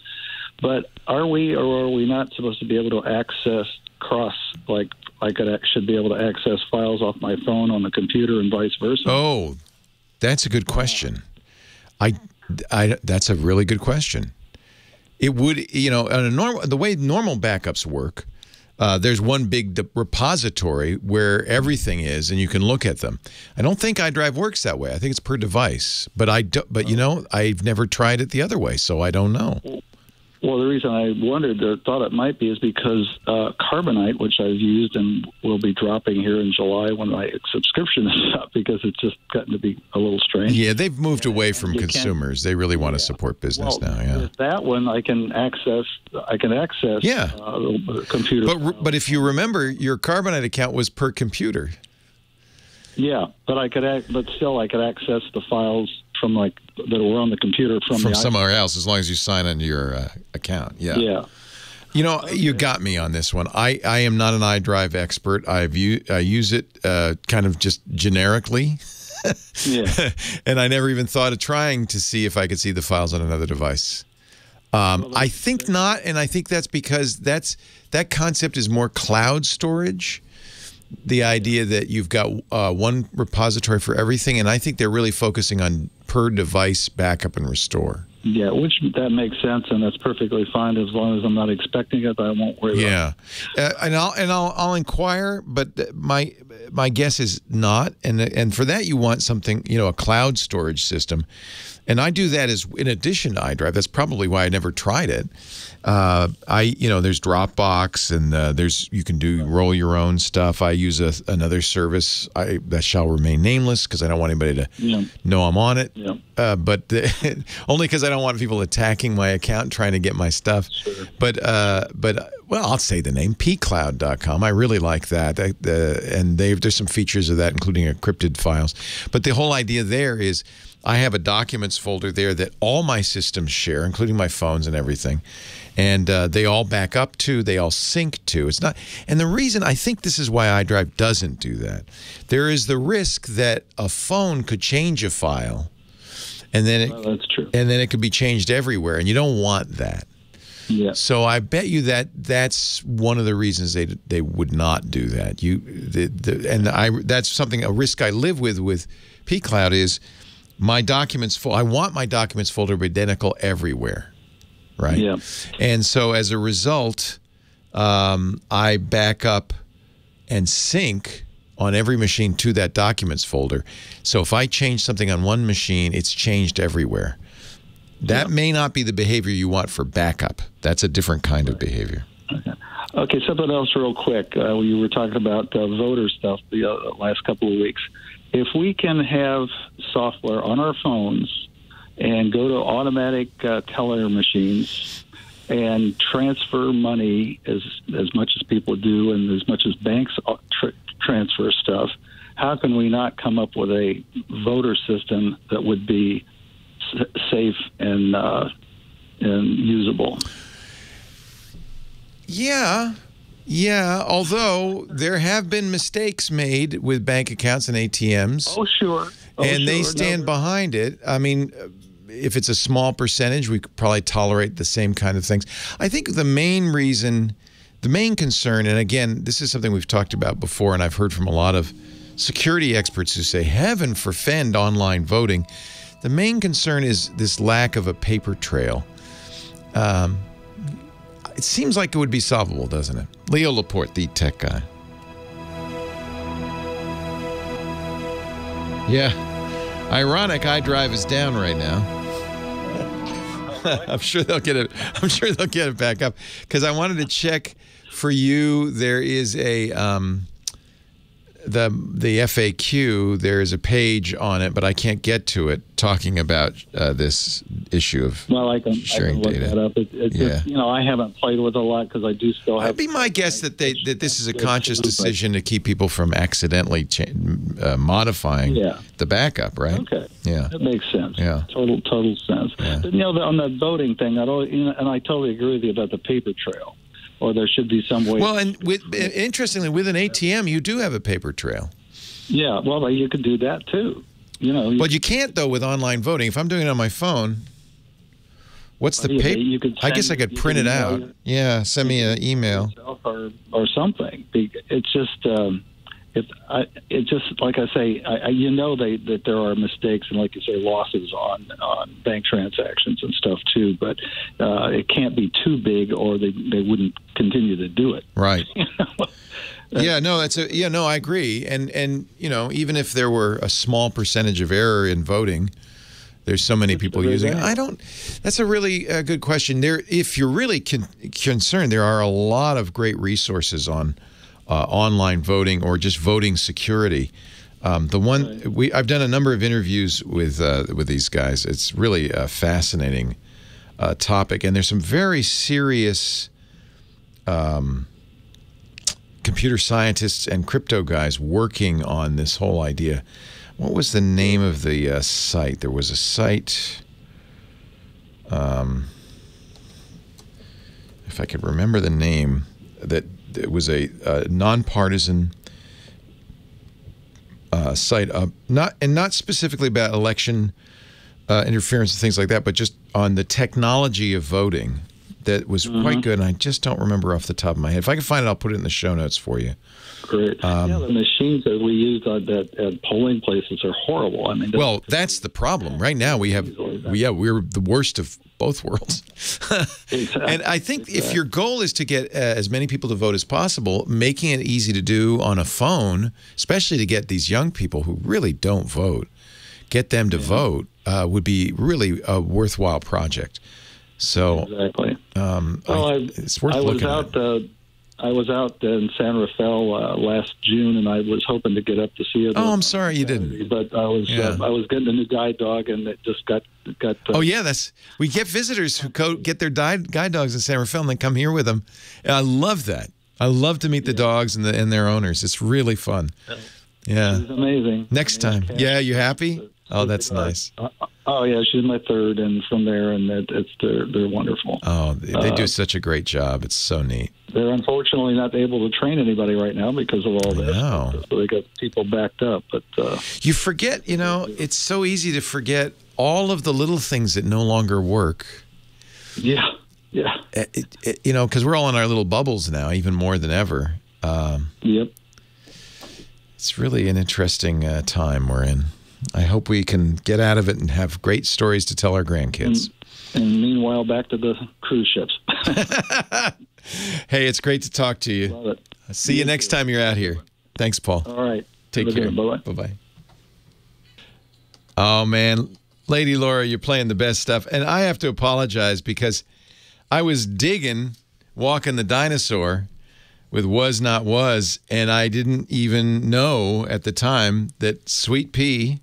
But are we or are we not supposed to be able to access cross like I could should be able to access files off my phone on the computer and vice versa? Oh, that's a good question. I, I that's a really good question. It would, you know, on a normal the way normal backups work. Uh, there's one big repository where everything is, and you can look at them. I don't think iDrive works that way. I think it's per device, but I do, but you know, I've never tried it the other way, so I don't know. Well, the reason I wondered or thought it might be is because uh, Carbonite, which I've used and will be dropping here in July when my subscription is up, because it's just gotten to be a little strange. Yeah, they've moved away from You consumers. They really want to support business Well, now. Yeah. That one, I can access. I can access. Yeah. Uh, computer. But but if you remember, your Carbonite account was per computer. yeah, but I could. Ac- but still, I could access the files from like that were on the computer from, from the somewhere else as long as you sign into your uh, account. Yeah. Yeah. You know, you got me on this one. I, I am not an iDrive expert. I've u- I use it uh, kind of just generically. yeah. and I never even thought of trying to see if I could see the files on another device. Um, I think not, and I think that's because that's that concept is more cloud storage. The idea that you've got uh, one repository for everything, and I think they're really focusing on per device backup and restore. Yeah, which that makes sense, and that's perfectly fine as long as I'm not expecting it. I won't worry. Yeah, uh, and I'll and I'll I'll inquire, but my my guess is not, and and for that you want something you know a cloud storage system, and I do that as in addition to iDrive. That's probably why I never tried it. Uh, I you know there's Dropbox and uh, there's you can do roll your own stuff. I use a, another service I, that shall remain nameless because I don't want anybody to Yeah. know I'm on it. Yeah. Uh, but the, only because I don't want people attacking my account trying to get my stuff. But uh, but uh, well, I'll say the name pcloud.com. I really like that, I- and there's some features of that, including encrypted files. But the whole idea there is. I have a documents folder there that all my systems share, including my phones and everything, and uh, they all back up to, they all sync to. It's not, and the reason I think this is why iDrive doesn't do that, there is the risk that a phone could change a file, and then it, that's true, and then it could be changed everywhere, and you don't want that. Yeah. So I bet you that that's one of the reasons they they would not do that. You the, the and I that's something a risk I live with with pCloud is my documents I want my documents folder to be identical everywhere, right? Yeah. And so as a result, um, I back up and sync on every machine to that documents folder. So if I change something on one machine, it's changed everywhere. That may not be the behavior you want for backup. That's a different kind of behavior. Okay, something else real quick. Uh, you were talking about uh, voter stuff the uh, last couple of weeks. If we can have software on our phones and go to automatic uh, teller machines and transfer money as as much as people do and as much as banks uh, tr- transfer stuff, how can we not come up with a voter system that would be s- safe and uh, and usable? Yeah. Yeah, although there have been mistakes made with bank accounts and ATMs. Oh, sure. Oh, and they stand No, behind it. I mean, if it's a small percentage, we could probably tolerate the same kind of things. I think the main reason, the main concern, and again, this is something we've talked about before, and I've heard from a lot of security experts who say, heaven forfend online voting. The main concern is this lack of a paper trail. Um, it seems like it would be solvable, doesn't it? Leo Laporte, the tech guy. Yeah. Ironic iDrive is down right now. I'm sure they'll get it. I'm sure they'll get it back up because I wanted to check for you. There is a um, the the FAQ. There is a page on it, but I can't get to it talking about uh, this issue of Well, I can, I sharing can look data. that up. It, Yeah. you know, I haven't played with a lot because I do still have. It'd be my guess that they that this is a conscious decision to keep people from accidentally uh, modifying Yeah. the backup, right? Okay. Yeah. That makes sense. Yeah. Total, total sense. But, you know, on the voting thing, I don't, you know, and I totally agree with you about the paper trail, or there should be some way. Well, and with interestingly, with an ATM, you do have a paper trail. yeah, well, you could do that too. You know, But you can't though with online voting. If I'm doing it on my phone, what's the Oh, yeah, paper? you I guess I could print it out. it. Yeah, send me an email. or or something. It's just. Um, it, I, it just like I say, I, I, you know they, that there are mistakes and like you say losses on on bank transactions and stuff too, but uh, it can't be too big or they they wouldn't continue to do it. Right. Yeah, no, that's a yeah, no, I agree. And and you know, even if there were a small percentage of error in voting, there's so many people using it. I don't. That's a really uh, good question. There, if you're really con- concerned, there are a lot of great resources on uh, online voting or just voting security. Um, the one we I've done a number of interviews with uh, with these guys. It's really a fascinating uh, topic, and there's some very serious. Um, computer scientists and crypto guys working on this whole idea. What was the name of the uh, site? There was a site. Um, if I could remember the name, that it was a, uh nonpartisan uh, site, up, not and not specifically about election uh, interference and things like that, but just on the technology of voting. That was quite good, and I just don't remember off the top of my head. If I can find it, I'll put it in the show notes for you. Great. Um, yeah, the machines that we use at, at, at polling places are horrible. I mean, Well, that's the problem. Right now, we have, we, yeah, we're the worst of both worlds. and I think if your goal is to get uh, as many people to vote as possible, making it easy to do on a phone, especially to get these young people who really don't vote, get them to vote, uh, would be really a worthwhile project. So, exactly. Um, Well, I- I, it's worth I was looking at. out. I was out in San Rafael uh, last June, and I was hoping to get up to see it. Oh, I'm sorry you didn't. But I was Yeah. uh, I was getting a new guide dog, and it just got got. Uh, Oh yeah, that's we get visitors who go get their guide, guide dogs in San Rafael and then come here with them. And I love that. I love to meet the dogs and the and their owners. It's really fun. Yeah. It's amazing. Next time. Yeah, you happy? Oh, that's nice. Uh, oh yeah, she's my third, and from there, and it, it's they're they're wonderful. Oh, they, they do Uh, such a great job. It's so neat. They're unfortunately not able to train anybody right now because of all this. So they got people backed up. But uh, You forget, you know, it's so easy to forget all of the little things that no longer work. yeah, yeah. It, it, you know, because we're all in our little bubbles now, even more than ever. Um, yep. It's really an interesting uh, time we're in. I hope we can get out of it and have great stories to tell our grandkids. and meanwhile, back to the cruise ships. Hey, it's great to talk to you. Love it. See you next time you're out here. Thanks, Paul. All right. Take Have care. good one. Bye bye. Oh man, Lady Laura, you're playing the best stuff, and I have to apologize because I was digging walking the dinosaur with was not was, and I didn't even know at the time that Sweet Pea,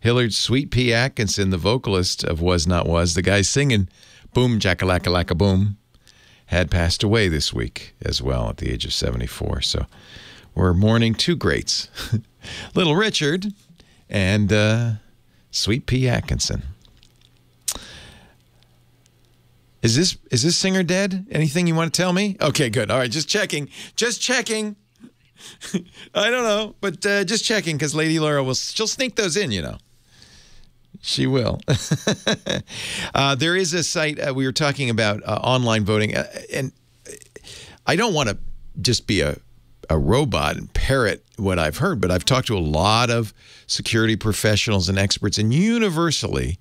Hillard Sweet Pea Atkinson, the vocalist of Was Not Was, the guy singing "Boom Jackalaka Laka Boom," had passed away this week as well at the age of 74. So we're mourning two greats, Little Richard and uh, Sweet Pea Atkinson. Is this is this singer dead? Anything you want to tell me? Okay, good. All right, just checking. Just checking. I don't know, but uh, just checking because Lady Laura will she'll sneak those in, you know. She will. uh, there is a site uh, we were talking about uh, online voting, uh, and I don't want to just be a a robot and parrot what I've heard, but I've talked to a lot of security professionals and experts, and universally,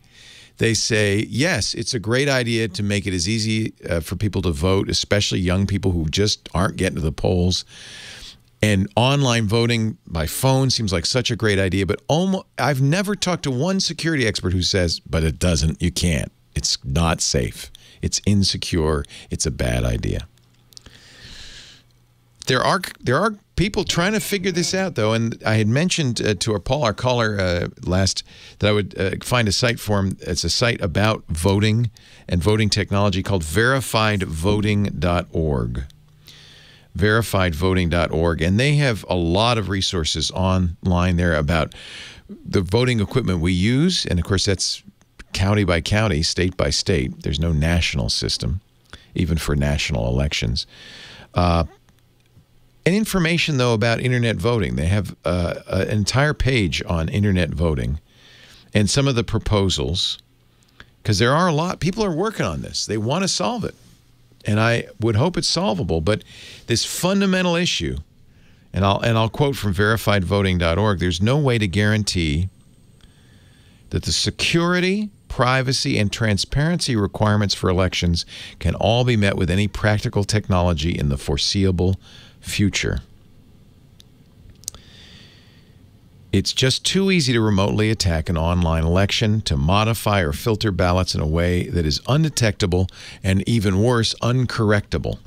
they say yes, it's a great idea to make it as easy uh, for people to vote, especially young people who just aren't getting to the polls. And online voting by phone seems like such a great idea, but almost, I've never talked to one security expert who says, but it doesn't, you can't. It's not safe. It's insecure. It's a bad idea. There are there are people trying to figure this out though, and I had mentioned uh, to our Paul, our caller, uh, last that I would uh, find a site for him. It's a site about voting and voting technology called VerifiedVoting.org verifiedvoting.org, and they have a lot of resources online there about the voting equipment we use. And of course, that's county by county, state by state. There's no national system, even for national elections. Uh, and information, though, about internet voting. They have uh, an entire page on internet voting and some of the proposals, because there are a lot, people are working on this. They want to solve it and I would hope it's solvable. But this fundamental issue, and I'll and I'll quote from verifiedvoting.org, there's no way to guarantee that the security, privacy, and transparency requirements for elections can all be met with any practical technology in the foreseeable future. It's just too easy to remotely attack an online election, to modify or filter ballots in a way that is undetectable and even worse, uncorrectable.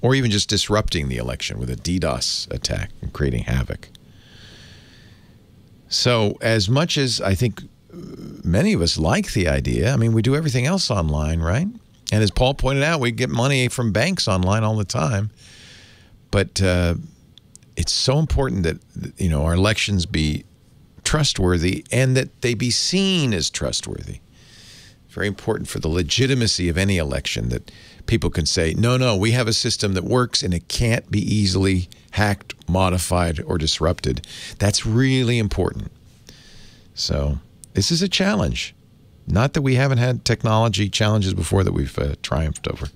Or even just disrupting the election with a DDoS attack and creating havoc. So, as much as I think many of us like the idea, I mean, we do everything else online, right? And as Paul pointed out, we get money from banks online all the time. But uh, it's so important that you know our elections be trustworthy and that they be seen as trustworthy. Very important for the legitimacy of any election that people can say, no, no, we have a system that works and it can't be easily hacked, modified, or disrupted. That's really important. So this is a challenge. Not that we haven't had technology challenges before that we've uh, triumphed over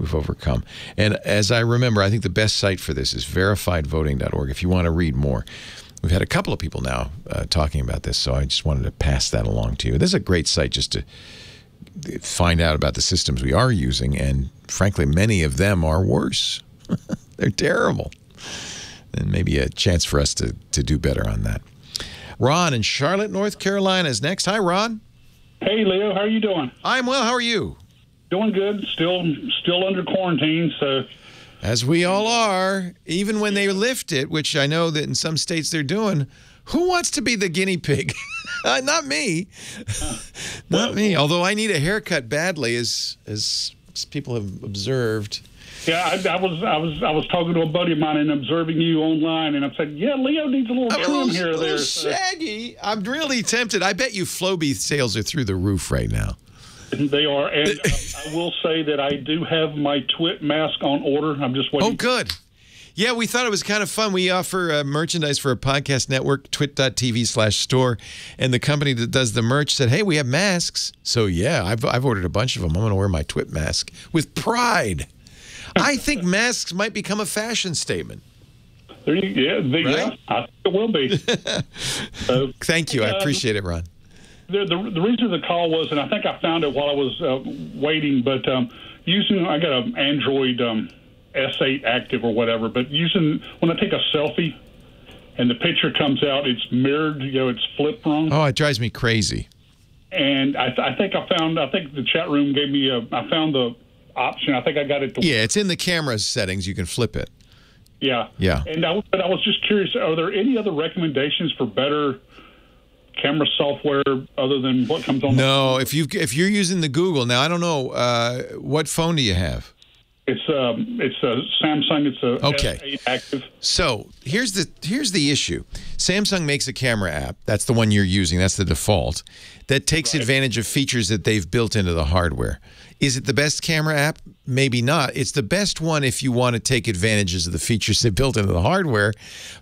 we've overcome. And as I remember, I think the best site for this is verifiedvoting.org if you want to read more. We've had a couple of people now uh, talking about this, so I just wanted to pass that along to you. This is a great site just to find out about the systems we are using, and frankly, many of them are worse. They're terrible. And maybe a chance for us to, to do better on that. Ron in Charlotte, North Carolina is next. Hi, Ron. Hey, Leo. How are you doing? I'm well. How are you? Doing good. Still, still under quarantine. So, as we all are, even when they lift it, which I know that in some states they're doing. Who wants to be the guinea pig? Uh, not me. Not me. Although I need a haircut badly, as as people have observed. Yeah, I, I, was I was I was talking to a buddy of mine and observing you online, and I said, "Yeah, Leo needs a little trim here or oh, there." Shaggy. I'm really tempted. I bet you Flowbee sales are through the roof right now. They are, and I will say that I do have my Twit mask on order. I'm just waiting. Oh, good. Yeah, we thought it was kind of fun. We offer uh, merchandise for a podcast network, twit.tv slash store. And the company that does the merch said, hey, we have masks. So, yeah, I've, I've ordered a bunch of them. I'm going to wear my Twit mask with pride. I think masks might become a fashion statement. There you, yeah, they, right? yeah, I think it will be. so, Thank you. I appreciate it, Ron. The, the, the, reason the call was, and I think I found it while I was uh, waiting, but um, using, I got an Android um, S8 active or whatever, but using, when I take a selfie and the picture comes out, it's mirrored, you know, it's flipped wrong. Oh, it drives me crazy. And I, th- I think I found, I think the chat room gave me a, I found the option. I think I got it. To yeah, it's in the camera settings. You can flip it. Yeah. Yeah. And I, but I was just curious: are there any other recommendations for better camera software other than what comes on? No. if you if you're using the Google now, I don't know uh, what phone do you have. It's um, it's a Samsung. It's a okay. S8 active. So here's the here's the issue. Samsung makes a camera app. That's the one you're using. That's the default. That takes right. advantage of features that they've built into the hardware. Is it the best camera app? Maybe not. It's the best one if you want to take advantages of the features they built into the hardware.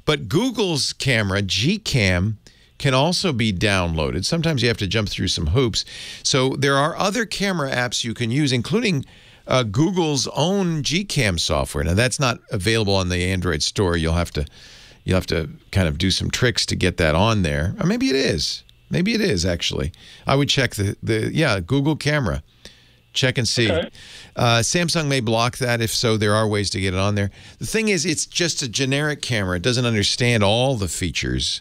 But Google's camera, Gcam, can also be downloaded. Sometimes you have to jump through some hoops. So there are other camera apps you can use, including uh, Google's own Gcam software. Now that's not available on the Android store. You'll have to you'll have to kind of do some tricks to get that on there. Or maybe it is. Maybe it is actually. I would check the the yeah Google camera. Check and see. Okay. Uh, Samsung may block that. If so, there are ways to get it on there. The thing is, it's just a generic camera. It doesn't understand all the features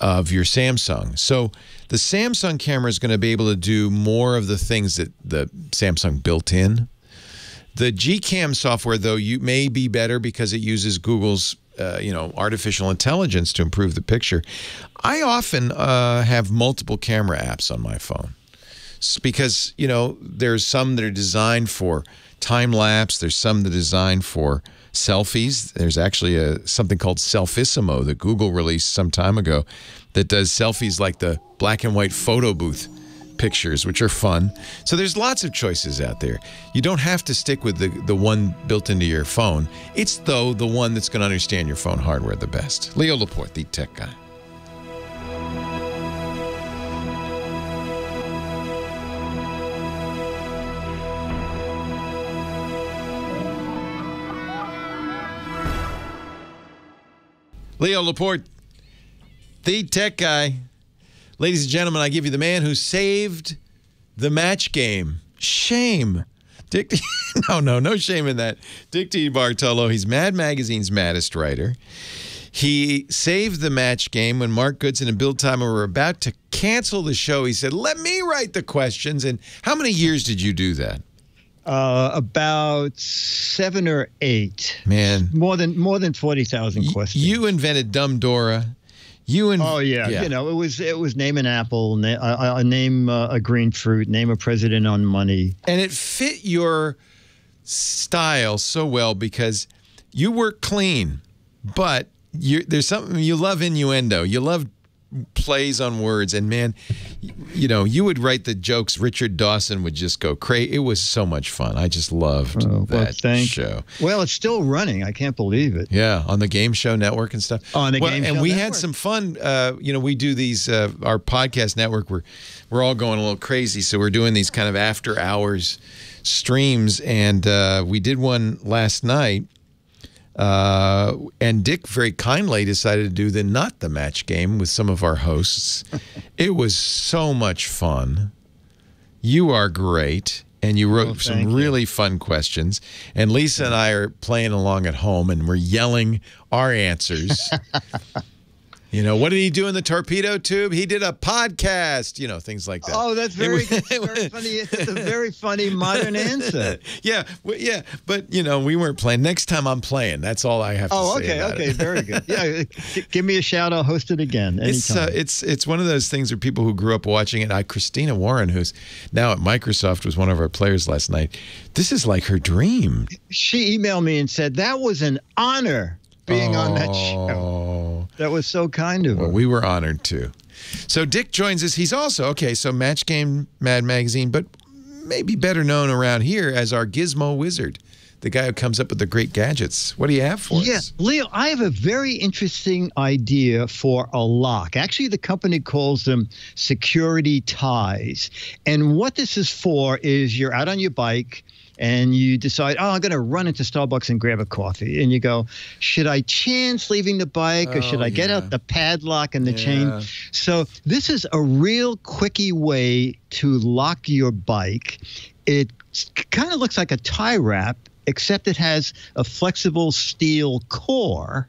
of your Samsung. So the Samsung camera is going to be able to do more of the things that the Samsung built in. The Gcam software, though, you may be better because it uses Google's, uh, you know, artificial intelligence to improve the picture. I often uh, have multiple camera apps on my phone because you know there's some that are designed for time lapse. There's some that are designed for selfies. There's actually a something called Selfissimo that Google released some time ago that does selfies like the black and white photo booth pictures, which are fun. So there's lots of choices out there. You don't have to stick with the, the one built into your phone. It's, though, the one that's going to understand your phone hardware the best. Leo Laporte, the tech guy. Leo Laporte, the tech guy. Ladies and gentlemen, I give you the man who saved the match game. Shame. Dick, no, no, no shame in that. Dick DeBartolo, he's Mad Magazine's maddest writer. He saved the match game when Mark Goodson and Bill Todman were about to cancel the show. He said, Let me write the questions. And how many years did you do that? Uh, about seven or eight. Man, more than more than forty thousand questions. You invented Dumb Dora. You and oh yeah. you know it was it was name an apple, na- uh, uh, name uh, a green fruit, name a president on money, and it fit your style so well because you work clean, but you there's something you love innuendo. You love plays on words and man you know you would write the jokes richard dawson would just go crazy it was so much fun. I just loved Oh, well, that thank show. Well, it's still running. I can't believe it. yeah on the game show network and stuff. On the Well, Game and Show we had some fun uh, you know we do these uh, our podcast network we're we're all going a little crazy. So we're doing these kind of after hours streams. And uh, we did one last night uh, and Dick very kindly decided to do the not the match game with some of our hosts. it was so much fun. You are great. And you wrote Oh, some you. really fun questions. And Lisa and I are playing along at home and we're yelling our answers. you know, what did he do in the torpedo tube? He did a podcast, you know, things like that. Oh, that's very, that's very funny. It's a very funny modern answer. yeah, well, yeah, but you know, we weren't playing. Next time I'm playing. That's all I have to Oh, say. okay, about okay, it. very good. Yeah, give me a shout. I'll host it again It's uh, anytime. it's it's one of those things where people who grew up watching it. I Christina Warren, who's now at Microsoft, was one of our players last night. This is like her dream. she emailed me and said that was an honor being on that oh. show. Oh, That was so kind of her. well, we were honored too. So Dick joins us. He's also okay. So Match Game Mad Magazine, but maybe better known around here as our Gizmo Wizard, the guy who comes up with the great gadgets. What do you have for Yeah, us? Yeah, Leo, I have a very interesting idea for a lock. Actually, the company calls them security ties. And what this is for is you're out on your bike and you decide, oh, I'm going to run into Starbucks and grab a coffee. And you go, should I chance leaving the bike or should Oh, I get yeah. out the padlock and the Yeah. chain? So this is a real quickie way to lock your bike. It kind of looks like a tie wrap, except it has a flexible steel core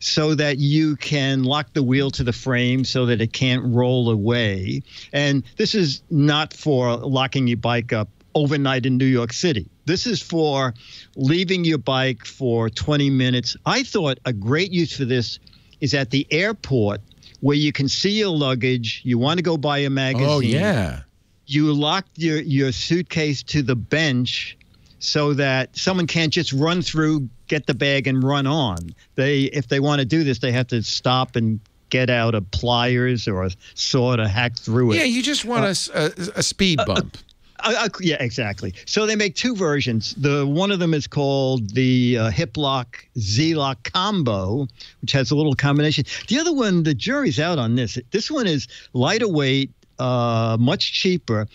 so that you can lock the wheel to the frame so that it can't roll away. And this is not for locking your bike up overnight in New York City. This is for leaving your bike for 20 minutes. I thought a great use for this is at the airport where you can see your luggage, you want to go buy a oh, magazine. Oh yeah. You lock your, your suitcase to the bench so that someone can't just run through, get the bag, and run on. They, if they want to do this, they have to stop and get out a pliers or a saw to hack through it. Yeah, you just want a uh, a speed uh, uh, bump. Uh, yeah, exactly. So they make two versions. The one of them is called the uh, Hiplok Z Lok Combo, which has a little combination. The other one, the jury's out on this. This one is lighter weight, uh, much cheaper.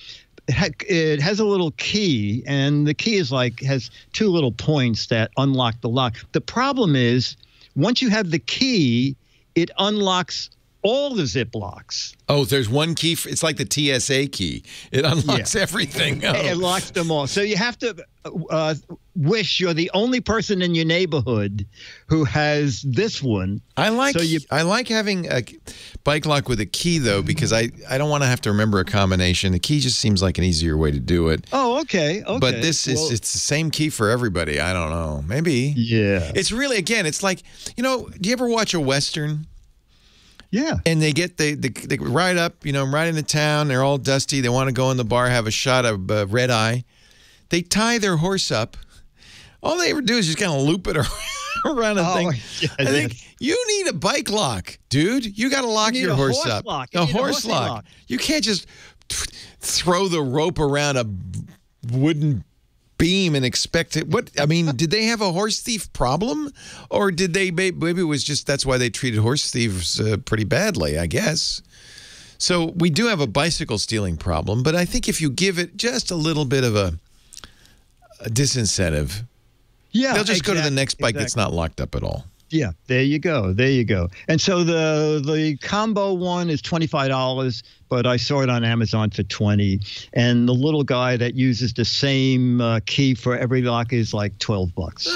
It, ha- it has a little key, and the key is like has two little points that unlock the lock. The problem is once you have the key, it unlocks all the zip locks. Oh, there's one key. For, it's like the TSA key. It unlocks Yeah. everything. Oh. It locks them all. So you have to uh, wish you're the only person in your neighborhood who has this one. I like So you- I like having a bike lock with a key though because I I don't want to have to remember a combination. The key just seems like an easier way to do it. Oh, okay. Okay. But this is it's the same key for everybody. I don't know. Maybe. Yeah. It's really again, it's like, you know, do you ever watch a western? Yeah. And they get they, they they ride up, you know, riding into town. They're all dusty. They want to go in the bar, have a shot of uh, red eye. They tie their horse up. All they ever do is just kind of loop it around a Oh, thing. yeah, I think you need a bike lock, dude. You got to lock You your horse, horse up. lock. You A a horse lock. lock. You can't just throw the rope around a wooden beam and expect it. What I mean, did they have a horse thief problem, or did they maybe it was just that's why they treated horse thieves uh, pretty badly? I guess. So we do have a bicycle stealing problem, but I think if you give it just a little bit of a, a disincentive, Yeah, they'll just go to the next bike that's not locked up at all. Yeah, there you go. There you go. And so the the combo one is twenty five dollars, but I saw it on Amazon for twenty. And the little guy that uses the same uh, key for every lock is like twelve bucks.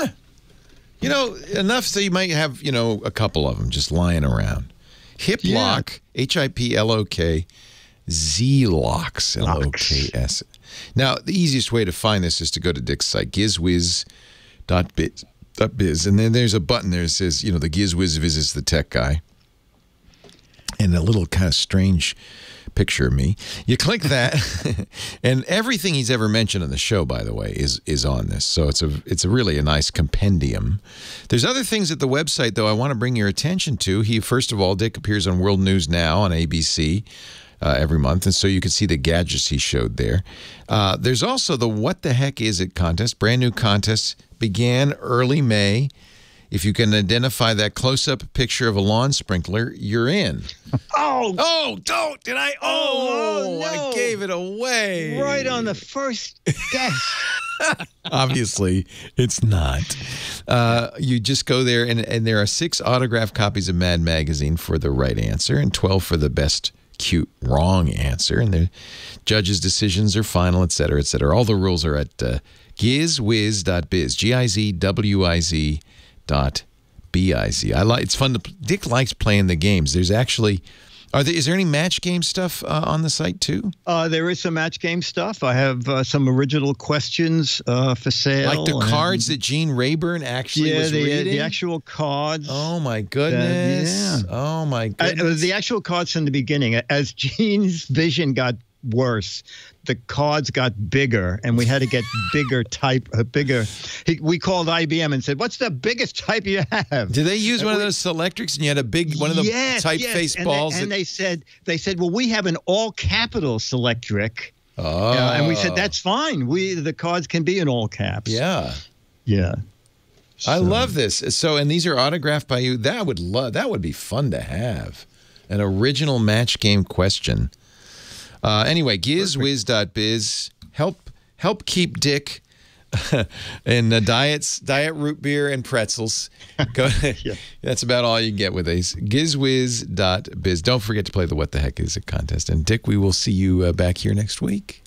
You know, enough so you might have, you know, a couple of them just lying around. Hip Yeah. lock, H I P L O K, Z Loks, L O K S. Now, the easiest way to find this is to go to Dick's site, gizwiz.biz. Biz, and then there's a button there that says, you know, the GizWiz visits the tech guy. And a little kind of strange picture of me. You click that, and everything he's ever mentioned on the show, by the way, is is on this. So it's a it's a really a nice compendium. There's other things at the website though I want to bring your attention to. He first of all, Dick appears on World News Now on ABC. Uh, every month, and so you can see the gadgets he showed there. Uh, there's also the "What the heck is it?" contest. Brand new contest began early May. If you can identify that close-up picture of a lawn sprinkler, you're in. Oh, oh, don't! Did I? Oh, oh no. I gave it away. Right on the first guess. Obviously, it's not. Uh, you just go there, and, and there are six autographed copies of Mad Magazine for the right answer, and 12 for the best cute wrong answer. And the judges' decisions are final, et cetera, et cetera. All the rules are at uh, gizwiz.biz, G I Z W I Z dot B I Z. I like. It's fun to. Dick likes playing the games. There's actually. Are there, is there any match game stuff uh, on the site too? Uh, there is some match game stuff. I have uh, some original questions uh, for sale. Like the cards that Gene Rayburn actually yeah, was the, uh, reading? the actual cards. Oh my goodness! yeah. Oh my Uh, goodness! the actual cards from the beginning. As Gene's vision got worse, the cards got bigger, and we had to get bigger type, a bigger. He, we called IBM and said, "What's the biggest type you have?" Do they use And one of those Selectrics and you had a big one of the yes, typeface yes. And balls? They, and that- they said, they said, well, we have an all capital Selectric. oh, Uh, and we said that's fine. We the cards can be in all caps. yeah. Yeah. I love this. So, and these are autographed by you. That would love. That would be fun to have. An original match game question. Uh, anyway, gizwiz.biz. Help help keep Dick and uh, diets, diet root beer and pretzels. Go, That's about all you get with these. Gizwiz.biz. Don't forget to play the What the Heck Is It contest. And Dick, we will see you uh, back here next week.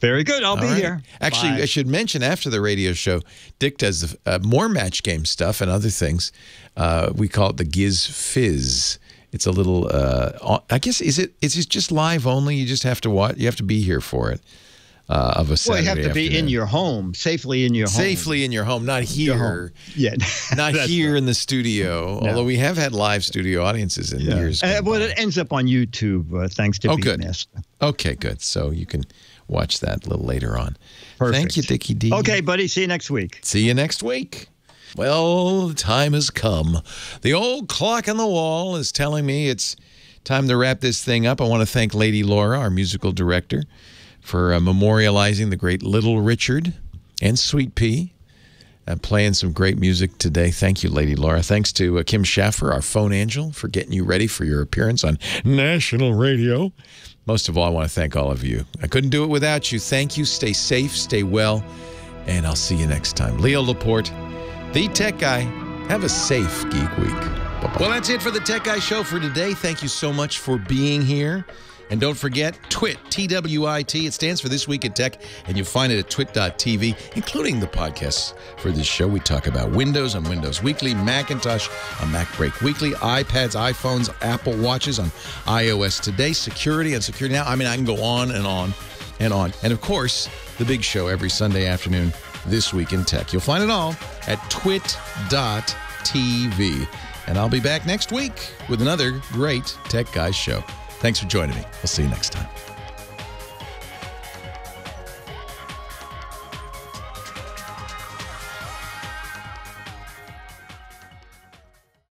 Very good. I'll All be right. here. Actually, Bye. I should mention after the radio show, Dick does uh, more match game stuff and other things. Uh, we call it the Giz Fizz. It's a little. Uh, I guess is it? Is it just live only? You just have to watch. You have to be here for it. Uh, of a well, Saturday you have to be in your home, safely in your home. safely in your home, not here. home. Yeah. Not here in the studio. No. Although we have had live studio audiences in years. Uh, well, it ends up on YouTube uh, thanks to Oh, good. Beatmaster. Okay, good. So you can watch that a little later on. Perfect. Thank you, Dickie D. Okay, buddy. See you next week. See you next week. Well, the time has come. The old clock on the wall is telling me it's time to wrap this thing up. I want to thank Lady Laura, our musical director, for uh, memorializing the great Little Richard and Sweet Pea. Uh, playing some great music today. Thank you, Lady Laura. Thanks to uh, Kim Schaffer, our phone angel, for getting you ready for your appearance on national radio. Most of all, I want to thank all of you. I couldn't do it without you. Thank you. Stay safe, stay well, and I'll see you next time. Leo Laporte, the tech guy. Have a safe Geek Week. Bye-bye. Well, that's it for the Tech Guy Show for today. Thank you so much for being here. And don't forget, TWIT, T-W-I-T. It stands for This Week in Tech, and you'll find it at twit.tv, including the podcasts for this show. We talk about Windows on Windows Weekly, Macintosh on MacBreak Weekly, iPads, iPhones, Apple Watches on iOS Today, security on Security Now. I mean, I can go on and on and on. And of course, the big show every Sunday afternoon, This Week in Tech. You'll find it all at twit.tv. And I'll be back next week with another great Tech Guys show. Thanks for joining me. We'll see you next time.